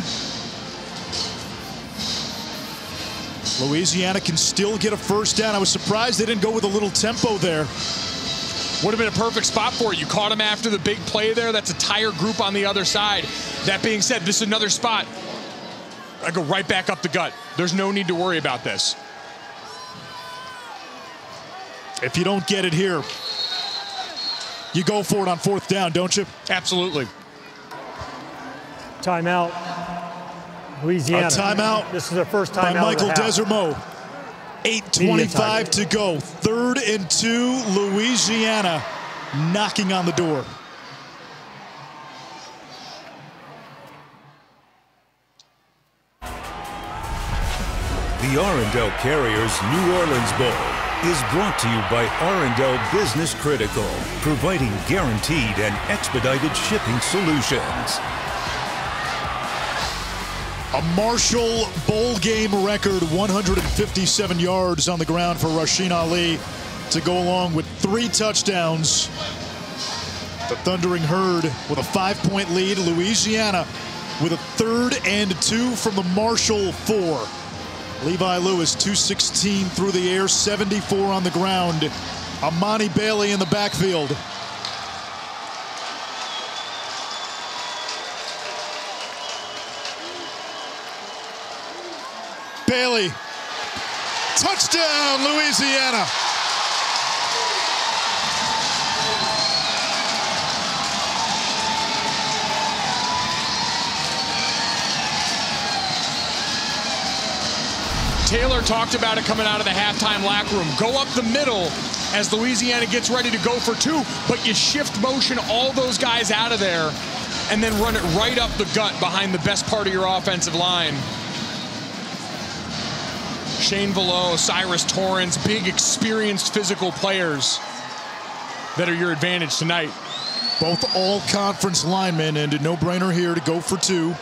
Louisiana can still get a first down. I was surprised they didn't go with a little tempo there. Would have been a perfect spot for it. You caught him after the big play there. That's a tire group on the other side. That being said, this is another spot. I go right back up the gut. There's no need to worry about this. If you don't get it here, you go for it on fourth down, don't you? Absolutely. Timeout. Louisiana. A timeout. This is the first by time out Michael of the half. Desormeaux. 8.25 to go. Third and two, Louisiana knocking on the door. The R+L Carriers New Orleans Bowl is brought to you by R+L Business Critical, providing guaranteed and expedited shipping solutions. A Marshall bowl game record 157 yards on the ground for Rasheen Ali to go along with three touchdowns. The Thundering Herd with a five point lead. Louisiana with a third and two from the Marshall four. Levi Lewis 216 through the air, 74 on the ground. Emani Bailey in the backfield. Bailey. Touchdown, Louisiana. Taylor talked about it coming out of the halftime locker room. Go up the middle as Louisiana gets ready to go for two, but you shift motion all those guys out of there and then run it right up the gut behind the best part of your offensive line. Shane Vallot, Cyrus Torrence, big experienced physical players that are your advantage tonight. Both all conference linemen, and a no brainer here to go for two.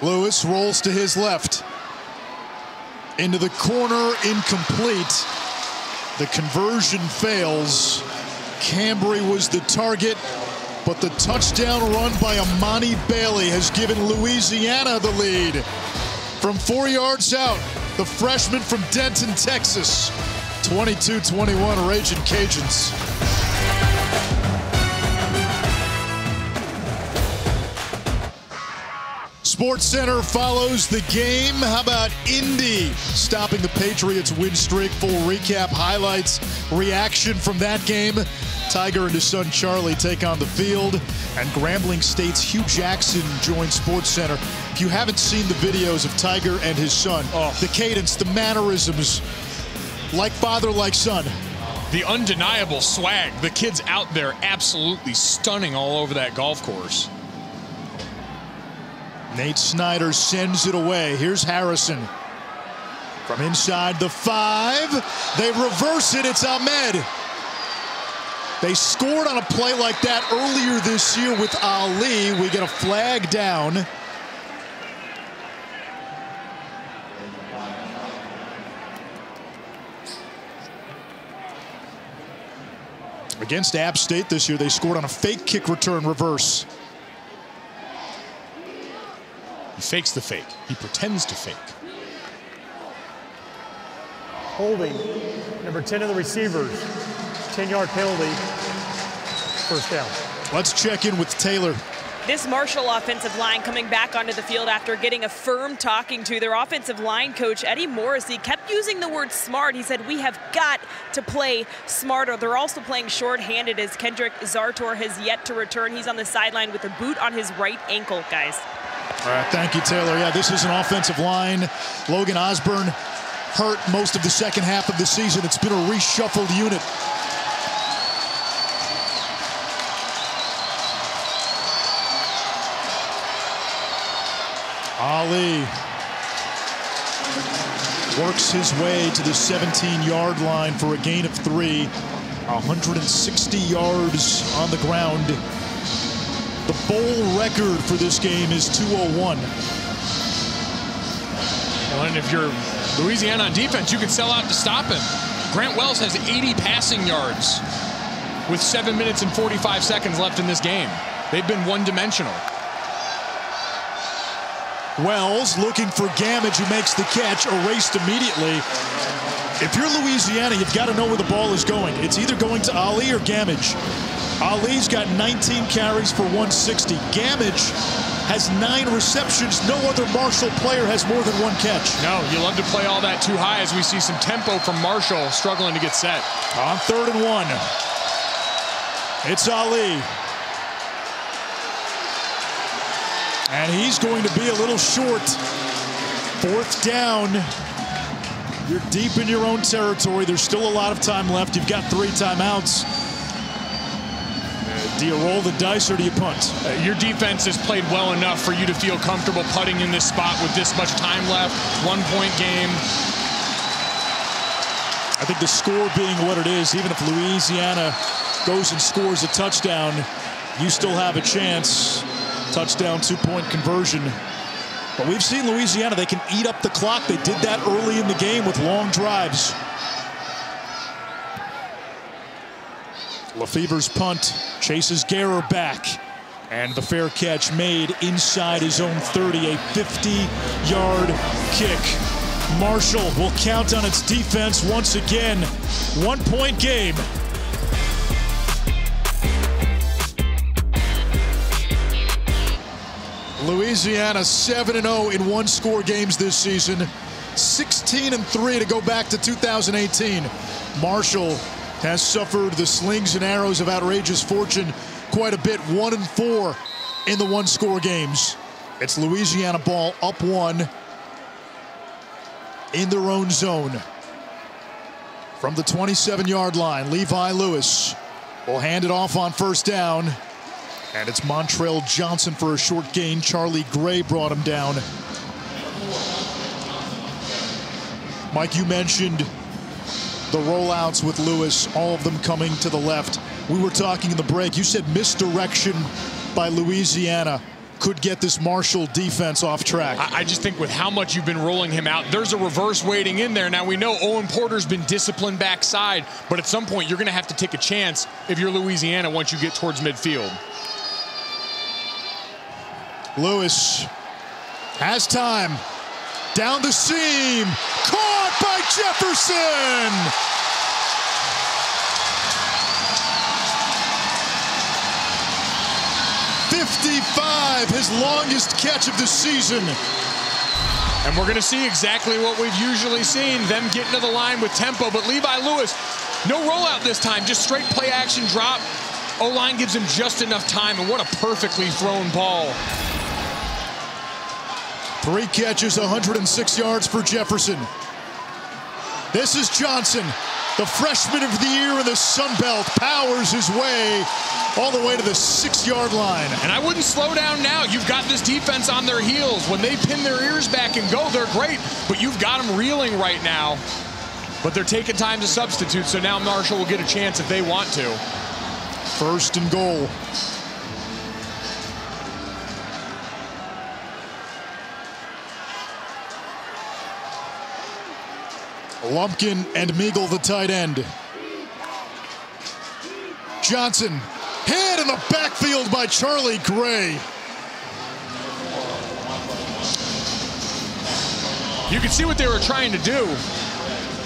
Lewis rolls to his left. Into the corner, incomplete. The conversion fails. Cambry was the target, but the touchdown run by Emani Bailey has given Louisiana the lead. From four yards out, the freshman from Denton, Texas. 22-21 Raging Cajuns. Sports Center follows the game. How about Indy stopping the Patriots win streak? Full recap, highlights, reaction from that game. Tiger and his son Charlie take on the field, and Grambling State's Hue Jackson joins Sports Center. If you haven't seen the videos of Tiger and his son, oh. the cadence, the mannerisms, like father, like son. The undeniable swag. The kids out there absolutely stunning all over that golf course. Nate Snyder sends it away. Here's Harrison. From inside the five, they reverse it. It's Ahmed. They scored on a play like that earlier this year with Ali. We get a flag down. Against App State this year, they scored on a fake kick return reverse. He fakes the fake. He pretends to fake. Holding, number 10 of the receivers. 10-yard penalty, first down. Let's check in with Taylor. This Marshall offensive line coming back onto the field after getting a firm talking to their offensive line coach, Eddie Morrissey, kept using the word smart. He said, we have got to play smarter. They're also playing short-handed as Kendrick Zartor has yet to return. He's on the sideline with a boot on his right ankle, guys. All right, thank you, Taylor. Yeah, this is an offensive line. Logan Osborne hurt most of the second half of the season. It's been a reshuffled unit. Ali works his way to the 17-yard line for a gain of three. 160 yards on the ground. The bowl record for this game is 201. Well, and if you're Louisiana on defense, you can sell out to stop him. Grant Wells has 80 passing yards with 7 minutes and 45 seconds left in this game. They've been one-dimensional. Wells looking for Gammage, who makes the catch, erased immediately. If you're Louisiana, you've got to know where the ball is going. It's either going to Ali or Gammage. Ali's got 19 carries for 160. Gammage has nine receptions. No other Marshall player has more than one catch. No, you love to play all that too high as we see some tempo from Marshall struggling to get set. On third and one, it's Ali. And he's going to be a little short. Fourth down. You're deep in your own territory. There's still a lot of time left. You've got three timeouts. Do you roll the dice or do you punt? Uh, your defense has played well enough for you to feel comfortable putting in this spot with this much time left. One point game. I think the score being what it is, even if Louisiana goes and scores a touchdown, you still have a chance. Touchdown, two-point conversion. But we've seen Louisiana, they can eat up the clock. They did that early in the game with long drives. LeFevre's punt chases Garror back. And the fair catch made inside his own 30, a 50-yard kick. Marshall will count on its defense once again. One-point game. Louisiana 7-0 in one-score games this season. 16 and 3 to go back to 2018. Marshall has suffered the slings and arrows of outrageous fortune quite a bit. One and four in the one-score games. It's Louisiana ball up one in their own zone. From the 27-yard line, Levi Lewis will hand it off on first down. And it's Montrell Johnson for a short gain. Charlie Gray brought him down. Mike, you mentioned the rollouts with Lewis, all of them coming to the left. We were talking in the break. You said misdirection by Louisiana could get this Marshall defense off track. I, I, just think with how much you've been rolling him out, there's a reverse waiting in there. Now we know Owen Porter's been disciplined backside, but at some point you're going to have to take a chance if you're Louisiana once you get towards midfield. Lewis has time. Down the seam. Caught by Jefferson. 55, his longest catch of the season. And we're going to see exactly what we've usually seen, them getting to the line with tempo. But Levi Lewis, no rollout this time, just straight play action drop. O-line gives him just enough time, and what a perfectly thrown ball. Three catches, 106 yards for Jefferson. This is Johnson, the freshman of the year in the Sun Belt, powers his way all the way to the six-yard line. And I wouldn't slow down now. You've got this defense on their heels. When they pin their ears back and go, they're great, but you've got them reeling right now. But they're taking time to substitute, so now Marshall will get a chance if they want to. First and goal. Lumpkin and Meagle, the tight end. Johnson Hit in the backfield by Charlie Gray. You can see what they were trying to do.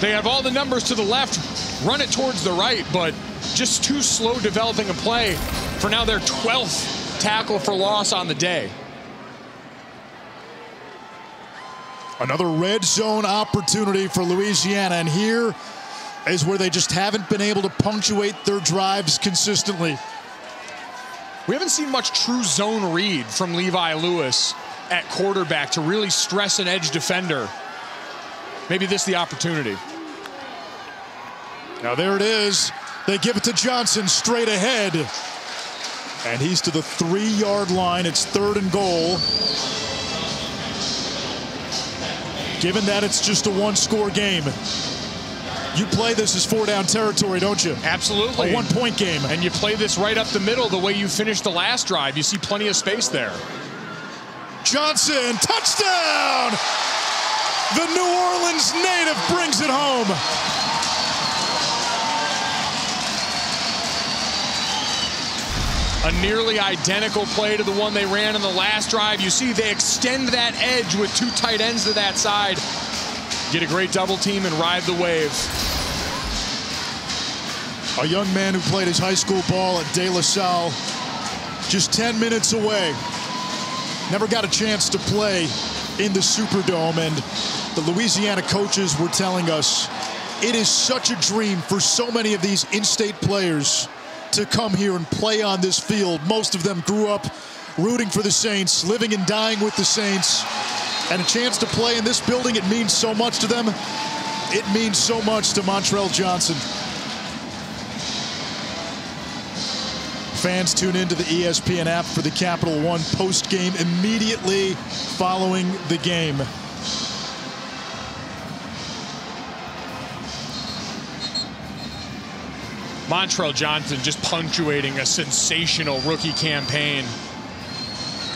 They have all the numbers to the left, run it towards the right, but just too slow developing a play for now their 12th tackle for loss on the day. Another red zone opportunity for Louisiana, and here is where they just haven't been able to punctuate their drives consistently. We haven't seen much true zone read from Levi Lewis at quarterback to really stress an edge defender. Maybe this the opportunity. Now there it is. They give it to Johnson straight ahead. And he's to the three-yard line. It's third and goal. Given that it's just a one-score game, you play this as four down territory, don't you? Absolutely. A one point game. And you play this right up the middle the way you finished the last drive. You see plenty of space there. Johnson, touchdown! The New Orleans native brings it home. A nearly identical play to the one they ran in the last drive. You see they extend that edge with two tight ends to that side. Get a great double team and ride the wave. A young man who played his high school ball at De La Salle, just 10 minutes away. Never got a chance to play in the Superdome, and the Louisiana coaches were telling us it is such a dream for so many of these in-state players to come here and play on this field. Most of them grew up rooting for the Saints, living and dying with the Saints and a chance to play in this building, it means so much to them. It means so much to Montrell Johnson. Fans tune into the ESPN app for the Capital One post game immediately following the game. Montrell Johnson just punctuating a sensational rookie campaign.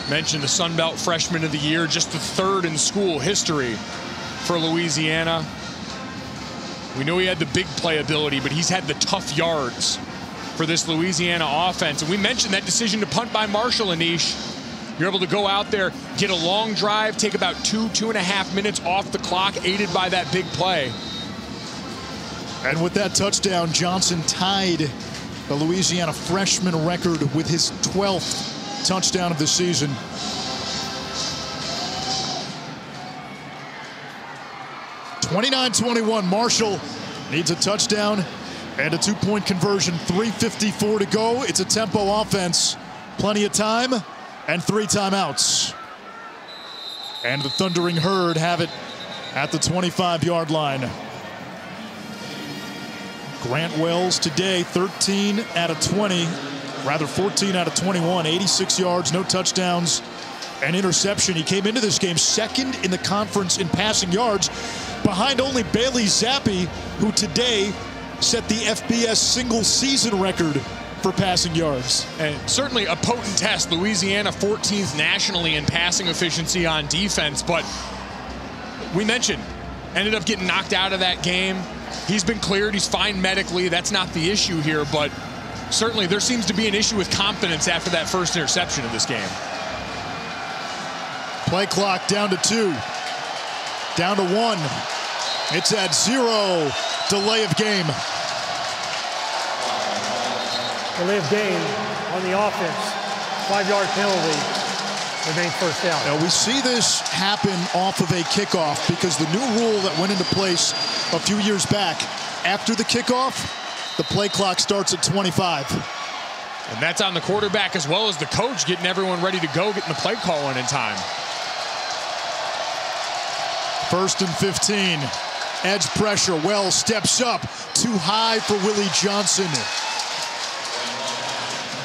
Mentioned the Sun Belt Freshman of the Year, just the third in school history for Louisiana. We know he had the big playability, but he's had the tough yards for this Louisiana offense. And we mentioned that decision to punt by Marshall Anish. You're able to go out there, get a long drive, take about two, two and a half minutes off the clock, aided by that big play. And with that touchdown, Johnson tied the Louisiana freshman record with his 12th touchdown of the season. Twenty-nine, twenty-one. Marshall needs a touchdown and a two-point conversion. 3.54 to go. It's a tempo offense. Plenty of time and three timeouts. And the Thundering Herd have it at the 25-yard line. Grant Wells today, 13 out of 20 rather 14 out of 21, 86 yards, no touchdowns, an interception. He came into this game second in the conference in passing yards, behind only Bailey Zappi, who today set the FBS single season record for passing yards. And certainly a potent test. Louisiana 14th nationally in passing efficiency on defense, but we mentioned ended up getting knocked out of that game. He's been cleared. He's fine medically. That's not the issue here, but certainly there seems to be an issue with confidence after that first interception of this game. Play clock down to two. Down to one. It's at zero. Delay of game. Delay of game on the offense. Five-yard penalty. Remains first down. Now we see this happen off of a kickoff because the new rule that went into place a few years back, after the kickoff, the play clock starts at 25. And that's on the quarterback as well as the coach getting everyone ready to go, getting the play call in in time. First and 15. Edge pressure. Wells steps up. Too high for Willie Johnson.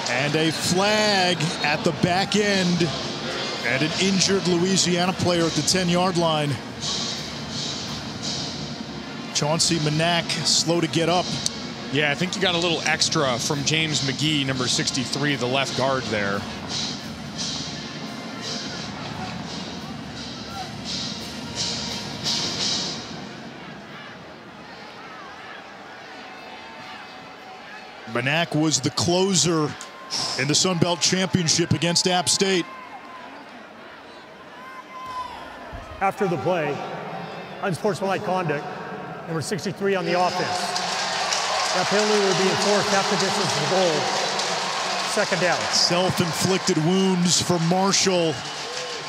And a flag at the back end. And an injured Louisiana player at the 10-yard line. Chauncey Manac slow to get up. Yeah, I think you got a little extra from James McGee, number 63, the left guard there. Manac was the closer in the Sun Belt Championship against App State. After the play, unsportsmanlike conduct, number 63 on the offense. That penalty will be enforced half the distance to the goal. Second down. Self-inflicted wounds for Marshall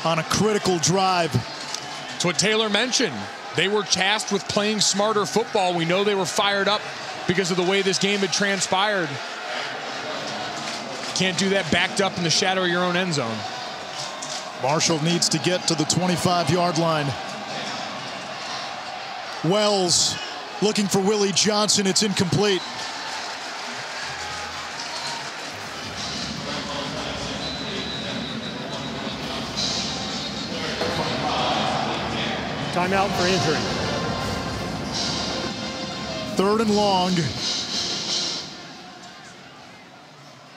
on a critical drive. It's what Taylor mentioned. They were tasked with playing smarter football. We know they were fired up because of the way this game had transpired. Can't do that backed up in the shadow of your own end zone. Marshall needs to get to the 25-yard line. Wells looking for Willie Johnson. It's incomplete. Timeout for injury. Third and long.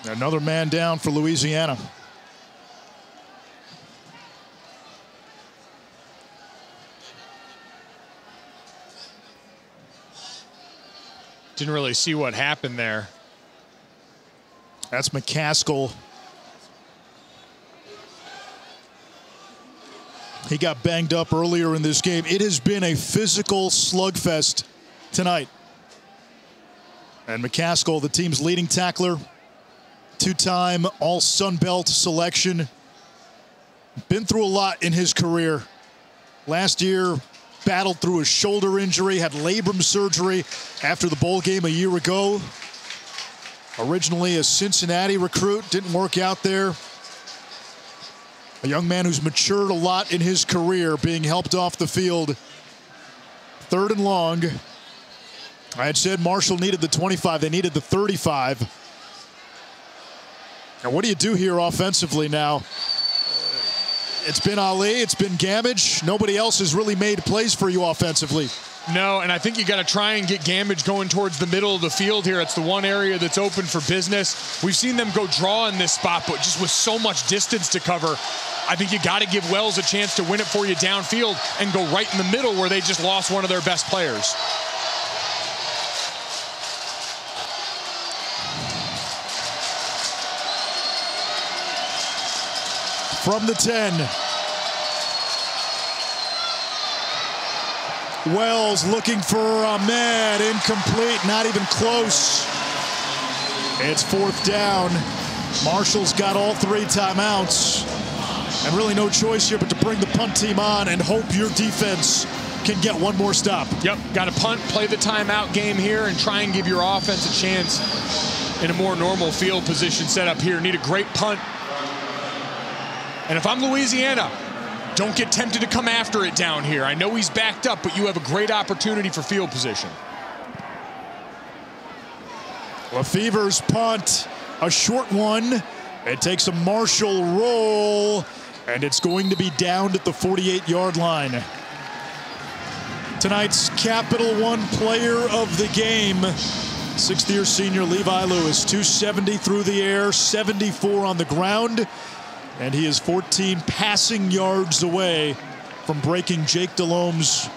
Another man down for Louisiana. Didn't really see what happened there. That's McCaskill. He got banged up earlier in this game. It has been a physical slugfest tonight. And McCaskill, the team's leading tackler, two-time All-Sun Belt selection. Been through a lot in his career. Last year, battled through a shoulder injury, had labrum surgery after the bowl game a year ago. Originally a Cincinnati recruit, didn't work out there. A young man who's matured a lot in his career, being helped off the field. Third and long. I had said Marshall needed the 25, they needed the 35. Now, what do you do here offensively now? It's been Ali, it's been Gammage. Nobody else has really made plays for you offensively. No, and I think you got to try and get Gammage going towards the middle of the field here. It's the one area that's open for business. We've seen them go draw in this spot, but just with so much distance to cover, I think you got to give Wells a chance to win it for you downfield and go right in the middle where they just lost one of their best players. From the 10. Wells looking for Ahmed, incomplete, not even close. It's fourth down. Marshall's got all three timeouts. And really no choice here but to bring the punt team on and hope your defense can get one more stop. Yep, got to punt, play the timeout game here, and try and give your offense a chance in a more normal field position setup here. Need a great punt. And if I'm Louisiana, don't get tempted to come after it down here. I know he's backed up, but you have a great opportunity for field position. LeFevre's punt, a short one. It takes a Marshall roll, And it's going to be downed at the 48 yard line. Tonight's Capital One player of the game, sixth year senior Levi Lewis, 270 through the air, 74 on the ground, and he is 14 passing yards away from breaking Jake Delhomme's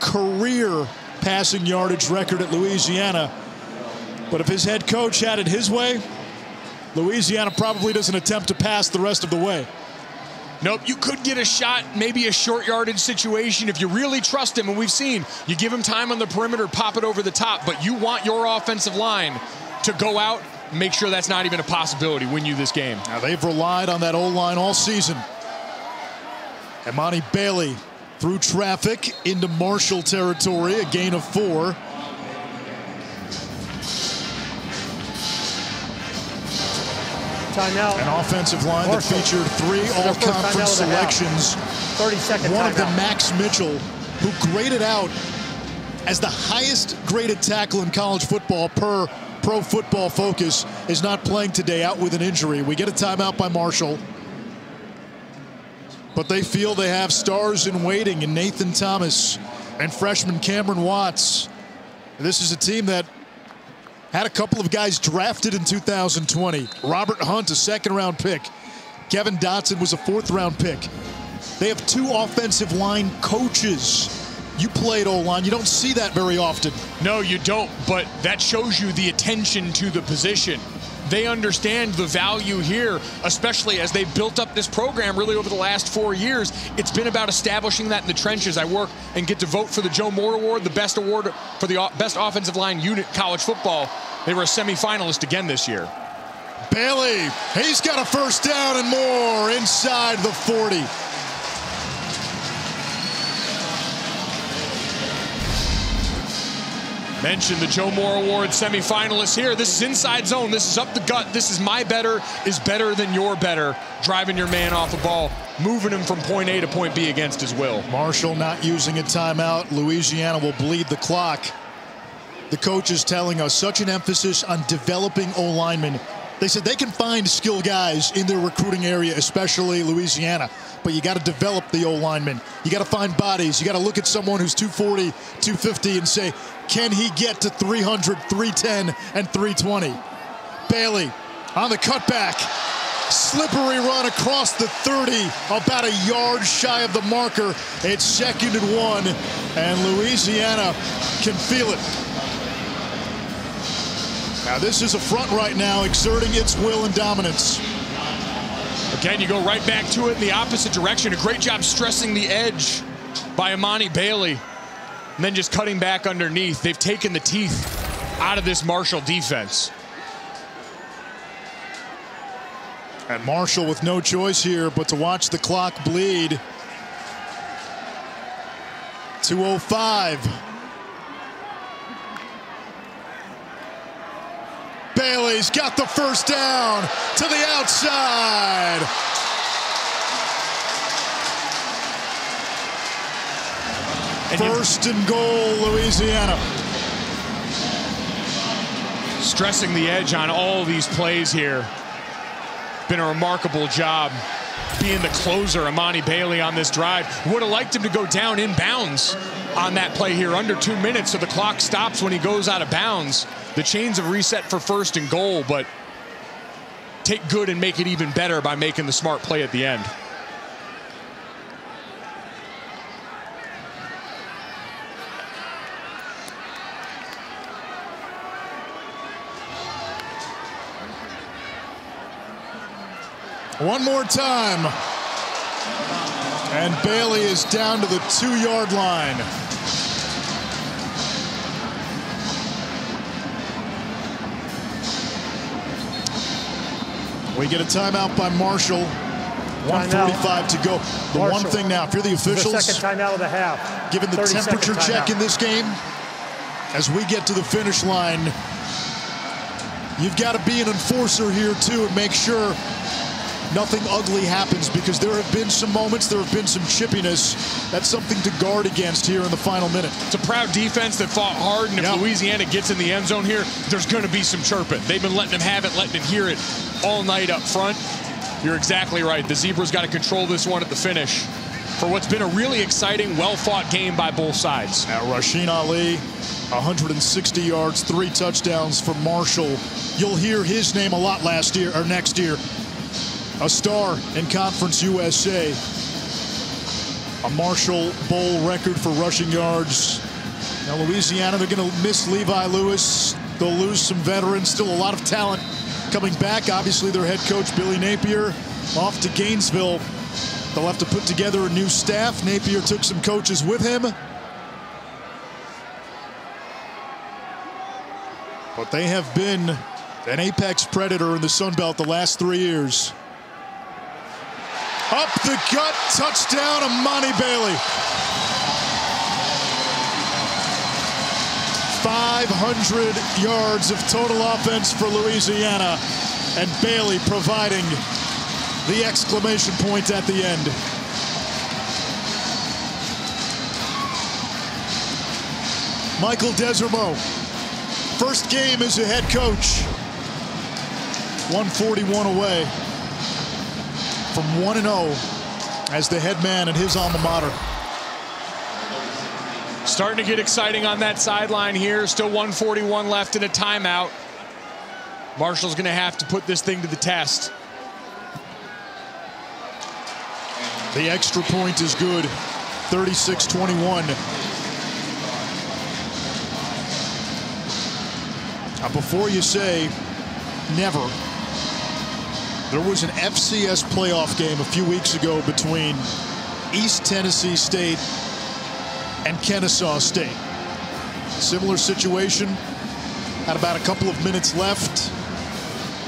career passing yardage record at Louisiana. But if his head coach had it his way, Louisiana probably doesn't attempt to pass the rest of the way. Nope, you could get a shot, maybe a short yardage situation if you really trust him. And we've seen you give him time on the perimeter, pop it over the top, but you want your offensive line to go out, make sure that's not even a possibility, win you this game. Now they've relied on that old line all season. Emani Bailey through traffic into Marshall territory, a gain of four. Timeout. An offensive line that featured three all-conference selections. 30 second One timeout. of them, Max Mitchell, who graded out as the highest graded tackle in college football per Pro Football Focus, is not playing today, out with an injury. We get a timeout by Marshall. But they feel they have stars in waiting in Nathan Thomas and freshman Cameron Watts. This is a team that had a couple of guys drafted in 2020. Robert Hunt, a second round pick. Kevin Dotson was a fourth round pick. They have two offensive line coaches. You played O line. You don't see that very often. No, you don't, but that shows you the attention to the position. They understand the value here, especially as they've built up this program really over the last four years. It's been about establishing that in the trenches. I work and get to vote for the Joe Moore Award, the best award for the best offensive line unit college football. They were a semifinalist again this year. Bailey, he's got a first down and more inside the 40. Mentioned the Joe Moore Award semifinalists here. This is inside zone. This is up the gut. This is my better is better than your better. Driving your man off the ball, moving him from point A to point B against his will. Marshall not using a timeout. Louisiana will bleed the clock. The coach is telling us such an emphasis on developing O linemen. They said they can find skilled guys in their recruiting area, especially Louisiana. But you got to develop the O lineman. You got to find bodies. You got to look at someone who's 240, 250 and say, can he get to 300, 310, and 320? Bailey on the cutback. Slippery run across the 30, about a yard shy of the marker. It's second and one, and Louisiana can feel it. Now, this is a front right now exerting its will and dominance. Again, you go right back to it in the opposite direction. A great job stressing the edge by Emani Bailey. And then just cutting back underneath. They've taken the teeth out of this Marshall defense. And Marshall with no choice here but to watch the clock bleed. 205. Bailey's got the first down to the outside. And First and goal, Louisiana. stressing the edge on all these plays here. Been a remarkable job being the closer, Emani Bailey, on this drive. Would have liked him to go down in bounds on that play here, under two minutes, so the clock stops when he goes out of bounds. The chains have reset for first and goal, but take good and make it even better by making the smart play at the end. One more time. And Bailey is down to the two yard line. We get a timeout by Marshall. 145 to go. The one thing now, if you're the The officials, second timeout of the half. given the temperature check in this game, as we get to the finish line, you've got to be an enforcer here too and make sure nothing ugly happens because there have been some moments, there have been some chippiness. That's something to guard against here in the final minute. It's a proud defense that fought hard, and if Yeah. Louisiana gets in the end zone here, there's going to be some chirping. They've been letting them have it, letting them hear it all night up front. You're exactly right. The Zebras got to control this one at the finish for what's been a really exciting, well-fought game by both sides. Now, Rasheen Ali, 160 yards, three touchdowns for Marshall. You'll hear his name a lot last year or next year. A star in Conference USA. A Marshall Bowl record for rushing yards. Now, Louisiana, they're going to miss Levi Lewis. They'll lose some veterans. Still a lot of talent coming back. Obviously, their head coach, Billy Napier, off to Gainesville. They'll have to put together a new staff. Napier took some coaches with him. But they have been an apex predator in the Sun Belt the last three years. Up the gut, touchdown, Emani Bailey. 500 yards of total offense for Louisiana, and Bailey providing the exclamation point at the end. Michael Desormeaux, first game as a head coach. 141 away from 1-0 as the head man at his alma mater. Starting to get exciting on that sideline here. Still 141 left in a timeout. Marshall's going to have to put this thing to the test. The extra point is good. 36-21. Now, before you say never, there was an FCS playoff game a few weeks ago between East Tennessee State and Kennesaw State. Similar situation. Had about a couple of minutes left.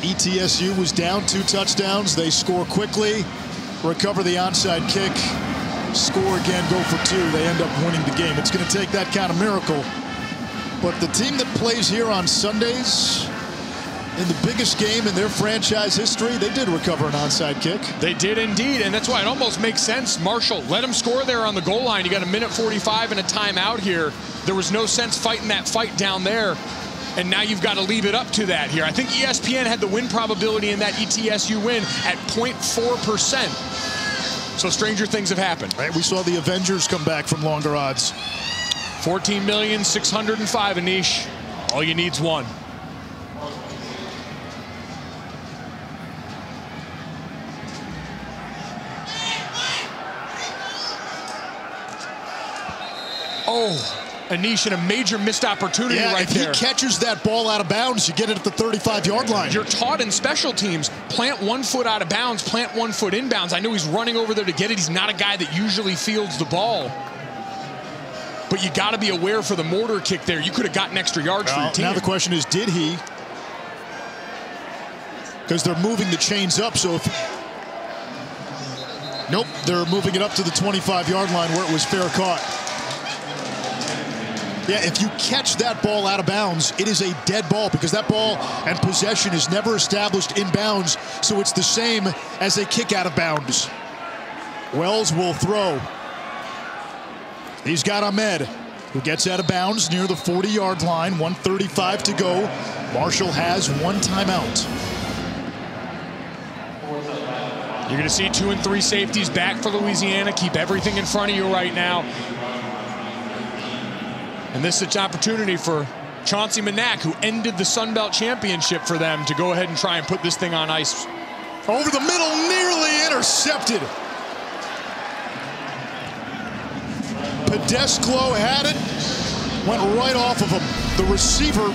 ETSU was down two touchdowns. They score quickly, recover the onside kick, score again, go for two. They end up winning the game. It's going to take that kind of miracle. But the team that plays here on Sundays, in the biggest game in their franchise history, they did recover an onside kick. They did indeed, and that's why it almost makes sense. Marshall, let them score there on the goal line. You got a minute 45 and a timeout here. There was no sense fighting that fight down there, and now you've got to leave it up to that here. I think ESPN had the win probability in that ETSU win at 0.4%. So stranger things have happened. Right, we saw the Avengers come back from longer odds. 14 million 605 Anish. All you need's one. Oh, Anish in a major missed opportunity yeah, right if there. he catches that ball out of bounds, you get it at the 35-yard line. You're taught in special teams, plant one foot out of bounds, plant one foot inbounds. I know he's running over there to get it. He's not a guy that usually fields the ball. But you got to be aware for the mortar kick there. You could have gotten extra yards well, for your team. Now the question is, did he? Because they're moving the chains up, so if... Nope, they're moving it up to the 25-yard line where it was fair caught. Yeah, if you catch that ball out of bounds, it is a dead ball because that ball and possession is never established in bounds, so it's the same as a kick out of bounds. Wells will throw. He's got Ahmed, who gets out of bounds near the 40-yard line, 135 to go. Marshall has one timeout. You're going to see two and three safeties back for Louisiana. Keep everything in front of you right now. And this is an opportunity for Chauncey Manac, who ended the Sun Belt Championship for them, to go ahead and try and put this thing on ice. Over the middle, nearly intercepted. Pedesclo had it, went right off of him. The receiver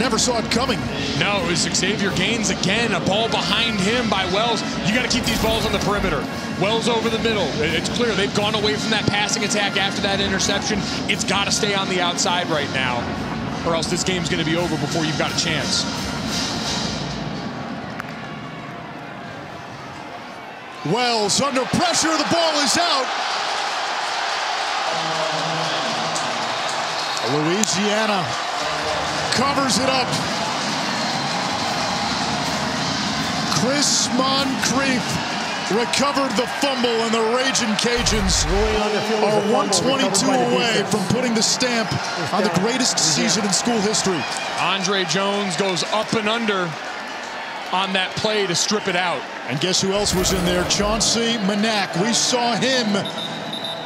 never saw it coming. No, it was Xavier Gaines again, a ball behind him by Wells. You got to keep these balls on the perimeter. Wells over the middle. It's clear they've gone away from that passing attack after that interception. It's got to stay on the outside right now, or else this game's going to be over before you've got a chance. Wells under pressure, the ball is out. Louisiana covers it up. Chris Moncrief recovered the fumble, and the Raging Cajuns are 122 away from putting the stamp on the greatest season in school history. Andre Jones goes up and under. on that play to strip it out. And guess who else was in there? Chauncey Manac. We saw him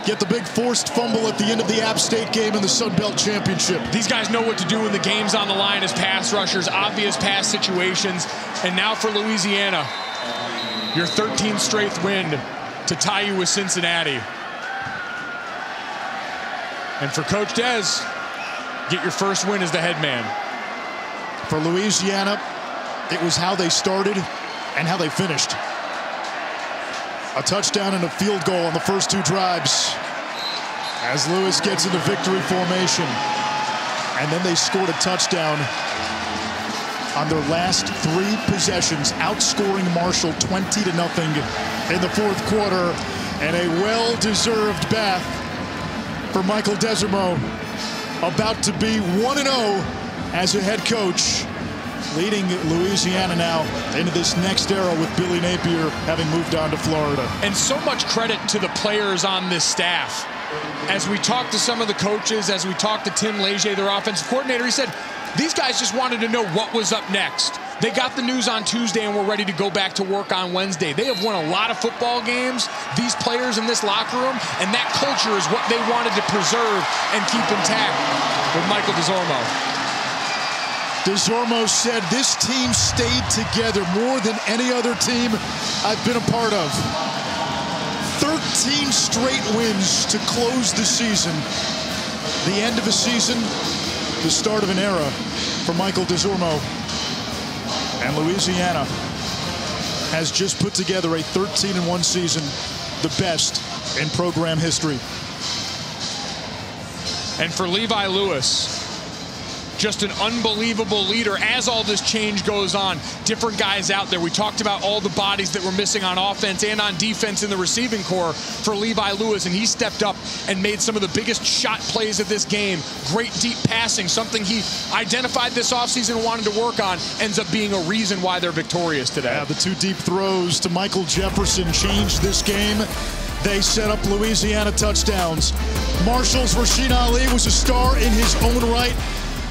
get the big forced fumble at the end of the App State game in the Sun Belt Championship. These guys know what to do when the game's on the line as pass rushers, obvious pass situations. And now for Louisiana, your 13th straight win to tie you with Cincinnati. And for Coach Des, get your first win as the head man. For Louisiana, it was how they started and how they finished. A touchdown and a field goal on the first two drives as Lewis gets into victory formation. And then they scored a touchdown on their last three possessions, outscoring Marshall 20 to nothing in the fourth quarter. And a well-deserved bath for Michael Desormeaux, about to be 1-0 as a head coach leading Louisiana now into this next era with Billy Napier having moved on to Florida. And so much credit to the players on this staff. As we talked to some of the coaches, as we talked to Tim Leger, their offensive coordinator, he said these guys just wanted to know what was up next. They got the news on Tuesday and were ready to go back to work on Wednesday. They have won a lot of football games, these players in this locker room, and that culture is what they wanted to preserve and keep intact with Michael Desormeaux. Desormeaux said this team stayed together more than any other team I've been a part of. 13 straight wins to close the season. The end of a season, the start of an era for Michael Desormeaux. And Louisiana has just put together a 13-1 season, the best in program history. And for Levi Lewis, just an unbelievable leader as all this change goes on. Different guys out there. We talked about all the bodies that were missing on offense and on defense in the receiving corps for Levi Lewis, and he stepped up and made some of the biggest shot plays of this game. Great deep passing, something he identified this offseason wanted to work on, ends up being a reason why they're victorious today. Yeah, the two deep throws to Michael Jefferson changed this game. They set up Louisiana touchdowns. Marshall's Rasheen Ali was a star in his own right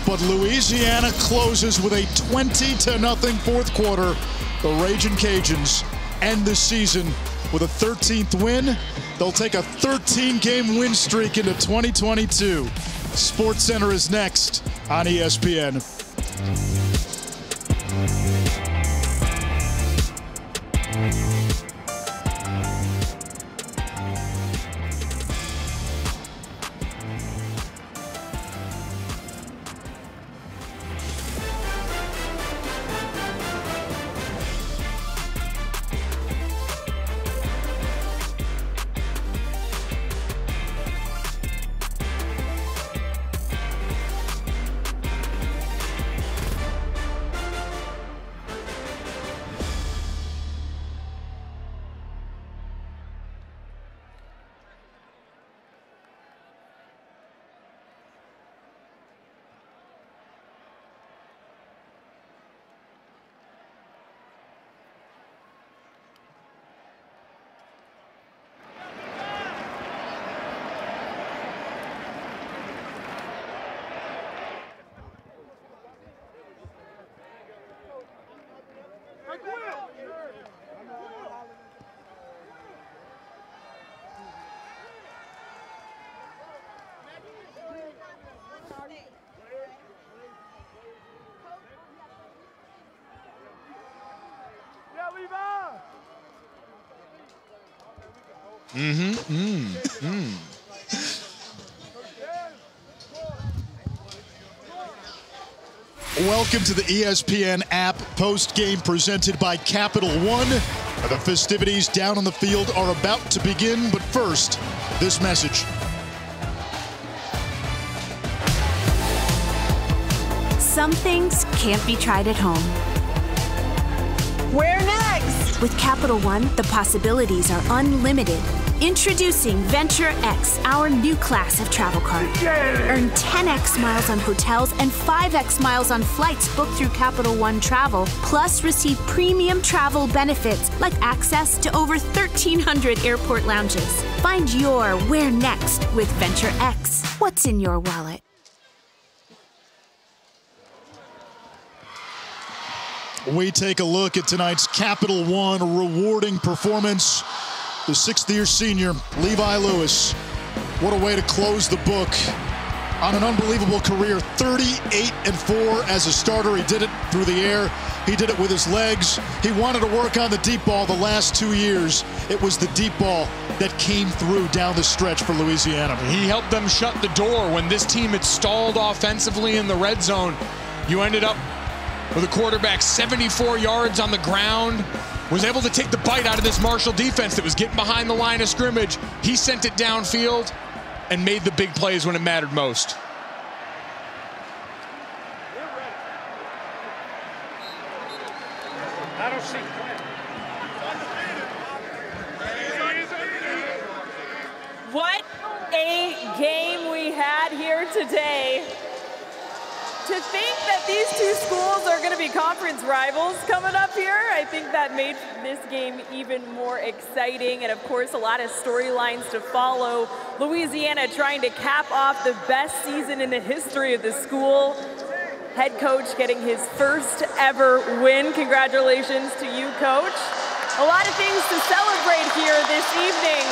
but Louisiana closes with a 20 to nothing fourth quarter. The Raging Cajuns end the season with a 13th win. They'll take a 13 game win streak into 2022. Sports Center is next on ESPN. Mm-hmm. Mm. Mm. Welcome to the ESPN app post game presented by Capital One. The festivities down on the field are about to begin, but first, this message. Some things can't be tried at home. Where next? With Capital One, the possibilities are unlimited. Introducing Venture X, our new class of travel card. Earn 10x miles on hotels and 5x miles on flights booked through Capital One Travel, plus receive premium travel benefits like access to over 1,300 airport lounges. Find your where next with Venture X. What's in your wallet? we take a look at tonight's Capital One rewarding performance. The sixth year senior, Levi Lewis. What a way to close the book on an unbelievable career 38 and 4 as a starter. He did it through the air, he did it with his legs. He wanted to work on the deep ball the last two years. It was the deep ball that came through down the stretch for Louisiana. He helped them shut the door when this team had stalled offensively in the red zone. You ended up with a quarterback 74 yards on the ground, was able to take the bite out of this Marshall defense that was getting behind the line of scrimmage. He sent it downfield and made the big plays when it mattered most. What a game we had here today. To think that these two schools are going to be conference rivals coming up here, I think that made this game even more exciting. And of course, a lot of storylines to follow. Louisiana trying to cap off the best season in the history of the school. Head coach getting his first ever win. Congratulations to you, coach. A lot of things to celebrate here this evening.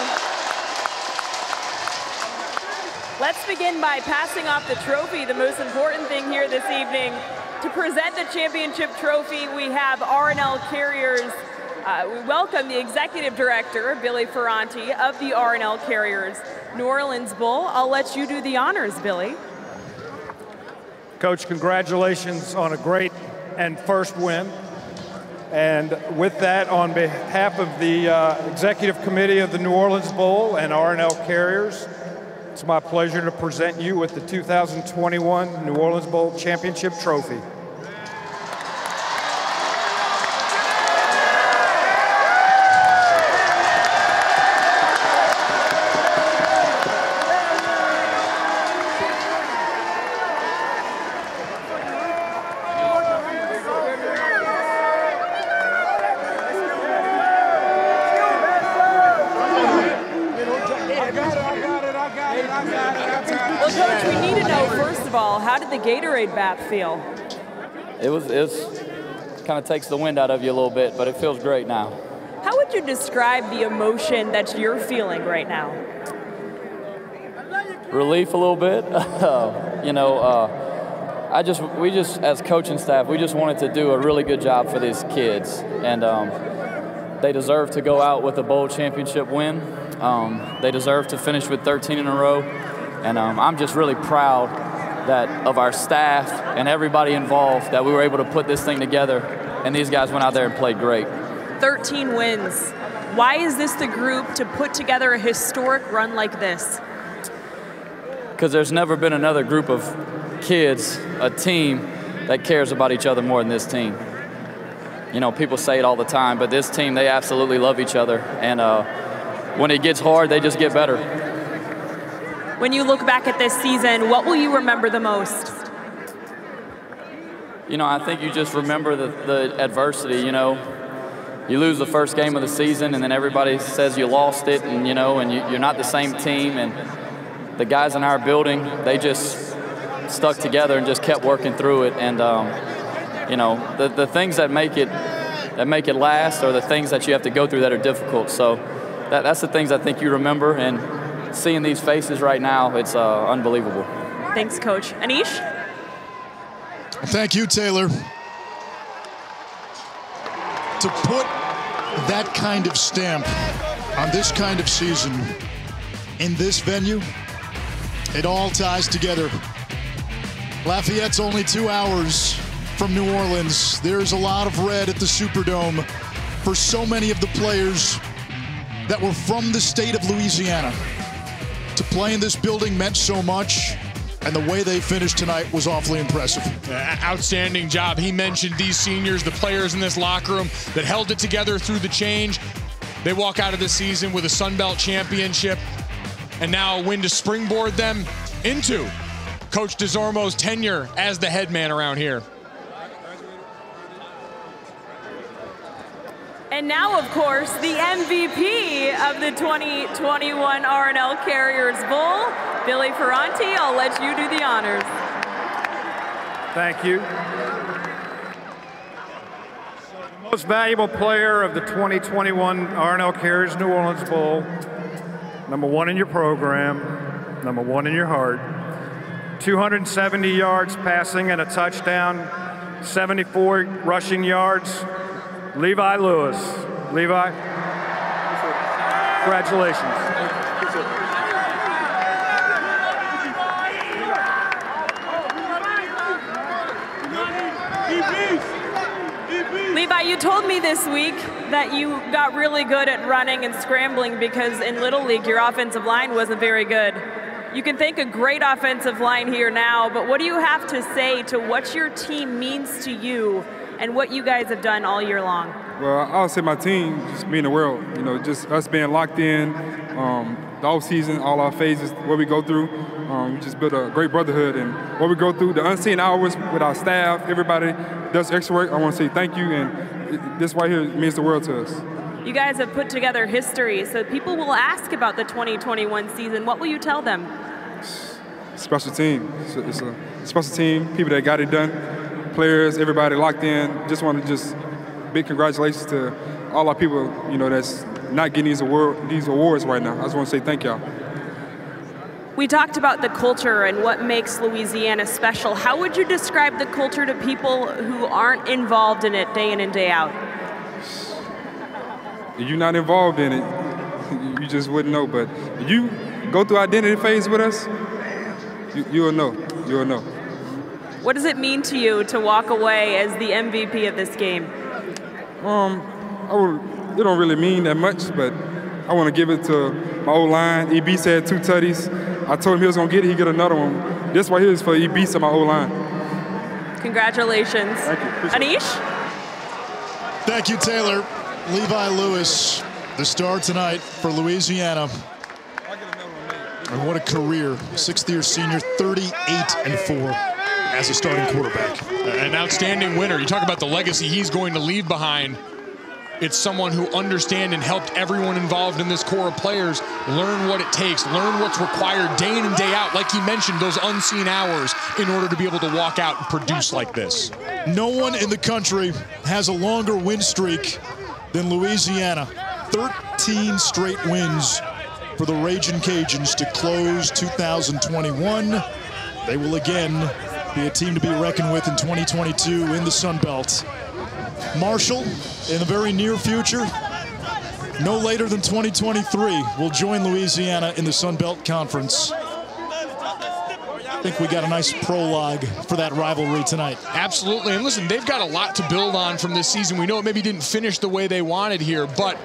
Let's begin by passing off the trophy, the most important thing here this evening. To present the championship trophy, we have R+L Carriers. Uh, we welcome the executive director, Billy Ferrante, of the R+L Carriers New Orleans Bowl. I'll let you do the honors, Billy. Coach, congratulations on a great and first win. And with that, on behalf of the uh, executive committee of the New Orleans Bowl and RNL Carriers, it's my pleasure to present you with the 2021 New Orleans Bowl Championship Trophy. Feel? It was it's kind of takes the wind out of you a little bit, but it feels great now. How would you describe the emotion that you're feeling right now? Relief a little bit. you know, uh, I just we just as coaching staff we just wanted to do a really good job for these kids, and um, they deserve to go out with a bowl championship win. Um, they deserve to finish with 13 in a row, and um, I'm just really proud that of our staff and everybody involved that we were able to put this thing together and these guys went out there and played great. 13 wins. Why is this the group to put together a historic run like this? Because there's never been another group of kids a team that cares about each other more than this team. You know people say it all the time but this team they absolutely love each other and uh, when it gets hard they just get better when you look back at this season, what will you remember the most? You know, I think you just remember the, the adversity, you know. You lose the first game of the season, and then everybody says you lost it, and, you know, and you, you're not the same team. And the guys in our building, they just stuck together and just kept working through it. And, um, you know, the, the things that make it that make it last are the things that you have to go through that are difficult. So that, that's the things I think you remember. And seeing these faces right now, it's uh, unbelievable. Thanks, Coach. Anish? Thank you, Taylor. To put that kind of stamp on this kind of season in this venue, it all ties together. Lafayette's only two hours from New Orleans. There's a lot of red at the Superdome for so many of the players that were from the state of Louisiana to play in this building meant so much. And the way they finished tonight was awfully impressive. Uh, outstanding job. He mentioned these seniors, the players in this locker room that held it together through the change. They walk out of the season with a Sun Belt championship and now a win to springboard them into Coach Desormeaux's tenure as the head man around here. And now, of course, the MVP of the 2021 R+L Carriers Bowl, Billy Ferrante. I'll let you do the honors. Thank you. Most valuable player of the 2021 R+L Carriers New Orleans Bowl. Number one in your program, number one in your heart. 270 yards passing and a touchdown, 74 rushing yards. Levi Lewis. Levi, congratulations. Levi, you told me this week that you got really good at running and scrambling because in Little League your offensive line wasn't very good. You can thank a great offensive line here now, but what do you have to say to what your team means to you and what you guys have done all year long? Well, I would say my team just mean the world. You know, just us being locked in, um, the off season, all our phases, what we go through. Um, we just built a great brotherhood, and what we go through, the unseen hours with our staff, everybody does extra work. I want to say thank you, and this right here means the world to us. You guys have put together history, so people will ask about the 2021 season. What will you tell them? Special team. It's a, it's a special team. People that got it done. Players, everybody locked in. Just want to just big congratulations to all our people. You know that's not getting these award these awards right now. I just want to say thank y'all. We talked about the culture and what makes Louisiana special. How would you describe the culture to people who aren't involved in it day in and day out? If you're not involved in it, you just wouldn't know. But you go through identity phase with us, you, you'll know. You'll know. What does it mean to you to walk away as the MVP of this game? Um, I would, it don't really mean that much, but I want to give it to my old line. EB said two tutties. I told him he was gonna get it. He get another one. This right here is for EB to my old line. Congratulations. Thank you. Anish? Thank you, Taylor. Levi Lewis, the star tonight for Louisiana. And what a career. Sixth year senior, 38 and 4 as a starting quarterback. An outstanding winner. You talk about the legacy he's going to leave behind. It's someone who understand and helped everyone involved in this core of players learn what it takes, learn what's required day in and day out. Like he mentioned, those unseen hours in order to be able to walk out and produce like this. No one in the country has a longer win streak than Louisiana. 13 straight wins for the Raging Cajuns to close 2021. They will again be a team to be reckoned with in 2022 in the Sun Belt. Marshall, in the very near future, no later than 2023, will join Louisiana in the Sun Belt Conference. I think we got a nice prologue for that rivalry tonight. Absolutely. And listen, they've got a lot to build on from this season. We know it maybe didn't finish the way they wanted here, but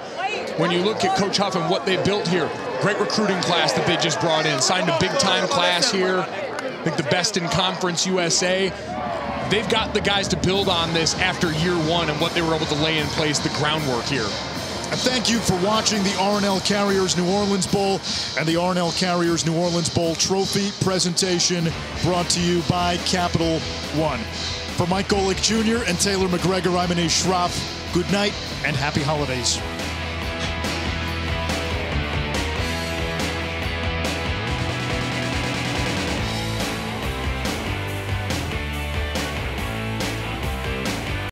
when you look at Coach Huff and what they built here, great recruiting class that they just brought in, signed a big time class here. Think the best in Conference USA they've got the guys to build on this after year one and what they were able to lay in place, the groundwork here. Thank you for watching the R+L Carriers New Orleans Bowl and the R+L Carriers New Orleans Bowl trophy presentation brought to you by Capital One. For Mike Golic Jr. and Taylor McGregor, I'm Anish Shroff. Good night and happy holidays.